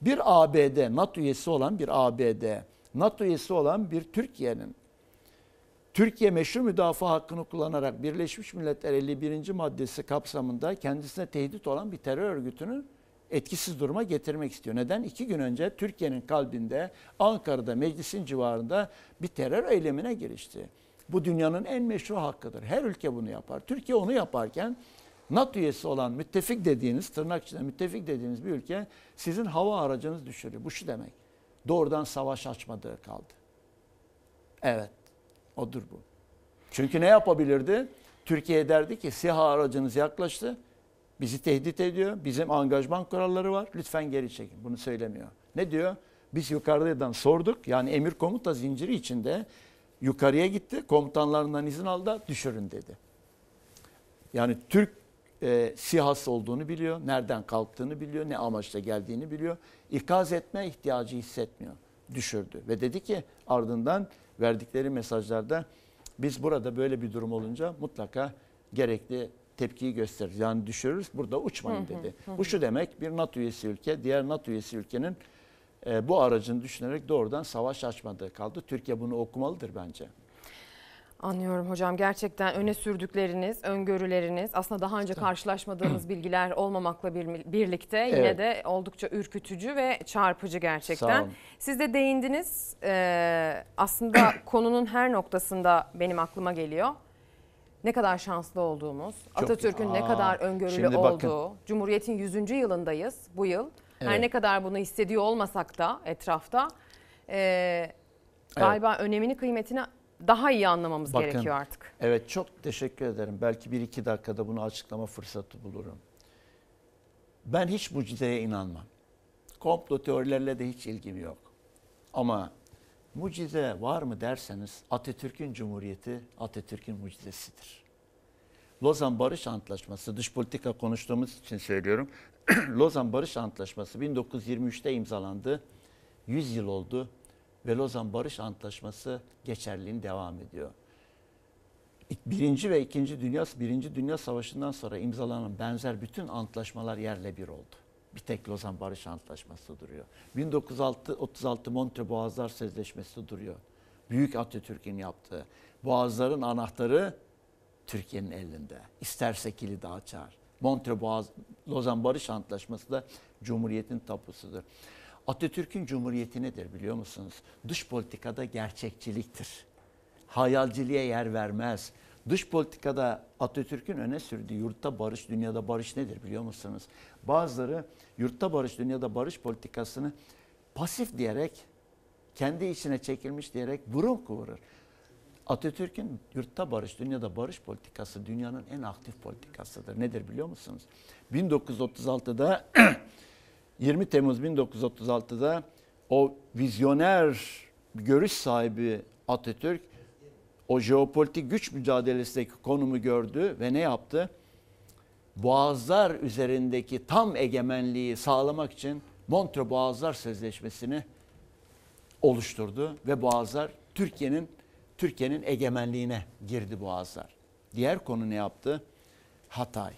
Bir ABD, NATO üyesi olan bir ABD, NATO üyesi olan bir Türkiye'nin Türkiye meşru müdafaa hakkını kullanarak Birleşmiş Milletler 51. maddesi kapsamında kendisine tehdit olan bir terör örgütünü etkisiz duruma getirmek istiyor. Neden? İki gün önce Türkiye'nin kalbinde Ankara'da meclisin civarında bir terör eylemine girişti. Bu dünyanın en meşru hakkıdır. Her ülke bunu yapar. Türkiye onu yaparken NATO üyesi olan müttefik dediğiniz, tırnak içinde müttefik dediğiniz bir ülke sizin hava aracınız düşürüyor. Bu şu demek. Doğrudan savaş açmadığı kaldı. Evet. Odur bu. Çünkü ne yapabilirdi? Türkiye derdi ki SİHA aracınız yaklaştı. Bizi tehdit ediyor. Bizim angajman kuralları var. Lütfen geri çekin. Bunu söylemiyor. Ne diyor? Biz yukarıdan sorduk. Yani emir komuta zinciri içinde yukarıya gitti. Komutanlarından izin aldı. Düşürün dedi. Yani Türk e, SİHA'sı olduğunu biliyor. Nereden kalktığını biliyor. Ne amaçla geldiğini biliyor. İkaz etme ihtiyacı hissetmiyor. Düşürdü. Ve dedi ki ardından verdikleri mesajlarda biz burada böyle bir durum olunca mutlaka gerekli tepkiyi gösteririz. Yani düşürürüz burada uçmayın hı, dedi. hı hı. Bu şu demek bir NATO üyesi ülke diğer NATO üyesi ülkenin e, bu aracını düşünerek doğrudan savaş açmadığı kaldı. Türkiye bunu okumalıdır bence. Anlıyorum hocam. Gerçekten öne sürdükleriniz, öngörüleriniz aslında daha önce karşılaşmadığımız bilgiler olmamakla bir- birlikte yine Evet. de oldukça ürkütücü ve çarpıcı gerçekten. Siz de değindiniz. Ee, aslında konunun her noktasında benim aklıma geliyor. Ne kadar şanslı olduğumuz, Atatürk'ün ne kadar öngörülü şimdi bakın. olduğu, Cumhuriyet'in 100. yılındayız bu yıl. Her Evet. ne kadar bunu hissediyor olmasak da etrafta e, galiba önemini, kıymetini daha iyi anlamamız Bakın, gerekiyor artık. Evet çok teşekkür ederim. Belki bir iki dakikada bunu açıklama fırsatı bulurum. Ben hiç mucizeye inanmam. Komplo teorilerle de hiç ilgim yok. Ama mucize var mı derseniz Atatürk'ün Cumhuriyeti Atatürk'ün mucizesidir. Lozan Barış Antlaşması, dış politika konuştuğumuz için söylüyorum. Lozan Barış Antlaşması 1923'te imzalandı. 100 yıl oldu ve Lozan Barış Antlaşması geçerliğini devam ediyor. Birinci ve ikinci Dünya, Birinci Dünya Savaşı'ndan sonra imzalanan benzer bütün antlaşmalar yerle bir oldu. Bir tek Lozan Barış Antlaşması duruyor. 1936 Montre Boğazlar Sözleşmesi duruyor. Büyük Atatürk'ün yaptığı. Boğazların anahtarı Türkiye'nin elinde. İsterse kilidi açar. Montre Boğaz, Lozan Barış Antlaşması da Cumhuriyet'in tapusudur. Atatürk'ün Cumhuriyeti nedir biliyor musunuz? Dış politikada gerçekçiliktir. Hayalciliğe yer vermez. Dış politikada Atatürk'ün öne sürdüğü yurtta barış, dünyada barış nedir biliyor musunuz? Bazıları yurtta barış, dünyada barış politikasını pasif diyerek, kendi içine çekilmiş diyerek burun kıvırır. Atatürk'ün yurtta barış, dünyada barış politikası dünyanın en aktif politikasıdır. Nedir biliyor musunuz? 1936'da 20 Temmuz 1936'da o vizyoner görüş sahibi Atatürk o jeopolitik güç mücadelesindeki konumu gördü ve ne yaptı? Boğazlar üzerindeki tam egemenliği sağlamak için Montre Boğazlar Sözleşmesi'ni oluşturdu ve Boğazlar Türkiye'nin Türkiye'nin egemenliğine girdi Boğazlar. Diğer konu ne yaptı? Hatay.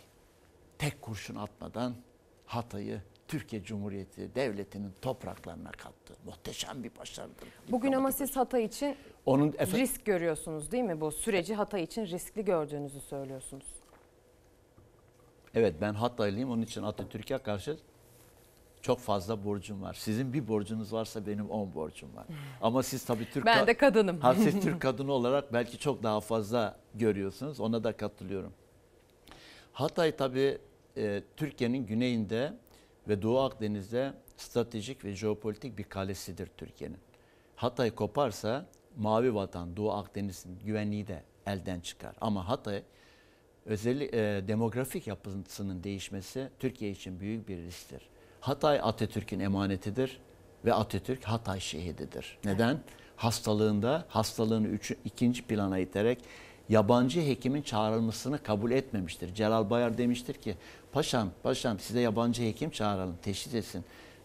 Tek kurşun atmadan Hatay'ı Türkiye Cumhuriyeti Devleti'nin topraklarına kattı. Muhteşem bir başarıdır. Bugün ama siz Hatay için Onun efe- risk görüyorsunuz değil mi? Bu süreci Hatay için riskli gördüğünüzü söylüyorsunuz. Evet ben Hataylıyım onun için Atatürk'e karşı çok fazla borcum var. Sizin bir borcunuz varsa benim on borcum var. Ama siz tabii Türk Ben de kadınım. Ha, siz Türk kadını olarak belki çok daha fazla görüyorsunuz. Ona da katılıyorum. Hatay tabii e, Türkiye'nin güneyinde ve Doğu Akdeniz'de stratejik ve jeopolitik bir kalesidir Türkiye'nin. Hatay koparsa Mavi Vatan, Doğu Akdeniz'in güvenliği de elden çıkar. Ama Hatay özellikle e, demografik yapısının değişmesi Türkiye için büyük bir risktir. Hatay Atatürk'ün emanetidir ve Atatürk Hatay şehididir. Neden? Hastalığında hastalığını üç, ikinci plana iterek yabancı hekimin çağrılmasını kabul etmemiştir. Celal Bayar demiştir ki paşam paşam size yabancı hekim çağıralım teşhis etsin.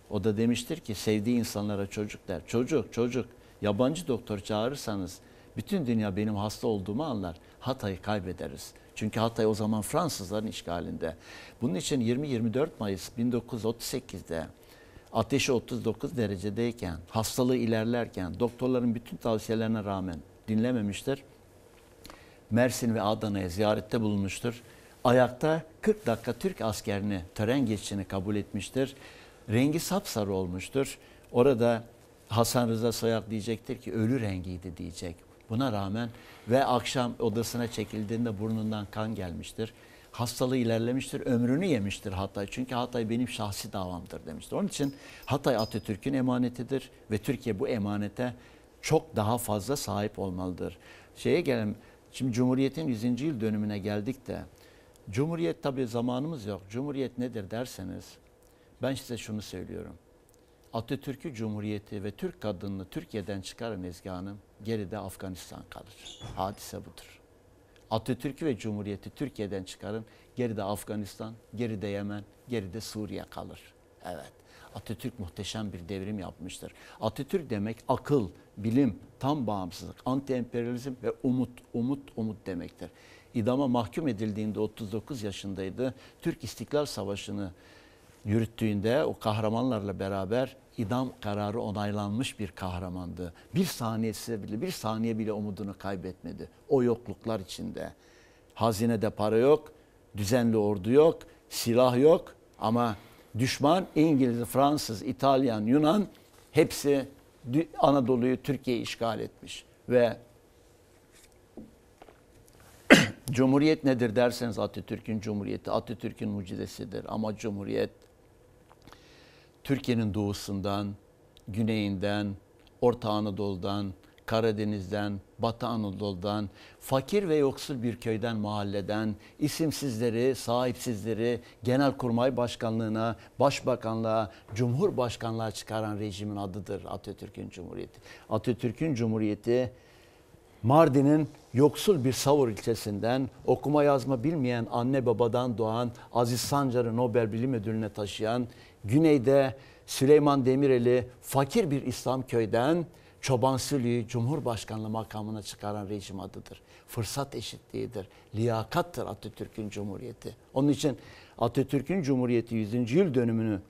O da demiştir ki sevdiği insanlara çocuk der. Çocuk çocuk yabancı doktor çağırırsanız bütün dünya benim hasta olduğumu anlar. Hatay'ı kaybederiz. Çünkü Hatay o zaman Fransızların işgalinde. Bunun için 20-24 Mayıs 1938'de ateşi 39 derecedeyken, hastalığı ilerlerken, doktorların bütün tavsiyelerine rağmen dinlememiştir. Mersin ve Adana'ya ziyarette bulunmuştur. Ayakta 40 dakika Türk askerini tören geçişini kabul etmiştir. Rengi sapsarı olmuştur. Orada Hasan Rıza Soyak diyecektir ki ölü rengiydi diyecek. Buna rağmen ve akşam odasına çekildiğinde burnundan kan gelmiştir. Hastalığı ilerlemiştir, ömrünü yemiştir Hatay. Çünkü Hatay benim şahsi davamdır demiştir. Onun için Hatay Atatürk'ün emanetidir ve Türkiye bu emanete çok daha fazla sahip olmalıdır. Şeye gelelim, şimdi Cumhuriyet'in 100. yıl dönümüne geldik de, Cumhuriyet tabii zamanımız yok. Cumhuriyet nedir derseniz, ben size şunu söylüyorum. Atatürk'ü Cumhuriyeti ve Türk kadınını Türkiye'den çıkarın Ezgi Hanım, geride Afganistan kalır. Hadise budur. Atatürk'ü ve Cumhuriyeti Türkiye'den çıkarın, geride Afganistan, geride Yemen, geride Suriye kalır. Evet. Atatürk muhteşem bir devrim yapmıştır. Atatürk demek akıl, bilim, tam bağımsızlık, anti-emperyalizm ve umut, umut, umut demektir. İdama mahkum edildiğinde 39 yaşındaydı. Türk İstiklal Savaşı'nı yürüttüğünde o kahramanlarla beraber idam kararı onaylanmış bir kahramandı. Bir saniyesi bile, bir saniye bile umudunu kaybetmedi. O yokluklar içinde. Hazinede para yok, düzenli ordu yok, silah yok ama düşman İngiliz, Fransız, İtalyan, Yunan hepsi Anadolu'yu Türkiye işgal etmiş ve Cumhuriyet nedir derseniz Atatürk'ün Cumhuriyeti, Atatürk'ün mucidesidir. Ama Cumhuriyet Türkiye'nin doğusundan, güneyinden, Orta Anadolu'dan, Karadeniz'den, Batı Anadolu'dan, fakir ve yoksul bir köyden, mahalleden, isimsizleri, sahipsizleri Genelkurmay Başkanlığına, Başbakanlığa, Cumhurbaşkanlığa çıkaran rejimin adıdır Atatürk'ün Cumhuriyeti. Atatürk'ün Cumhuriyeti Mardin'in yoksul bir Savur ilçesinden okuma yazma bilmeyen anne babadan doğan Aziz Sancar'ı Nobel Bilim Ödülü'ne taşıyan güneyde Süleyman Demirel'i fakir bir İslam köyden Çoban Sülü'yü Cumhurbaşkanlığı makamına çıkaran rejim adıdır. Fırsat eşitliğidir, liyakattır Atatürk'ün Cumhuriyeti. Onun için Atatürk'ün Cumhuriyeti 100. yıl dönümünü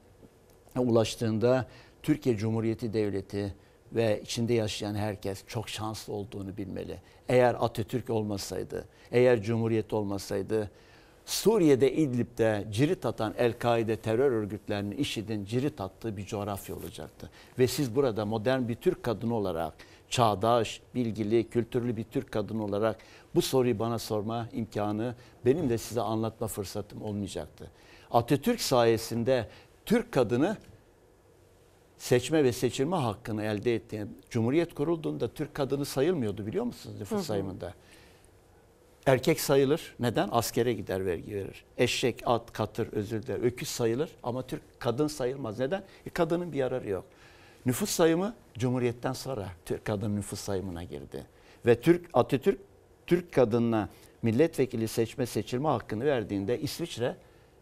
ulaştığında Türkiye Cumhuriyeti Devleti ve içinde yaşayan herkes çok şanslı olduğunu bilmeli. Eğer Atatürk olmasaydı, eğer Cumhuriyet olmasaydı Suriye'de İdlib'de cirit atan El-Kaide terör örgütlerinin IŞİD'in cirit attığı bir coğrafya olacaktı. Ve siz burada modern bir Türk kadını olarak, çağdaş, bilgili, kültürlü bir Türk kadını olarak bu soruyu bana sorma imkanı benim de size anlatma fırsatım olmayacaktı. Atatürk sayesinde Türk kadını seçme ve seçilme hakkını elde etti. Cumhuriyet kurulduğunda Türk kadını sayılmıyordu biliyor musunuz nüfus sayımında? Erkek sayılır. Neden? Askere gider vergi verir. Eşek, at, katır, özür diler. Öküz sayılır ama Türk kadın sayılmaz. Neden? E, kadının bir yararı yok. Nüfus sayımı Cumhuriyet'ten sonra Türk kadın nüfus sayımına girdi. Ve Türk Atatürk Türk kadınına milletvekili seçme seçilme hakkını verdiğinde İsviçre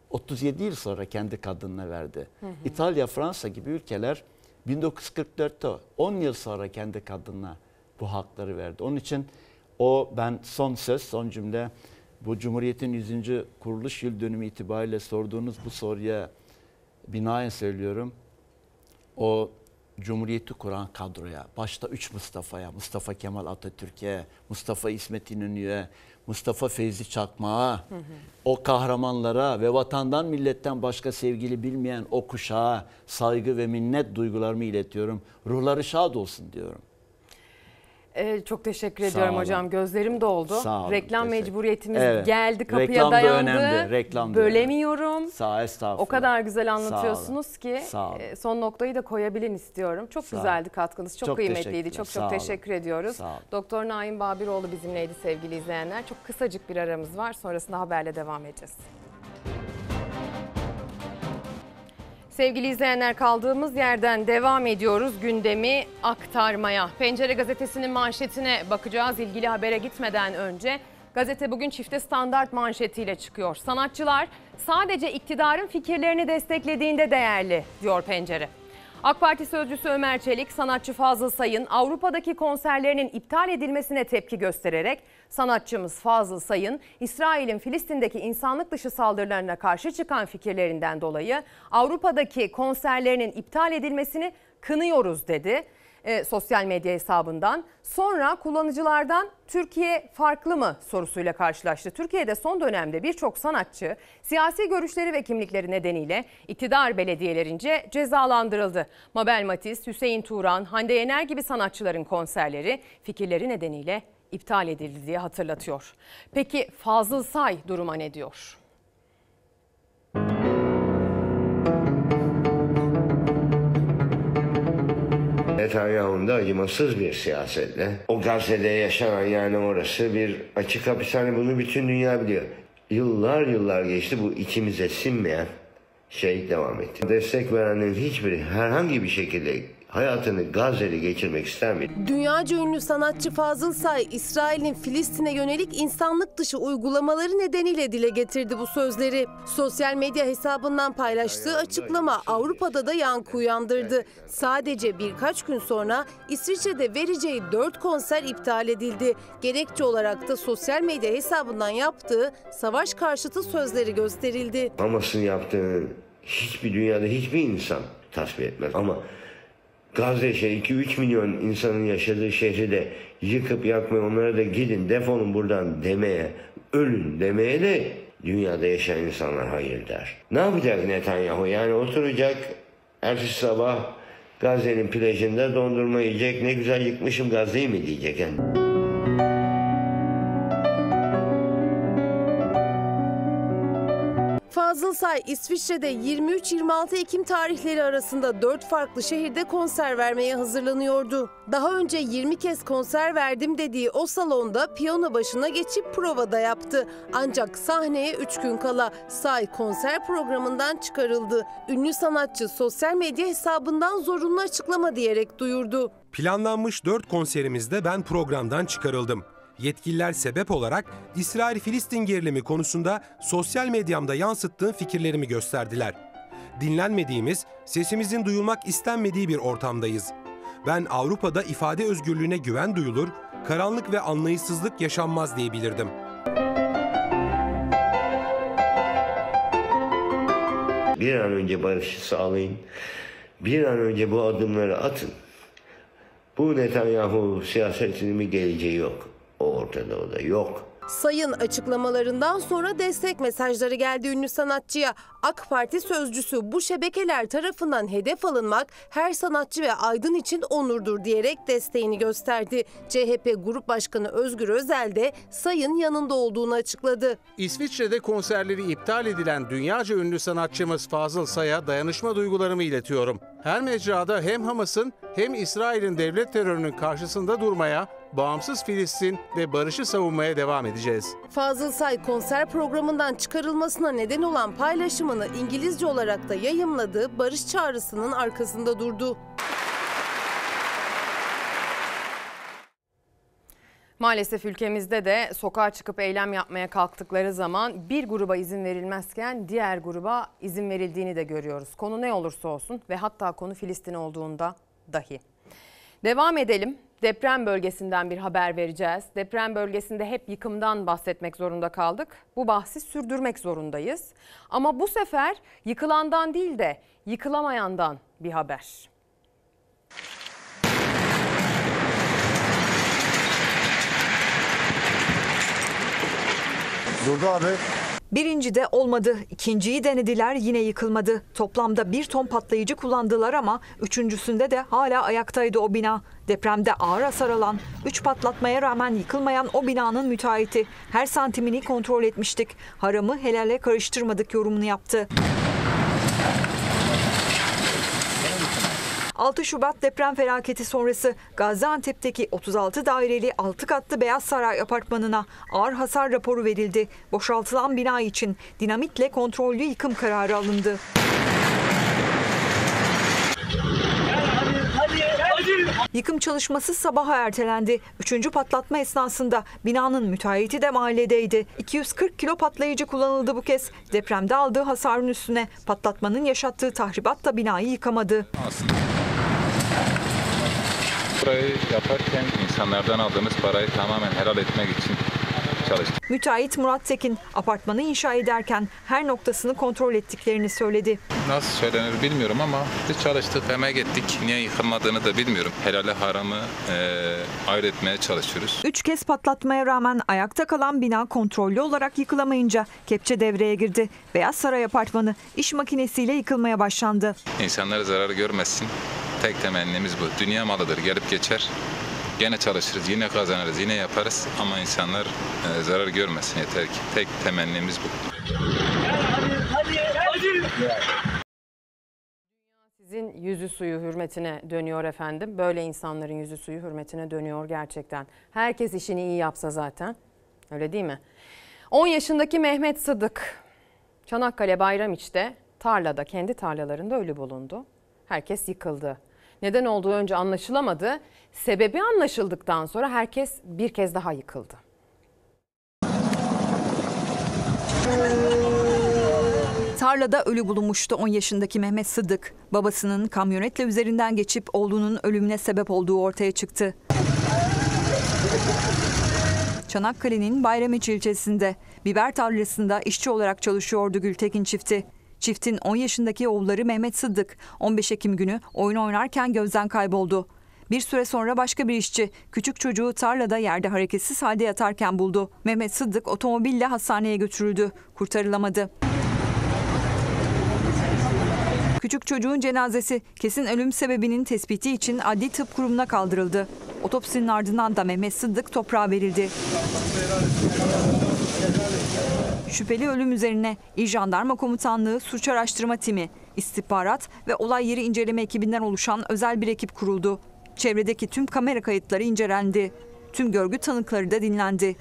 37 yıl sonra kendi kadınına verdi. Hı hı. İtalya, Fransa gibi ülkeler 1944'te 10 yıl sonra kendi kadınına bu hakları verdi. Onun için o ben son söz, son cümle bu Cumhuriyet'in 100. kuruluş yıl dönümü itibariyle sorduğunuz bu soruya binaen söylüyorum. O Cumhuriyeti kuran kadroya, başta üç Mustafa'ya, Mustafa Kemal Atatürk'e, Mustafa İsmet İnönü'ye, Mustafa Feyzi Çakmak'a, o kahramanlara ve vatandan milletten başka sevgili bilmeyen o kuşağa saygı ve minnet duygularımı iletiyorum. Ruhları şad olsun diyorum. Ee, çok teşekkür ediyorum hocam. Gözlerim doldu. Sağ olun, Reklam teşekkür- mecburiyetimiz Evet. geldi kapıya Reklam da dayandı. önemli, reklam da Bölemiyorum. Sağ estağfurullah. O kadar güzel anlatıyorsunuz ki Sağ olun. e, son noktayı da koyabilin istiyorum. Çok Sağ güzeldi katkınız. Çok, Çok kıymetliydi. teşekkürler. Çok Sağ çok olun. teşekkür ediyoruz. Sağ olun. Doktor Naim Babiroğlu bizimleydi sevgili izleyenler. Çok kısacık bir aramız var. Sonrasında haberle devam edeceğiz. Sevgili izleyenler kaldığımız yerden devam ediyoruz gündemi aktarmaya. Pencere gazetesinin manşetine bakacağız ilgili habere gitmeden önce. Gazete bugün çifte standart manşetiyle çıkıyor. Sanatçılar sadece iktidarın fikirlerini desteklediğinde değerli diyor Pencere. AK Parti sözcüsü Ömer Çelik, sanatçı Fazıl Say'ın Avrupa'daki konserlerinin iptal edilmesine tepki göstererek sanatçımız Fazıl Say'ın İsrail'in Filistin'deki insanlık dışı saldırılarına karşı çıkan fikirlerinden dolayı Avrupa'daki konserlerinin iptal edilmesini kınıyoruz dedi e, sosyal medya hesabından. Sonra kullanıcılardan Türkiye farklı mı sorusuyla karşılaştı. Türkiye'de son dönemde birçok sanatçı siyasi görüşleri ve kimlikleri nedeniyle iktidar belediyelerince cezalandırıldı. Mabel Matiz, Hüseyin Turan, Hande Yener gibi sanatçıların konserleri fikirleri nedeniyle iptal edildi diye hatırlatıyor. Peki Fazıl Say duruma ne diyor? Netanyahu'nun da acımasız bir siyasetle o Gazze'de yaşanan yani orası bir açık hapishane bunu bütün dünya biliyor. Yıllar yıllar geçti bu içimize sinmeyen şey devam etti. Destek verenlerin hiçbiri herhangi bir şekilde hayatını Gazze'de geçirmek ister miydi? Dünyaca ünlü sanatçı Fazıl Say, İsrail'in Filistin'e yönelik insanlık dışı uygulamaları nedeniyle dile getirdi bu sözleri. Sosyal medya hesabından paylaştığı açıklama Avrupa'da da yankı uyandırdı. Sadece birkaç gün sonra İsviçre'de vereceği 4 konser iptal edildi. Gerekçe olarak da sosyal medya hesabından yaptığı savaş karşıtı sözleri gösterildi. Hamas'ın yaptığını hiçbir dünyada hiçbir insan tasvip etmez. Ama Gazze şey 2-3 milyon insanın yaşadığı şehri de yıkıp yakmaya onlara da gidin defolun buradan demeye, ölün demeye de dünyada yaşayan insanlar hayır der. Ne yapacak Netanyahu? Yani oturacak ertesi sabah Gazze'nin plajında dondurma yiyecek ne güzel yıkmışım Gazze'yi mi diyecek yani. Fazıl Say İsviçre'de 23-26 Ekim tarihleri arasında 4 farklı şehirde konser vermeye hazırlanıyordu. Daha önce 20 kez konser verdim dediği o salonda piyano başına geçip provada yaptı. Ancak sahneye 3 gün kala Say konser programından çıkarıldı. Ünlü sanatçı sosyal medya hesabından zorunlu açıklama diyerek duyurdu. Planlanmış 4 konserimizde ben programdan çıkarıldım. Yetkililer sebep olarak İsrail-Filistin gerilimi konusunda sosyal medyamda yansıttığım fikirlerimi gösterdiler. Dinlenmediğimiz, sesimizin duyulmak istenmediği bir ortamdayız. Ben Avrupa'da ifade özgürlüğüne güven duyulur, karanlık ve anlayışsızlık yaşanmaz diyebilirdim. Bir an önce barışı sağlayın. Bir an önce bu adımları atın. Bu Netanyahu siyasetinin bir geleceği yok. O ortada o da yok. Sayın açıklamalarından sonra destek mesajları geldi ünlü sanatçıya. AK Parti sözcüsü bu şebekeler tarafından hedef alınmak her sanatçı ve aydın için onurdur diyerek desteğini gösterdi. CHP Grup Başkanı Özgür Özel de Sayın yanında olduğunu açıkladı. İsviçre'de konserleri iptal edilen dünyaca ünlü sanatçımız Fazıl Say'a dayanışma duygularımı iletiyorum. Her mecrada hem Hamas'ın hem İsrail'in devlet terörünün karşısında durmaya, bağımsız Filistin ve barışı savunmaya devam edeceğiz. Fazıl Say konser programından çıkarılmasına neden olan paylaşımını İngilizce olarak da yayımladığı barış çağrısının arkasında durdu. Maalesef ülkemizde de sokağa çıkıp eylem yapmaya kalktıkları zaman bir gruba izin verilmezken diğer gruba izin verildiğini de görüyoruz. Konu ne olursa olsun ve hatta konu Filistin olduğunda dahi. Devam edelim. Deprem bölgesinden bir haber vereceğiz. Deprem bölgesinde hep yıkımdan bahsetmek zorunda kaldık. Bu bahsi sürdürmek zorundayız. Ama bu sefer yıkılandan değil de yıkılamayandan bir haber. Durdu abi. Birinci de olmadı. İkinciyi denediler yine yıkılmadı. Toplamda bir ton patlayıcı kullandılar ama üçüncüsünde de hala ayaktaydı o bina. Depremde ağır hasar alan, üç patlatmaya rağmen yıkılmayan o binanın müteahhiti. Her santimini kontrol etmiştik. Haramı helale karıştırmadık yorumunu yaptı. 6 Şubat deprem felaketi sonrası Gaziantep'teki 36 daireli 6 katlı Beyaz Saray apartmanına ağır hasar raporu verildi. Boşaltılan bina için dinamitle kontrollü yıkım kararı alındı. Yıkım çalışması sabaha ertelendi. Üçüncü patlatma esnasında binanın müteahhiti de mahalledeydi. 240 kilo patlayıcı kullanıldı bu kez. Depremde aldığı hasarın üstüne patlatmanın yaşattığı tahribat da binayı yıkamadı. Burayı yaparken insanlardan aldığımız parayı tamamen helal etmek için çalıştık. Müteahhit Murat Tekin apartmanı inşa ederken her noktasını kontrol ettiklerini söyledi. Nasıl söylenir bilmiyorum ama biz çalıştık, emek ettik. Niye yıkılmadığını da bilmiyorum. Helale haramı e, ayırt etmeye çalışıyoruz. Üç kez patlatmaya rağmen ayakta kalan bina kontrollü olarak yıkılamayınca kepçe devreye girdi. Beyaz Saray apartmanı iş makinesiyle yıkılmaya başlandı. İnsanlar zarar görmesin. Tek temennimiz bu. Dünya malıdır, gelip geçer. Gene çalışırız, yine kazanırız, yine yaparız ama insanlar e, zarar görmesin yeter ki. Tek temennimiz bu. Sizin yüzü suyu hürmetine dönüyor efendim. Böyle insanların yüzü suyu hürmetine dönüyor gerçekten. Herkes işini iyi yapsa zaten. Öyle değil mi? 10 yaşındaki Mehmet Sıdık Çanakkale Bayramiç'te tarlada, kendi tarlalarında ölü bulundu. Herkes yıkıldı. Neden olduğu önce anlaşılamadı. Sebebi anlaşıldıktan sonra herkes bir kez daha yıkıldı. Tarlada ölü bulunmuştu 10 yaşındaki Mehmet Sıddık. Babasının kamyonetle üzerinden geçip oğlunun ölümüne sebep olduğu ortaya çıktı. Çanakkale'nin Bayramiçi ilçesinde biber tarlasında işçi olarak çalışıyordu Gültekin çifti. Çiftin 10 yaşındaki oğulları Mehmet Sıddık 15 Ekim günü oyun oynarken gözden kayboldu. Bir süre sonra başka bir işçi küçük çocuğu tarlada yerde hareketsiz halde yatarken buldu. Mehmet Sıddık otomobille hastaneye götürüldü. Kurtarılamadı. Küçük çocuğun cenazesi kesin ölüm sebebinin tespiti için adli tıp kurumuna kaldırıldı. Otopsinin ardından da Mehmet Sıddık toprağa verildi. Şüpheli ölüm üzerine İl Jandarma Komutanlığı Suç Araştırma Timi, istihbarat ve olay yeri inceleme ekibinden oluşan özel bir ekip kuruldu. Çevredeki tüm kamera kayıtları incelendi. Tüm görgü tanıkları da dinlendi.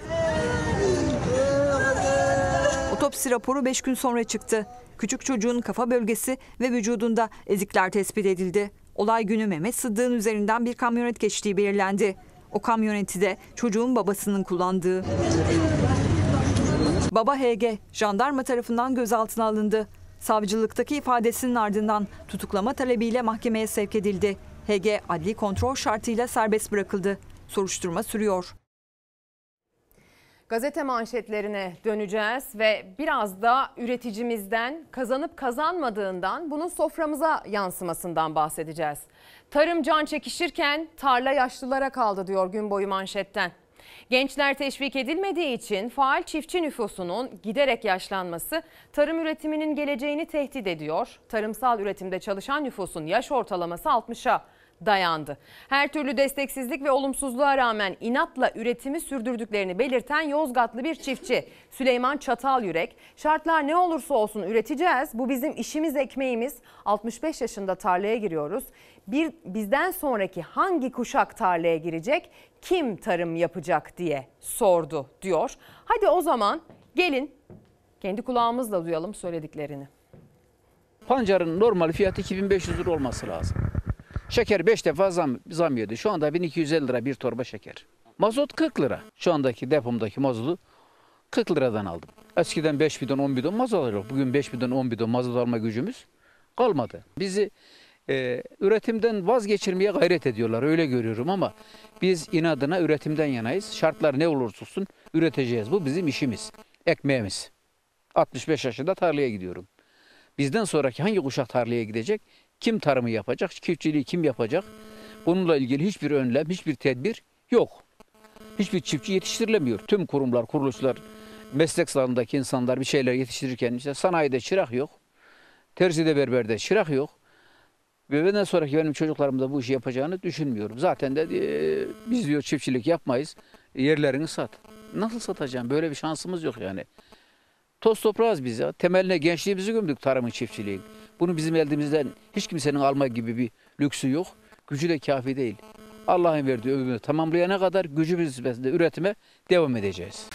Otopsi raporu 5 gün sonra çıktı. Küçük çocuğun kafa bölgesi ve vücudunda ezikler tespit edildi. Olay günü Mehmet Sıddık'ın üzerinden bir kamyonet geçtiği belirlendi. O kamyoneti de çocuğun babasının kullandığı. Baba HG jandarma tarafından gözaltına alındı. Savcılıktaki ifadesinin ardından tutuklama talebiyle mahkemeye sevk edildi. HG adli kontrol şartıyla serbest bırakıldı. Soruşturma sürüyor. Gazete manşetlerine döneceğiz ve biraz da üreticimizden kazanıp kazanmadığından bunun soframıza yansımasından bahsedeceğiz. Tarım can çekişirken tarla yaşlılara kaldı diyor gün boyu manşetten. Gençler teşvik edilmediği için faal çiftçi nüfusunun giderek yaşlanması tarım üretiminin geleceğini tehdit ediyor. Tarımsal üretimde çalışan nüfusun yaş ortalaması 60'a dayandı. Her türlü desteksizlik ve olumsuzluğa rağmen inatla üretimi sürdürdüklerini belirten Yozgatlı bir çiftçi Süleyman Çatalyürek, şartlar ne olursa olsun üreteceğiz. Bu bizim işimiz, ekmeğimiz. 65 yaşında tarlaya giriyoruz. Bir bizden sonraki hangi kuşak tarlaya girecek? Kim tarım yapacak diye sordu diyor. Hadi o zaman gelin kendi kulağımızla duyalım söylediklerini. Pancarın normal fiyatı 2500 lira olması lazım. Şeker 5 defa zam, zam yedi. Şu anda 1250 lira bir torba şeker. Mazot 40 lira. Şu andaki depomdaki mazotu 40 liradan aldım. Eskiden 5 bidon 10 bidon mazot alıyorduk. Bugün 5 bidon 10 bidon mazot alma gücümüz kalmadı. Bizi e, üretimden vazgeçirmeye gayret ediyorlar öyle görüyorum ama biz inadına üretimden yanayız. Şartlar ne olursa olsun üreteceğiz. Bu bizim işimiz, ekmeğimiz. 65 yaşında tarlaya gidiyorum. Bizden sonraki hangi kuşak tarlaya gidecek? Kim tarımı yapacak? Çiftçiliği kim yapacak? Bununla ilgili hiçbir önlem, hiçbir tedbir yok. Hiçbir çiftçi yetiştirilemiyor. Tüm kurumlar, kuruluşlar, meslek sahanındaki insanlar bir şeyler yetiştirirken işte sanayide çırak yok. Terzide berberde çırak yok. Ve benden sonraki benim çocuklarım da bu işi yapacağını düşünmüyorum. Zaten de e, biz diyor çiftçilik yapmayız. Yerlerini sat. Nasıl satacağım? Böyle bir şansımız yok yani. Toz toprağız biz ya. Temeline gençliğimizi gömdük tarımın çiftçiliğin. Bunu bizim elimizden hiç kimsenin alma gibi bir lüksü yok. Gücü de kafi değil. Allah'ın verdiği ömrünü tamamlayana kadar gücümüz nispetinde üretime devam edeceğiz.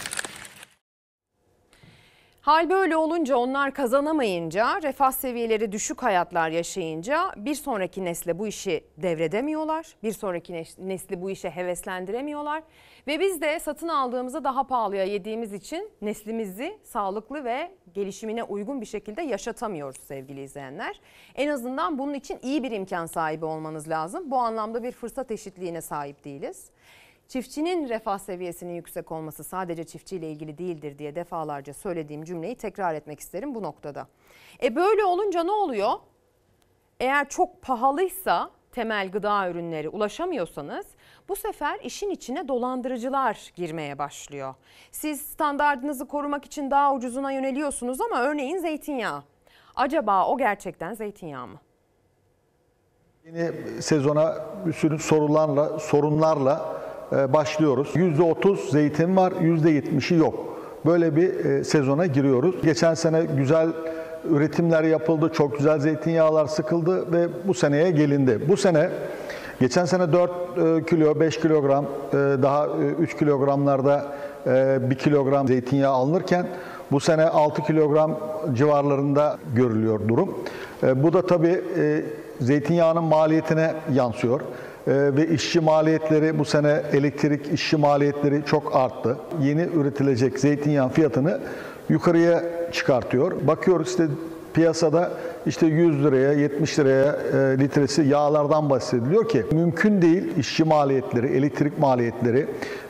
Hal böyle olunca onlar kazanamayınca, refah seviyeleri düşük hayatlar yaşayınca bir sonraki nesle bu işi devredemiyorlar. Bir sonraki nesli bu işe heveslendiremiyorlar. Ve biz de satın aldığımızda daha pahalıya yediğimiz için neslimizi sağlıklı ve gelişimine uygun bir şekilde yaşatamıyoruz sevgili izleyenler. En azından bunun için iyi bir imkan sahibi olmanız lazım. Bu anlamda bir fırsat eşitliğine sahip değiliz. Çiftçinin refah seviyesinin yüksek olması sadece çiftçiyle ilgili değildir diye defalarca söylediğim cümleyi tekrar etmek isterim bu noktada. E böyle olunca ne oluyor? Eğer çok pahalıysa temel gıda ürünleri ulaşamıyorsanız bu sefer işin içine dolandırıcılar girmeye başlıyor. Siz standartınızı korumak için daha ucuzuna yöneliyorsunuz ama örneğin zeytinyağı. Acaba o gerçekten zeytinyağı mı? Yeni sezona bir sürü sorularla, sorunlarla başlıyoruz. %30 zeytin var, %70'i yok. Böyle bir e, sezona giriyoruz. Geçen sene güzel üretimler yapıldı, çok güzel zeytinyağlar sıkıldı ve bu seneye gelindi. Bu sene geçen sene 4 e, kilo, 5 kilogram, daha 3 kilogramlarda 1 kilogram zeytinyağı alınırken Bu sene 6 kilogram civarlarında görülüyor durum. E, Bu da tabii e, zeytinyağının maliyetine yansıyor. E, Ve işçi maliyetleri bu sene elektrik işçi maliyetleri çok arttı. Yeni üretilecek zeytinyağı fiyatını yukarıya çıkartıyor. Bakıyoruz işte piyasada işte 100 liraya 70 liraya e, litresi yağlardan bahsediliyor ki mümkün değil işçi maliyetleri, elektrik maliyetleri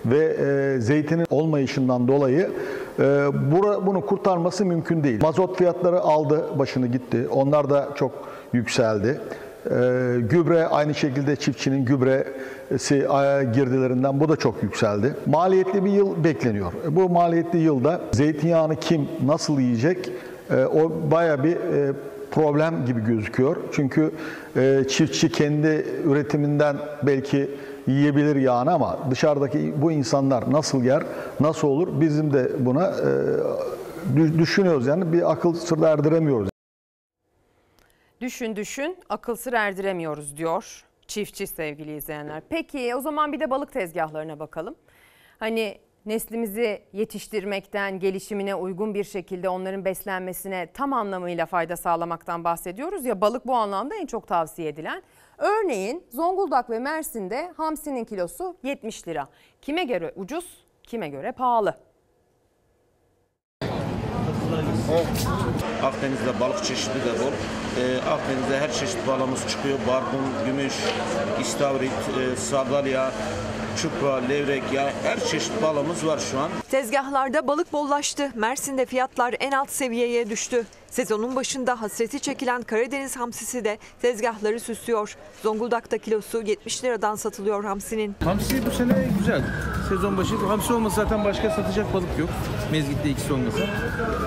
ve e, zeytinin olmayışından dolayı e, bunu kurtarması mümkün değil. Mazot fiyatları aldı başını gitti. Onlar da çok yükseldi. E, gübre aynı şekilde çiftçinin gübresi e, girdilerinden bu da çok yükseldi. Maliyetli bir yıl bekleniyor. E, Bu maliyetli yılda zeytinyağını kim nasıl yiyecek? E, o baya bir problem gibi gözüküyor. Çünkü çiftçi kendi üretiminden belki yiyebilir yağını ama dışarıdaki bu insanlar nasıl yer, nasıl olur? Bizim de buna dü- düşünüyoruz yani bir akıl sır erdiremiyoruz. Düşün düşün akıl sır erdiremiyoruz diyor çiftçi sevgili izleyenler. Peki o zaman bir de balık tezgahlarına bakalım. Hani neslimizi yetiştirmekten, gelişimine uygun bir şekilde onların beslenmesine tam anlamıyla fayda sağlamaktan bahsediyoruz ya balık bu anlamda en çok tavsiye edilen. Örneğin Zonguldak ve Mersin'de hamsinin kilosu 70 lira. Kime göre ucuz, kime göre pahalı. Akdeniz'de balık çeşidi de bol. Ee, Akdeniz'de her çeşit balığımız çıkıyor. Barbun, gümüş, istavrit, e, sardalya, çupra, levrek ya her çeşit balığımız var şu an. Tezgahlarda balık bollaştı. Mersin'de fiyatlar en alt seviyeye düştü. Sezonun başında hasreti çekilen Karadeniz hamsisi de tezgahları süslüyor. Zonguldak'ta kilosu 70 liradan satılıyor hamsinin. Hamsi bu sene güzel. Sezon başı hamsi olmasa zaten başka satacak balık yok. Mezgit'te ikisi olmasa.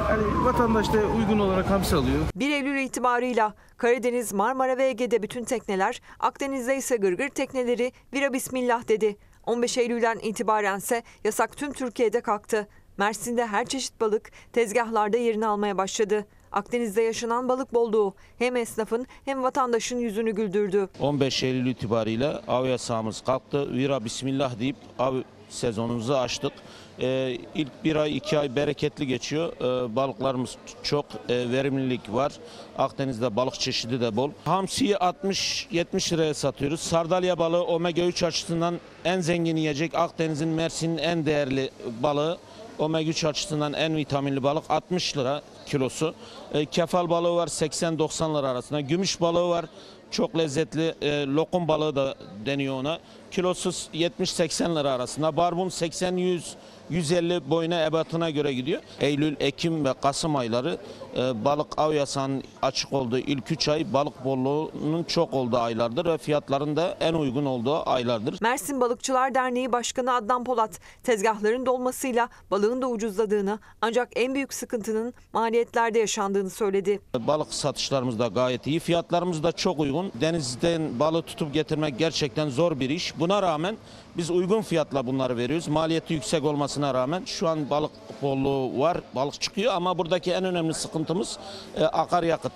Yani vatandaş da uygun olarak hamsi alıyor. 1 Eylül itibarıyla Karadeniz, Marmara ve Ege'de bütün tekneler, Akdeniz'de ise gırgır tekneleri vira bismillah dedi. 15 Eylül'den itibarense yasak tüm Türkiye'de kalktı. Mersin'de her çeşit balık tezgahlarda yerini almaya başladı. Akdeniz'de yaşanan balık bolluğu hem esnafın hem vatandaşın yüzünü güldürdü. 15 Eylül itibariyle av yasağımız kalktı. Vira bismillah deyip av sezonumuzu açtık. Ee, ilk bir ay iki ay bereketli geçiyor. Ee, balıklarımız çok e, verimlilik var. Akdeniz'de balık çeşidi de bol. Hamsiyi 60-70 liraya satıyoruz. Sardalya balığı omega 3 açısından en zengin yiyecek. Akdeniz'in Mersin'in en değerli balığı. Omega 3 açısından en vitaminli balık 60 lira kilosu. E, kefal balığı var 80-90 lira arasında. Gümüş balığı var. Çok lezzetli e, lokum balığı da deniyor ona. Kilosu 70-80 lira arasında. Barbun 80-100 150 boyuna ebatına göre gidiyor. Eylül, Ekim ve Kasım ayları balık av yasağının açık olduğu ilk 3 ay balık bolluğunun çok olduğu aylardır ve fiyatların da en uygun olduğu aylardır. Mersin Balıkçılar Derneği Başkanı Adnan Polat, tezgahların dolmasıyla balığın da ucuzladığını ancak en büyük sıkıntının maliyetlerde yaşandığını söyledi. Balık satışlarımız da gayet iyi. Fiyatlarımız da çok uygun. Denizden balığı tutup getirmek gerçekten zor bir iş. Buna rağmen biz uygun fiyatla bunları veriyoruz. Maliyeti yüksek olmasına rağmen şu an balık bolluğu var. Balık çıkıyor ama buradaki en önemli sıkıntımız e, akaryakıt.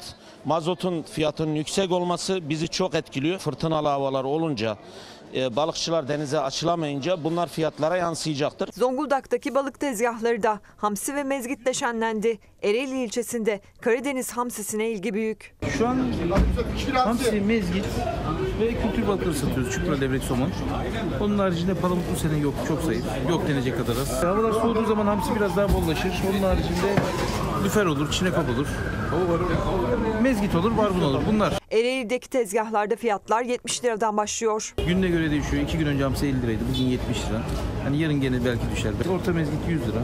Mazotun fiyatının yüksek olması bizi çok etkiliyor. Fırtınalı havalar olunca e, balıkçılar denize açılamayınca bunlar fiyatlara yansıyacaktır. Zonguldak'taki balık tezgahları da hamsi ve mezgitle şenlendi. Ereğli ilçesinde Karadeniz hamsisine ilgi büyük. Şu an hamsi, mezgit ve kültür balıkları satıyoruz. Çupra, levrek, somon. Onun haricinde palamut bu sene yok. Çok zayıf. Yok denecek kadar az. Havalar soğuduğu zaman hamsi biraz daha bollaşır. Onun haricinde lüfer olur, çinekop olur. Mezgit olur, barbun olur. Bunlar. Ereğli'deki tezgahlarda fiyatlar 70 liradan başlıyor. Gününe göre değişiyor. İki gün önce hamsi 50 liraydı. Bugün 70 lira. Hani yarın gene belki düşer. Orta mezgit 100 lira.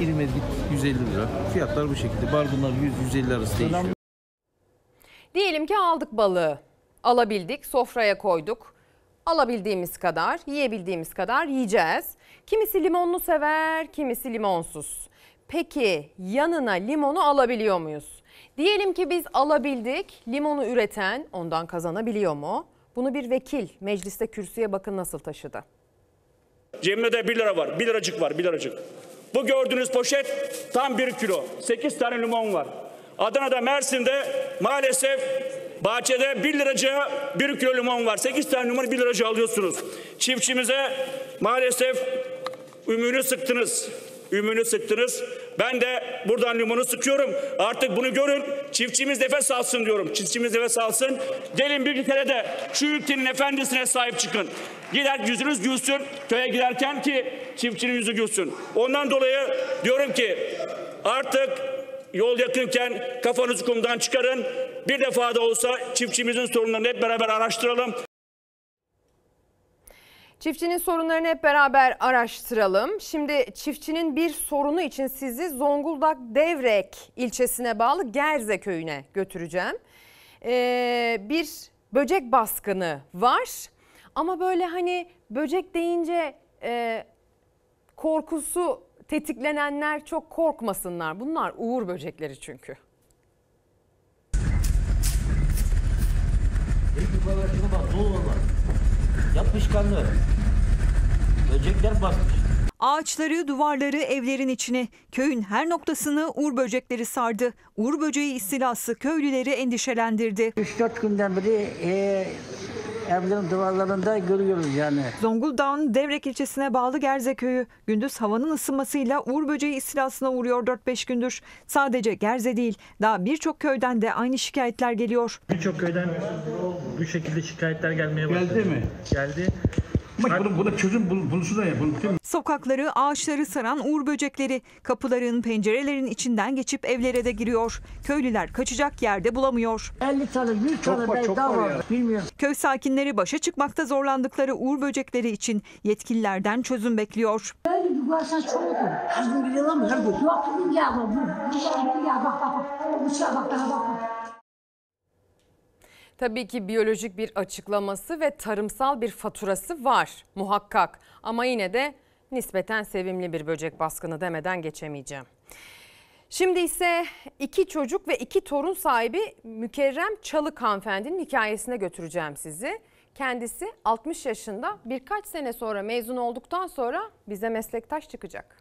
İri mezgit 150 lira. Fiyatlar bu şekilde. Barbunlar 100-150 arası değişiyor. Diyelim ki aldık balığı. Alabildik, sofraya koyduk. Alabildiğimiz kadar, yiyebildiğimiz kadar yiyeceğiz. Kimisi limonlu sever, kimisi limonsuz. Peki yanına limonu alabiliyor muyuz? Diyelim ki biz alabildik, limonu üreten ondan kazanabiliyor mu? Bunu bir vekil mecliste kürsüye bakın nasıl taşıdı. Cebimde de 1 lira var. 1 liracık var. 1 liracık. Bu gördüğünüz poşet tam 1 kilo. 8 tane limon var. Adana'da Mersin'de maalesef bahçede 1 liracığa 1 kilo limon var. 8 tane limonu 1 liracığa alıyorsunuz. Çiftçimize maalesef ümünü sıktınız. Ümünü sıktınız. Ben de buradan limonu sıkıyorum. Artık bunu görün. Çiftçimiz nefes alsın diyorum. Çiftçimiz nefes alsın. Gelin bir kere de şu ülkenin efendisine sahip çıkın. Gider yüzünüz gülsün köye giderken ki çiftçinin yüzü gülsün. Ondan dolayı diyorum ki artık yol yakınken kafanızı kumdan çıkarın. Bir defa da olsa çiftçimizin sorunlarını hep beraber araştıralım. Çiftçinin sorunlarını hep beraber araştıralım. Şimdi çiftçinin bir sorunu için sizi Zonguldak Devrek ilçesine bağlı Gerze köyüne götüreceğim. Ee, bir böcek baskını var ama böyle hani böcek deyince e, korkusu tetiklenenler çok korkmasınlar. Bunlar uğur böcekleri çünkü. Şuna bak ne olur Yapışkanlı. Böcekler basmış. Ağaçları, duvarları, evlerin içine, köyün her noktasını uğur böcekleri sardı. Uğur böceği istilası köylüleri endişelendirdi. 3-4 günden beri e, evlerin duvarlarında görüyoruz yani. Zonguldak'ın Devrek ilçesine bağlı Gerze köyü gündüz havanın ısınmasıyla uğur böceği istilasına uğruyor 4-5 gündür. Sadece Gerze değil daha birçok köyden de aynı şikayetler geliyor. Birçok köyden bu şekilde şikayetler gelmeye başladı. Geldi mi? Geldi. Ama buna, buna çözüm bul, bulunsun da mi? Sokakları, ağaçları saran uğur böcekleri kapıların, pencerelerin içinden geçip evlere de giriyor. Köylüler kaçacak yerde bulamıyor. 50 tane 100 tane belki daha var. Bilmiyorum. Köy sakinleri başa çıkmakta zorlandıkları uğur böcekleri için yetkililerden çözüm bekliyor. Öyle bir varsa çok olur. Her gün gidiyorlar mı? Her gün. Yok bugün gel bak. Bugün gel bak bak bak. Bak bana bak bak. Tabii ki biyolojik bir açıklaması ve tarımsal bir faturası var muhakkak. Ama yine de nispeten sevimli bir böcek baskını demeden geçemeyeceğim. Şimdi ise iki çocuk ve iki torun sahibi Mükerrem Çalık hanımefendinin hikayesine götüreceğim sizi. Kendisi 60 yaşında birkaç sene sonra mezun olduktan sonra bize meslektaş çıkacak.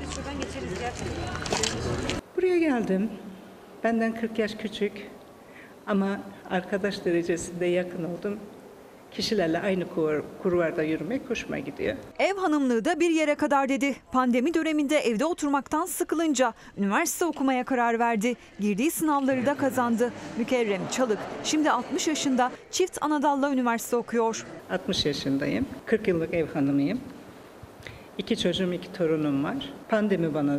Biz şuradan geçeriz. Buraya geldim. Benden 40 yaş küçük ama arkadaş derecesinde yakın oldum. Kişilerle aynı kurvarda yürümek hoşuma gidiyor. Ev hanımlığı da bir yere kadar dedi. Pandemi döneminde evde oturmaktan sıkılınca üniversite okumaya karar verdi. Girdiği sınavları da kazandı. Mükerrem Çalık şimdi 60 yaşında çift anadalla üniversite okuyor. 60 yaşındayım. 40 yıllık ev hanımıyım. İki çocuğum, iki torunum var. Pandemi bana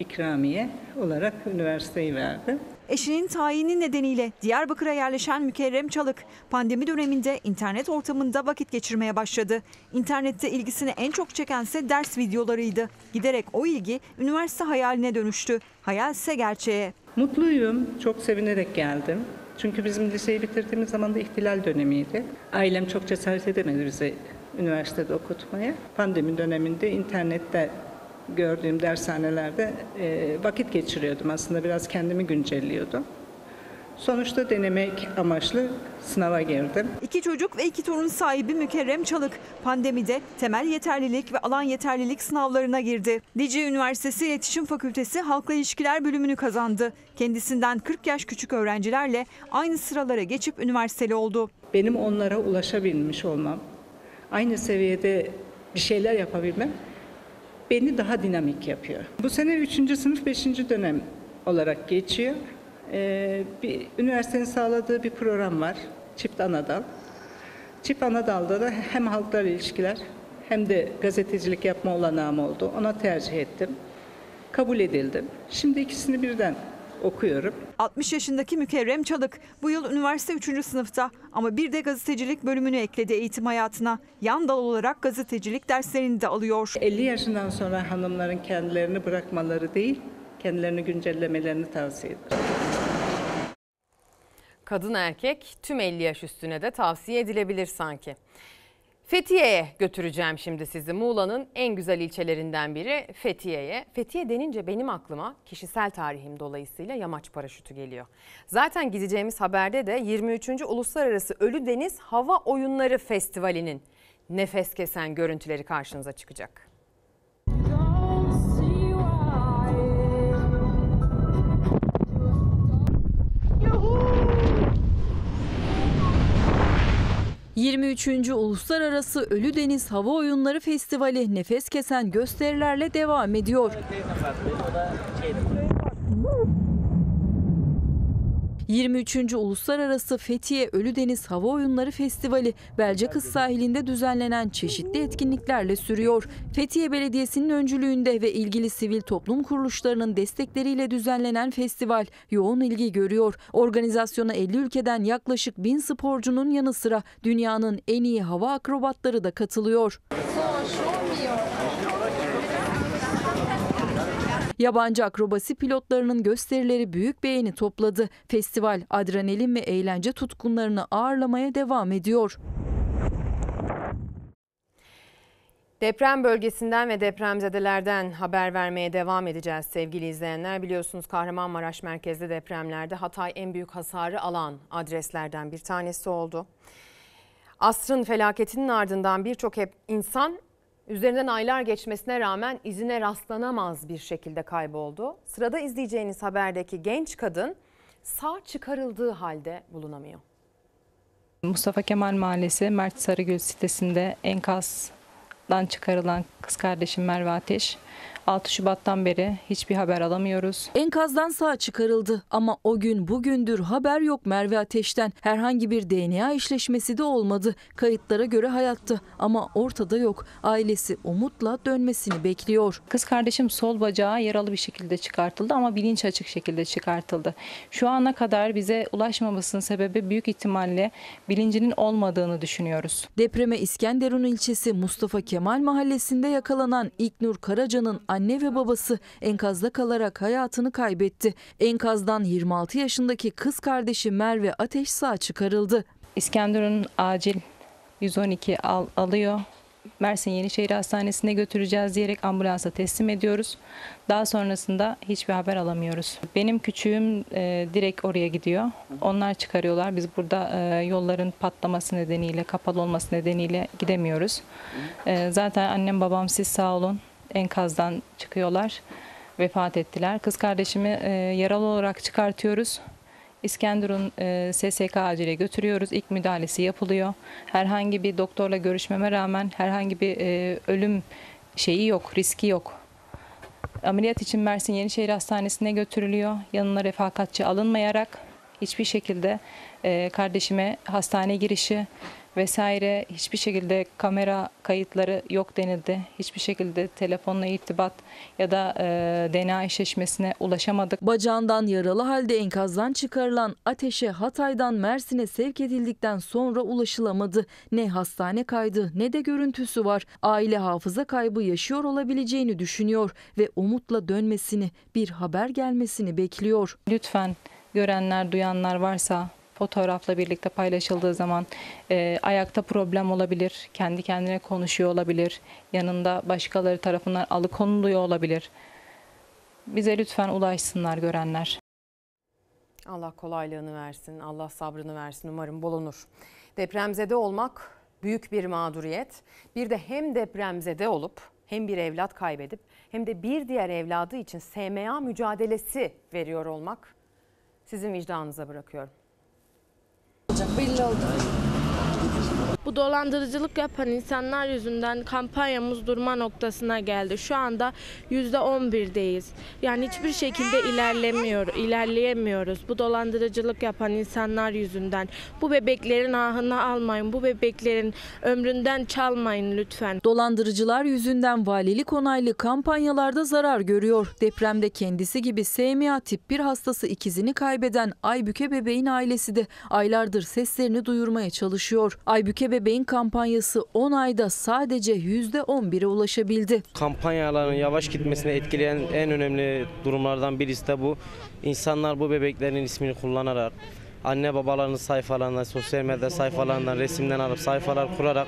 ikramiye olarak üniversiteyi verdi. Eşinin tayini nedeniyle Diyarbakır'a yerleşen Mükerrem Çalık pandemi döneminde internet ortamında vakit geçirmeye başladı. İnternette ilgisini en çok çekense ders videolarıydı. Giderek o ilgi üniversite hayaline dönüştü. Hayalse gerçeğe. Mutluyum, çok sevinerek geldim. Çünkü bizim liseyi bitirdiğimiz zaman da ihtilal dönemiydi. Ailem çok cesaret edemedi bize üniversitede okutmaya. Pandemi döneminde internette gördüğüm dershanelerde e, vakit geçiriyordum. Aslında biraz kendimi güncelliyordum. Sonuçta denemek amaçlı sınava girdim. İki çocuk ve iki torun sahibi Mükerrem Çalık pandemide temel yeterlilik ve alan yeterlilik sınavlarına girdi. Dicle Üniversitesi İletişim Fakültesi Halkla İlişkiler bölümünü kazandı. Kendisinden 40 yaş küçük öğrencilerle aynı sıralara geçip üniversiteli oldu. Benim onlara ulaşabilmiş olmam, aynı seviyede bir şeyler yapabilmem beni daha dinamik yapıyor. Bu sene 3. sınıf 5. dönem olarak geçiyor. Ee, bir üniversitenin sağladığı bir program var. Çift Anadal. Çift Anadal'da da hem halklar ilişkiler hem de gazetecilik yapma olanağım oldu. Ona tercih ettim. Kabul edildim. Şimdi ikisini birden okuyorum. 60 yaşındaki Mükerrem Çalık bu yıl üniversite 3. sınıfta ama bir de gazetecilik bölümünü ekledi eğitim hayatına. Yan dal olarak gazetecilik derslerini de alıyor. 50 yaşından sonra hanımların kendilerini bırakmaları değil, kendilerini güncellemelerini tavsiye ederim. Kadın erkek tüm 50 yaş üstüne de tavsiye edilebilir sanki. Fethiye'ye götüreceğim şimdi sizi. Muğla'nın en güzel ilçelerinden biri Fethiye'ye. Fethiye denince benim aklıma kişisel tarihim dolayısıyla yamaç paraşütü geliyor. Zaten gideceğimiz haberde de 23. Uluslararası Ölü Deniz Hava Oyunları Festivali'nin nefes kesen görüntüleri karşınıza çıkacak. 23. Uluslararası Ölüdeniz Hava Oyunları Festivali nefes kesen gösterilerle devam ediyor. 23. Uluslararası Fethiye Ölüdeniz Hava Oyunları Festivali Belcakız sahilinde düzenlenen çeşitli etkinliklerle sürüyor. Fethiye Belediyesi'nin öncülüğünde ve ilgili sivil toplum kuruluşlarının destekleriyle düzenlenen festival yoğun ilgi görüyor. Organizasyona 50 ülkeden yaklaşık 1000 sporcunun yanı sıra dünyanın en iyi hava akrobatları da katılıyor. Yabancı akrobasi pilotlarının gösterileri büyük beğeni topladı. Festival adrenalin ve eğlence tutkunlarını ağırlamaya devam ediyor. Deprem bölgesinden ve depremzedelerden haber vermeye devam edeceğiz sevgili izleyenler. Biliyorsunuz Kahramanmaraş merkezli depremlerde Hatay en büyük hasarı alan adreslerden bir tanesi oldu. Asrın felaketinin ardından birçok insan üzerinden aylar geçmesine rağmen izine rastlanamaz bir şekilde kayboldu. Sırada izleyeceğiniz haberdeki genç kadın sağ çıkarıldığı halde bulunamıyor. Mustafa Kemal Mahallesi Mert Sarıgül sitesinde enkazdan çıkarılan kız kardeşim Merve Ateş 6 Şubat'tan beri hiçbir haber alamıyoruz. Enkazdan sağ çıkarıldı ama o gün bugündür haber yok Merve Ateş'ten. Herhangi bir DNA eşleşmesi de olmadı. Kayıtlara göre hayatta ama ortada yok. Ailesi umutla dönmesini bekliyor. Kız kardeşim sol bacağı yaralı bir şekilde çıkartıldı ama bilinç açık şekilde çıkartıldı. Şu ana kadar bize ulaşmamasının sebebi büyük ihtimalle bilincinin olmadığını düşünüyoruz. Depreme İskenderun ilçesi Mustafa Kemal mahallesinde yakalanan İlknur Karaca'nın anne ve babası enkazda kalarak hayatını kaybetti. Enkazdan 26 yaşındaki kız kardeşi Merve Ateş sağ çıkarıldı. İskenderun acil 112 al, alıyor. Mersin Yenişehir Hastanesi'ne götüreceğiz diyerek ambulansa teslim ediyoruz. Daha sonrasında hiçbir haber alamıyoruz. Benim küçüğüm e, direkt oraya gidiyor. Onlar çıkarıyorlar. Biz burada e, yolların patlaması nedeniyle, kapalı olması nedeniyle gidemiyoruz. E, zaten annem babam siz sağ olun enkazdan çıkıyorlar. Vefat ettiler. Kız kardeşimi e, yaralı olarak çıkartıyoruz. İskenderun e, SSK acile götürüyoruz. İlk müdahalesi yapılıyor. Herhangi bir doktorla görüşmeme rağmen herhangi bir e, ölüm şeyi yok, riski yok. Ameliyat için Mersin Yenişehir Hastanesi'ne götürülüyor. Yanına refakatçi alınmayarak hiçbir şekilde e, kardeşime hastane girişi vesaire hiçbir şekilde kamera kayıtları yok denildi. Hiçbir şekilde telefonla irtibat ya da e, DNA eşleşmesine ulaşamadık. Bacağından yaralı halde enkazdan çıkarılan Ateş'e Hatay'dan Mersin'e sevk edildikten sonra ulaşılamadı. Ne hastane kaydı ne de görüntüsü var. Aile hafıza kaybı yaşıyor olabileceğini düşünüyor ve umutla dönmesini, bir haber gelmesini bekliyor. Lütfen görenler, duyanlar varsa fotoğrafla birlikte paylaşıldığı zaman e, ayakta problem olabilir, kendi kendine konuşuyor olabilir, yanında başkaları tarafından alıkonuluyor olabilir. Bize lütfen ulaşsınlar görenler. Allah kolaylığını versin, Allah sabrını versin. Umarım bulunur. Depremzede olmak büyük bir mağduriyet. Bir de hem depremzede olup hem bir evlat kaybedip hem de bir diğer evladı için SMA mücadelesi veriyor olmak sizin vicdanınıza bırakıyorum. Belli oldu. Bu dolandırıcılık yapan insanlar yüzünden kampanyamız durma noktasına geldi. Şu anda %11'deyiz. Yani hiçbir şekilde ilerlemiyor, ilerleyemiyoruz. Bu dolandırıcılık yapan insanlar yüzünden. Bu bebeklerin ahını almayın. Bu bebeklerin ömründen çalmayın lütfen. Dolandırıcılar yüzünden valilik onaylı kampanyalarda zarar görüyor. Depremde kendisi gibi SMA tip 1 hastası ikizini kaybeden Aybüke bebeğin ailesi de aylardır seslerini duyurmaya çalışıyor. Aybüke bebeğin kampanyası 10 ayda sadece %11'e ulaşabildi. Kampanyaların yavaş gitmesine etkileyen en önemli durumlardan birisi de bu. İnsanlar bu bebeklerin ismini kullanarak anne babalarının sayfalarından, sosyal medya sayfalarından resimden alıp sayfalar kurarak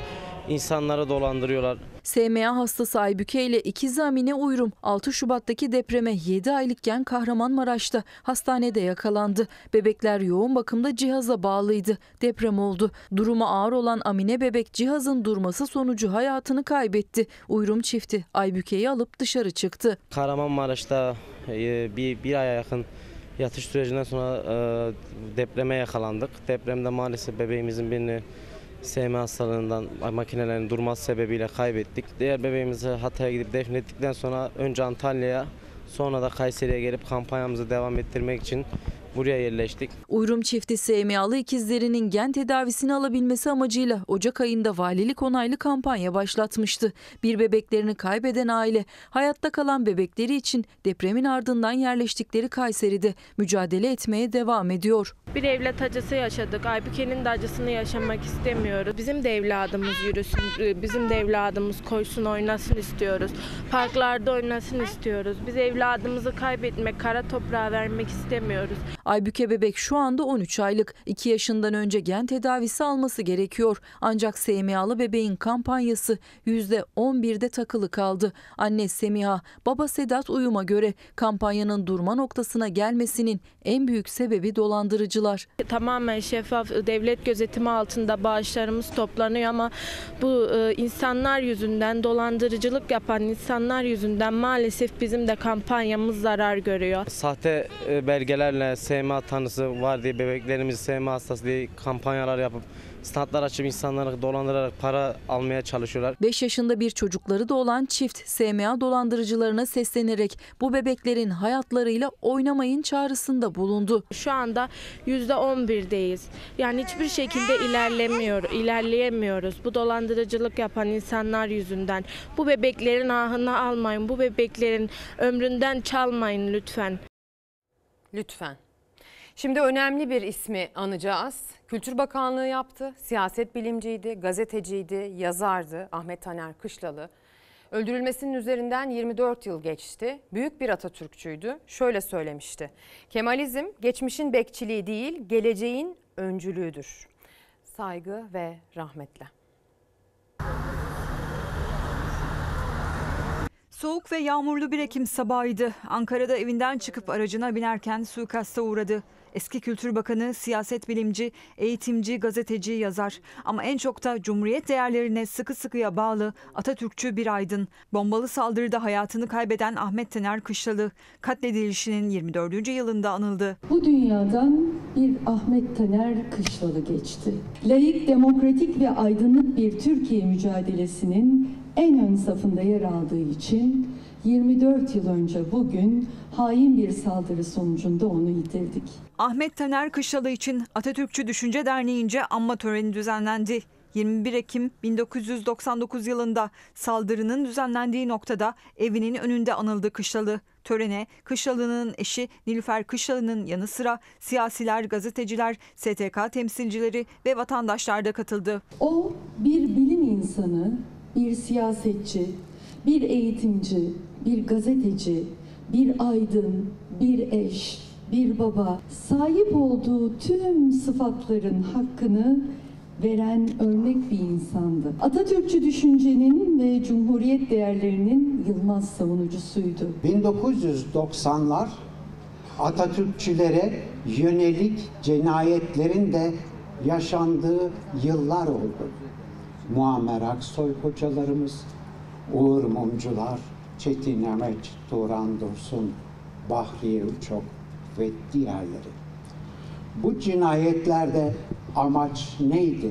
insanları dolandırıyorlar. SMA hastası Aybüke ile ikizi Amine Uyrum 6 Şubat'taki depreme 7 aylıkken Kahramanmaraş'ta hastanede yakalandı. Bebekler yoğun bakımda cihaza bağlıydı. Deprem oldu. Durumu ağır olan Amine bebek cihazın durması sonucu hayatını kaybetti. Uyrum çifti Aybüke'yi alıp dışarı çıktı. Kahramanmaraş'ta e, bir, bir aya yakın yatış sürecinden sonra e, depreme yakalandık. Depremde maalesef bebeğimizin birini SM hastalığından makinelerin durması sebebiyle kaybettik. Diğer bebeğimizi Hatay'a gidip defnettikten sonra önce Antalya'ya sonra da Kayseri'ye gelip kampanyamızı devam ettirmek için buraya yerleştik. Uyrum çifti SMA'lı ikizlerinin gen tedavisini alabilmesi amacıyla Ocak ayında valilik onaylı kampanya başlatmıştı. Bir bebeklerini kaybeden aile hayatta kalan bebekleri için depremin ardından yerleştikleri Kayseri'de mücadele etmeye devam ediyor. Bir evlat acısı yaşadık. Aybüke'nin de acısını yaşamak istemiyoruz. Bizim de evladımız yürüsün, e, bizim de evladımız koşsun, oynasın istiyoruz. Parklarda oynasın istiyoruz. Biz evladımızı kaybetmek, kara toprağa vermek istemiyoruz. Aybüke bebek şu anda 13 aylık. 2 yaşından önce gen tedavisi alması gerekiyor. Ancak SMA'lı bebeğin kampanyası %11'de takılı kaldı. Anne Semiha, baba Sedat Uyum'a göre kampanyanın durma noktasına gelmesinin en büyük sebebi dolandırıcılar. Tamamen şeffaf, devlet gözetimi altında bağışlarımız toplanıyor ama bu e, insanlar yüzünden, dolandırıcılık yapan insanlar yüzünden maalesef bizim de kampanyamız zarar görüyor. Sahte e, belgelerle SMA tanısı var diye bebeklerimiz SMA hastası diye kampanyalar yapıp standlar açıp insanları dolandırarak para almaya çalışıyorlar. 5 yaşında bir çocukları da olan çift SMA dolandırıcılarına seslenerek bu bebeklerin hayatlarıyla oynamayın çağrısında bulundu. Şu anda %11'deyiz. Yani hiçbir şekilde ilerlemiyor, ilerleyemiyoruz. Bu dolandırıcılık yapan insanlar yüzünden. Bu bebeklerin ahını almayın, bu bebeklerin ömründen çalmayın lütfen. Lütfen. Şimdi önemli bir ismi anacağız. Kültür Bakanlığı yaptı. Siyaset bilimciydi, gazeteciydi, yazardı Ahmet Taner Kışlalı. Öldürülmesinin üzerinden 24 yıl geçti. Büyük bir Atatürkçüydü. Şöyle söylemişti. Kemalizm geçmişin bekçiliği değil, geleceğin öncülüğüdür. Saygı ve rahmetle. Soğuk ve yağmurlu bir Ekim sabahıydı. Ankara'da evinden çıkıp aracına binerken suikasta uğradı. Eski Kültür Bakanı, siyaset bilimci, eğitimci, gazeteci, yazar. Ama en çok da Cumhuriyet değerlerine sıkı sıkıya bağlı Atatürkçü bir aydın. Bombalı saldırıda hayatını kaybeden Ahmet Tener Kışlalı, katledilişinin 24. yılında anıldı. Bu dünyadan bir Ahmet Taner Kışlalı geçti. Layık, demokratik ve aydınlık bir Türkiye mücadelesinin en ön safında yer aldığı için 24 yıl önce bugün hain bir saldırı sonucunda onu yitirdik. Ahmet Taner Kışlalı için Atatürkçü Düşünce Derneği'nce anma töreni düzenlendi. 21 Ekim 1999 yılında saldırının düzenlendiği noktada evinin önünde anıldı Kışlalı. Törene Kışlalı'nın eşi Nilüfer Kışlalı'nın yanı sıra siyasiler, gazeteciler, STK temsilcileri ve vatandaşlar da katıldı. O bir bilim insanı, bir siyasetçi, bir eğitimci, bir gazeteci, bir aydın, bir eş, bir baba sahip olduğu tüm sıfatların hakkını veren örnek bir insandı. Atatürkçü düşüncenin ve cumhuriyet değerlerinin yılmaz savunucusuydu. 1990'lar Atatürkçülere yönelik cinayetlerin de yaşandığı yıllar oldu. Muammer Aksoy hocalarımız, Uğur Mumcular, Çetin Emeç, Turan Dursun, Bahriye Uçok ve diğerleri. Bu cinayetlerde amaç neydi?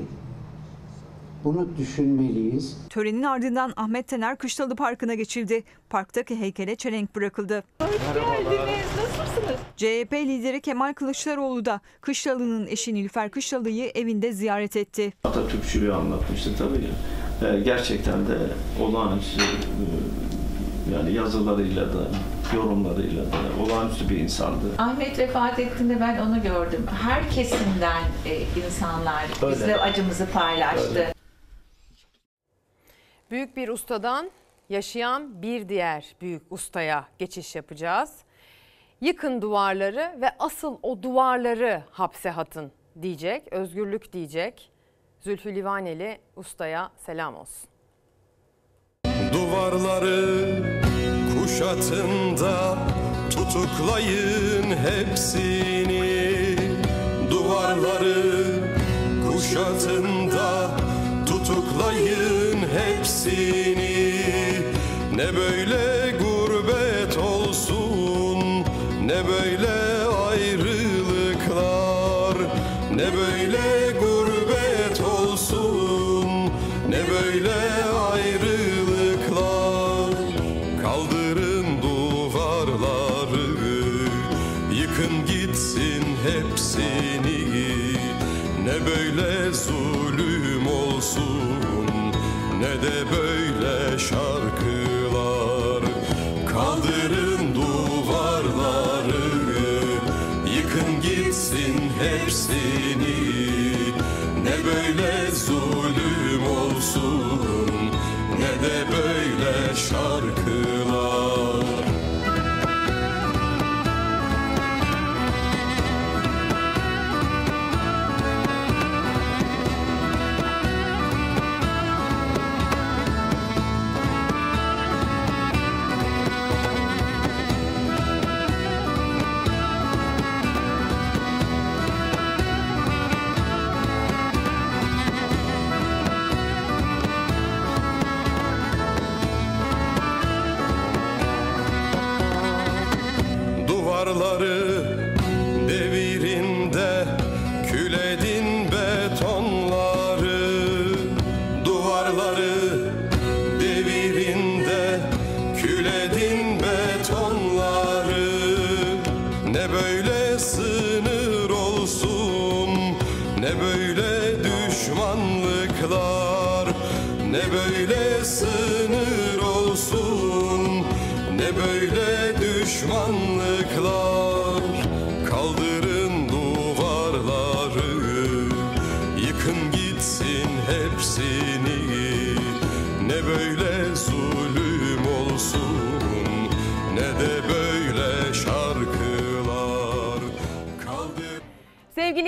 Bunu düşünmeliyiz. Törenin ardından Ahmet Tener Kışlalı Parkı'na geçildi. Parktaki heykele çelenk bırakıldı. Hoş geldiniz. Nasılsınız? CHP lideri Kemal Kılıçdaroğlu da Kışlalı'nın eşi Nilüfer Kışlalı'yı evinde ziyaret etti. Atatürkçülüğü anlatmıştı tabii ya. Ee, gerçekten de olağanüstü e, yani yazılarıyla da yorumlarıyla da olağanüstü bir insandı. Ahmet vefat ettiğinde ben onu gördüm. Her kesimden e, insanlar Öyle. bizle acımızı paylaştı. Öyle. Büyük bir ustadan yaşayan bir diğer büyük ustaya geçiş yapacağız. Yıkın duvarları ve asıl o duvarları hapse hatın diyecek, özgürlük diyecek. Zülfü Livaneli ustaya selam olsun. Duvarları kuşatında tutuklayın hepsini Duvarları kuşatında tutuklayın hepsini Ne böyle gurbet olsun ne böyle ayrılıklar Ne böyle de böyle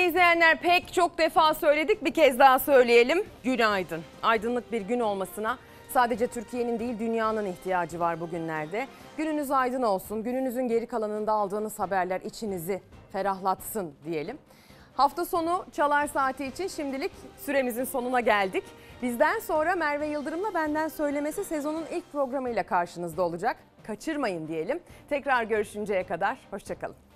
izleyenler pek çok defa söyledik bir kez daha söyleyelim. Günaydın. Aydınlık bir gün olmasına sadece Türkiye'nin değil dünyanın ihtiyacı var bugünlerde. Gününüz aydın olsun. Gününüzün geri kalanında aldığınız haberler içinizi ferahlatsın diyelim. Hafta sonu çalar saati için şimdilik süremizin sonuna geldik. Bizden sonra Merve Yıldırım'la benden söylemesi sezonun ilk programıyla karşınızda olacak. Kaçırmayın diyelim. Tekrar görüşünceye kadar hoşçakalın.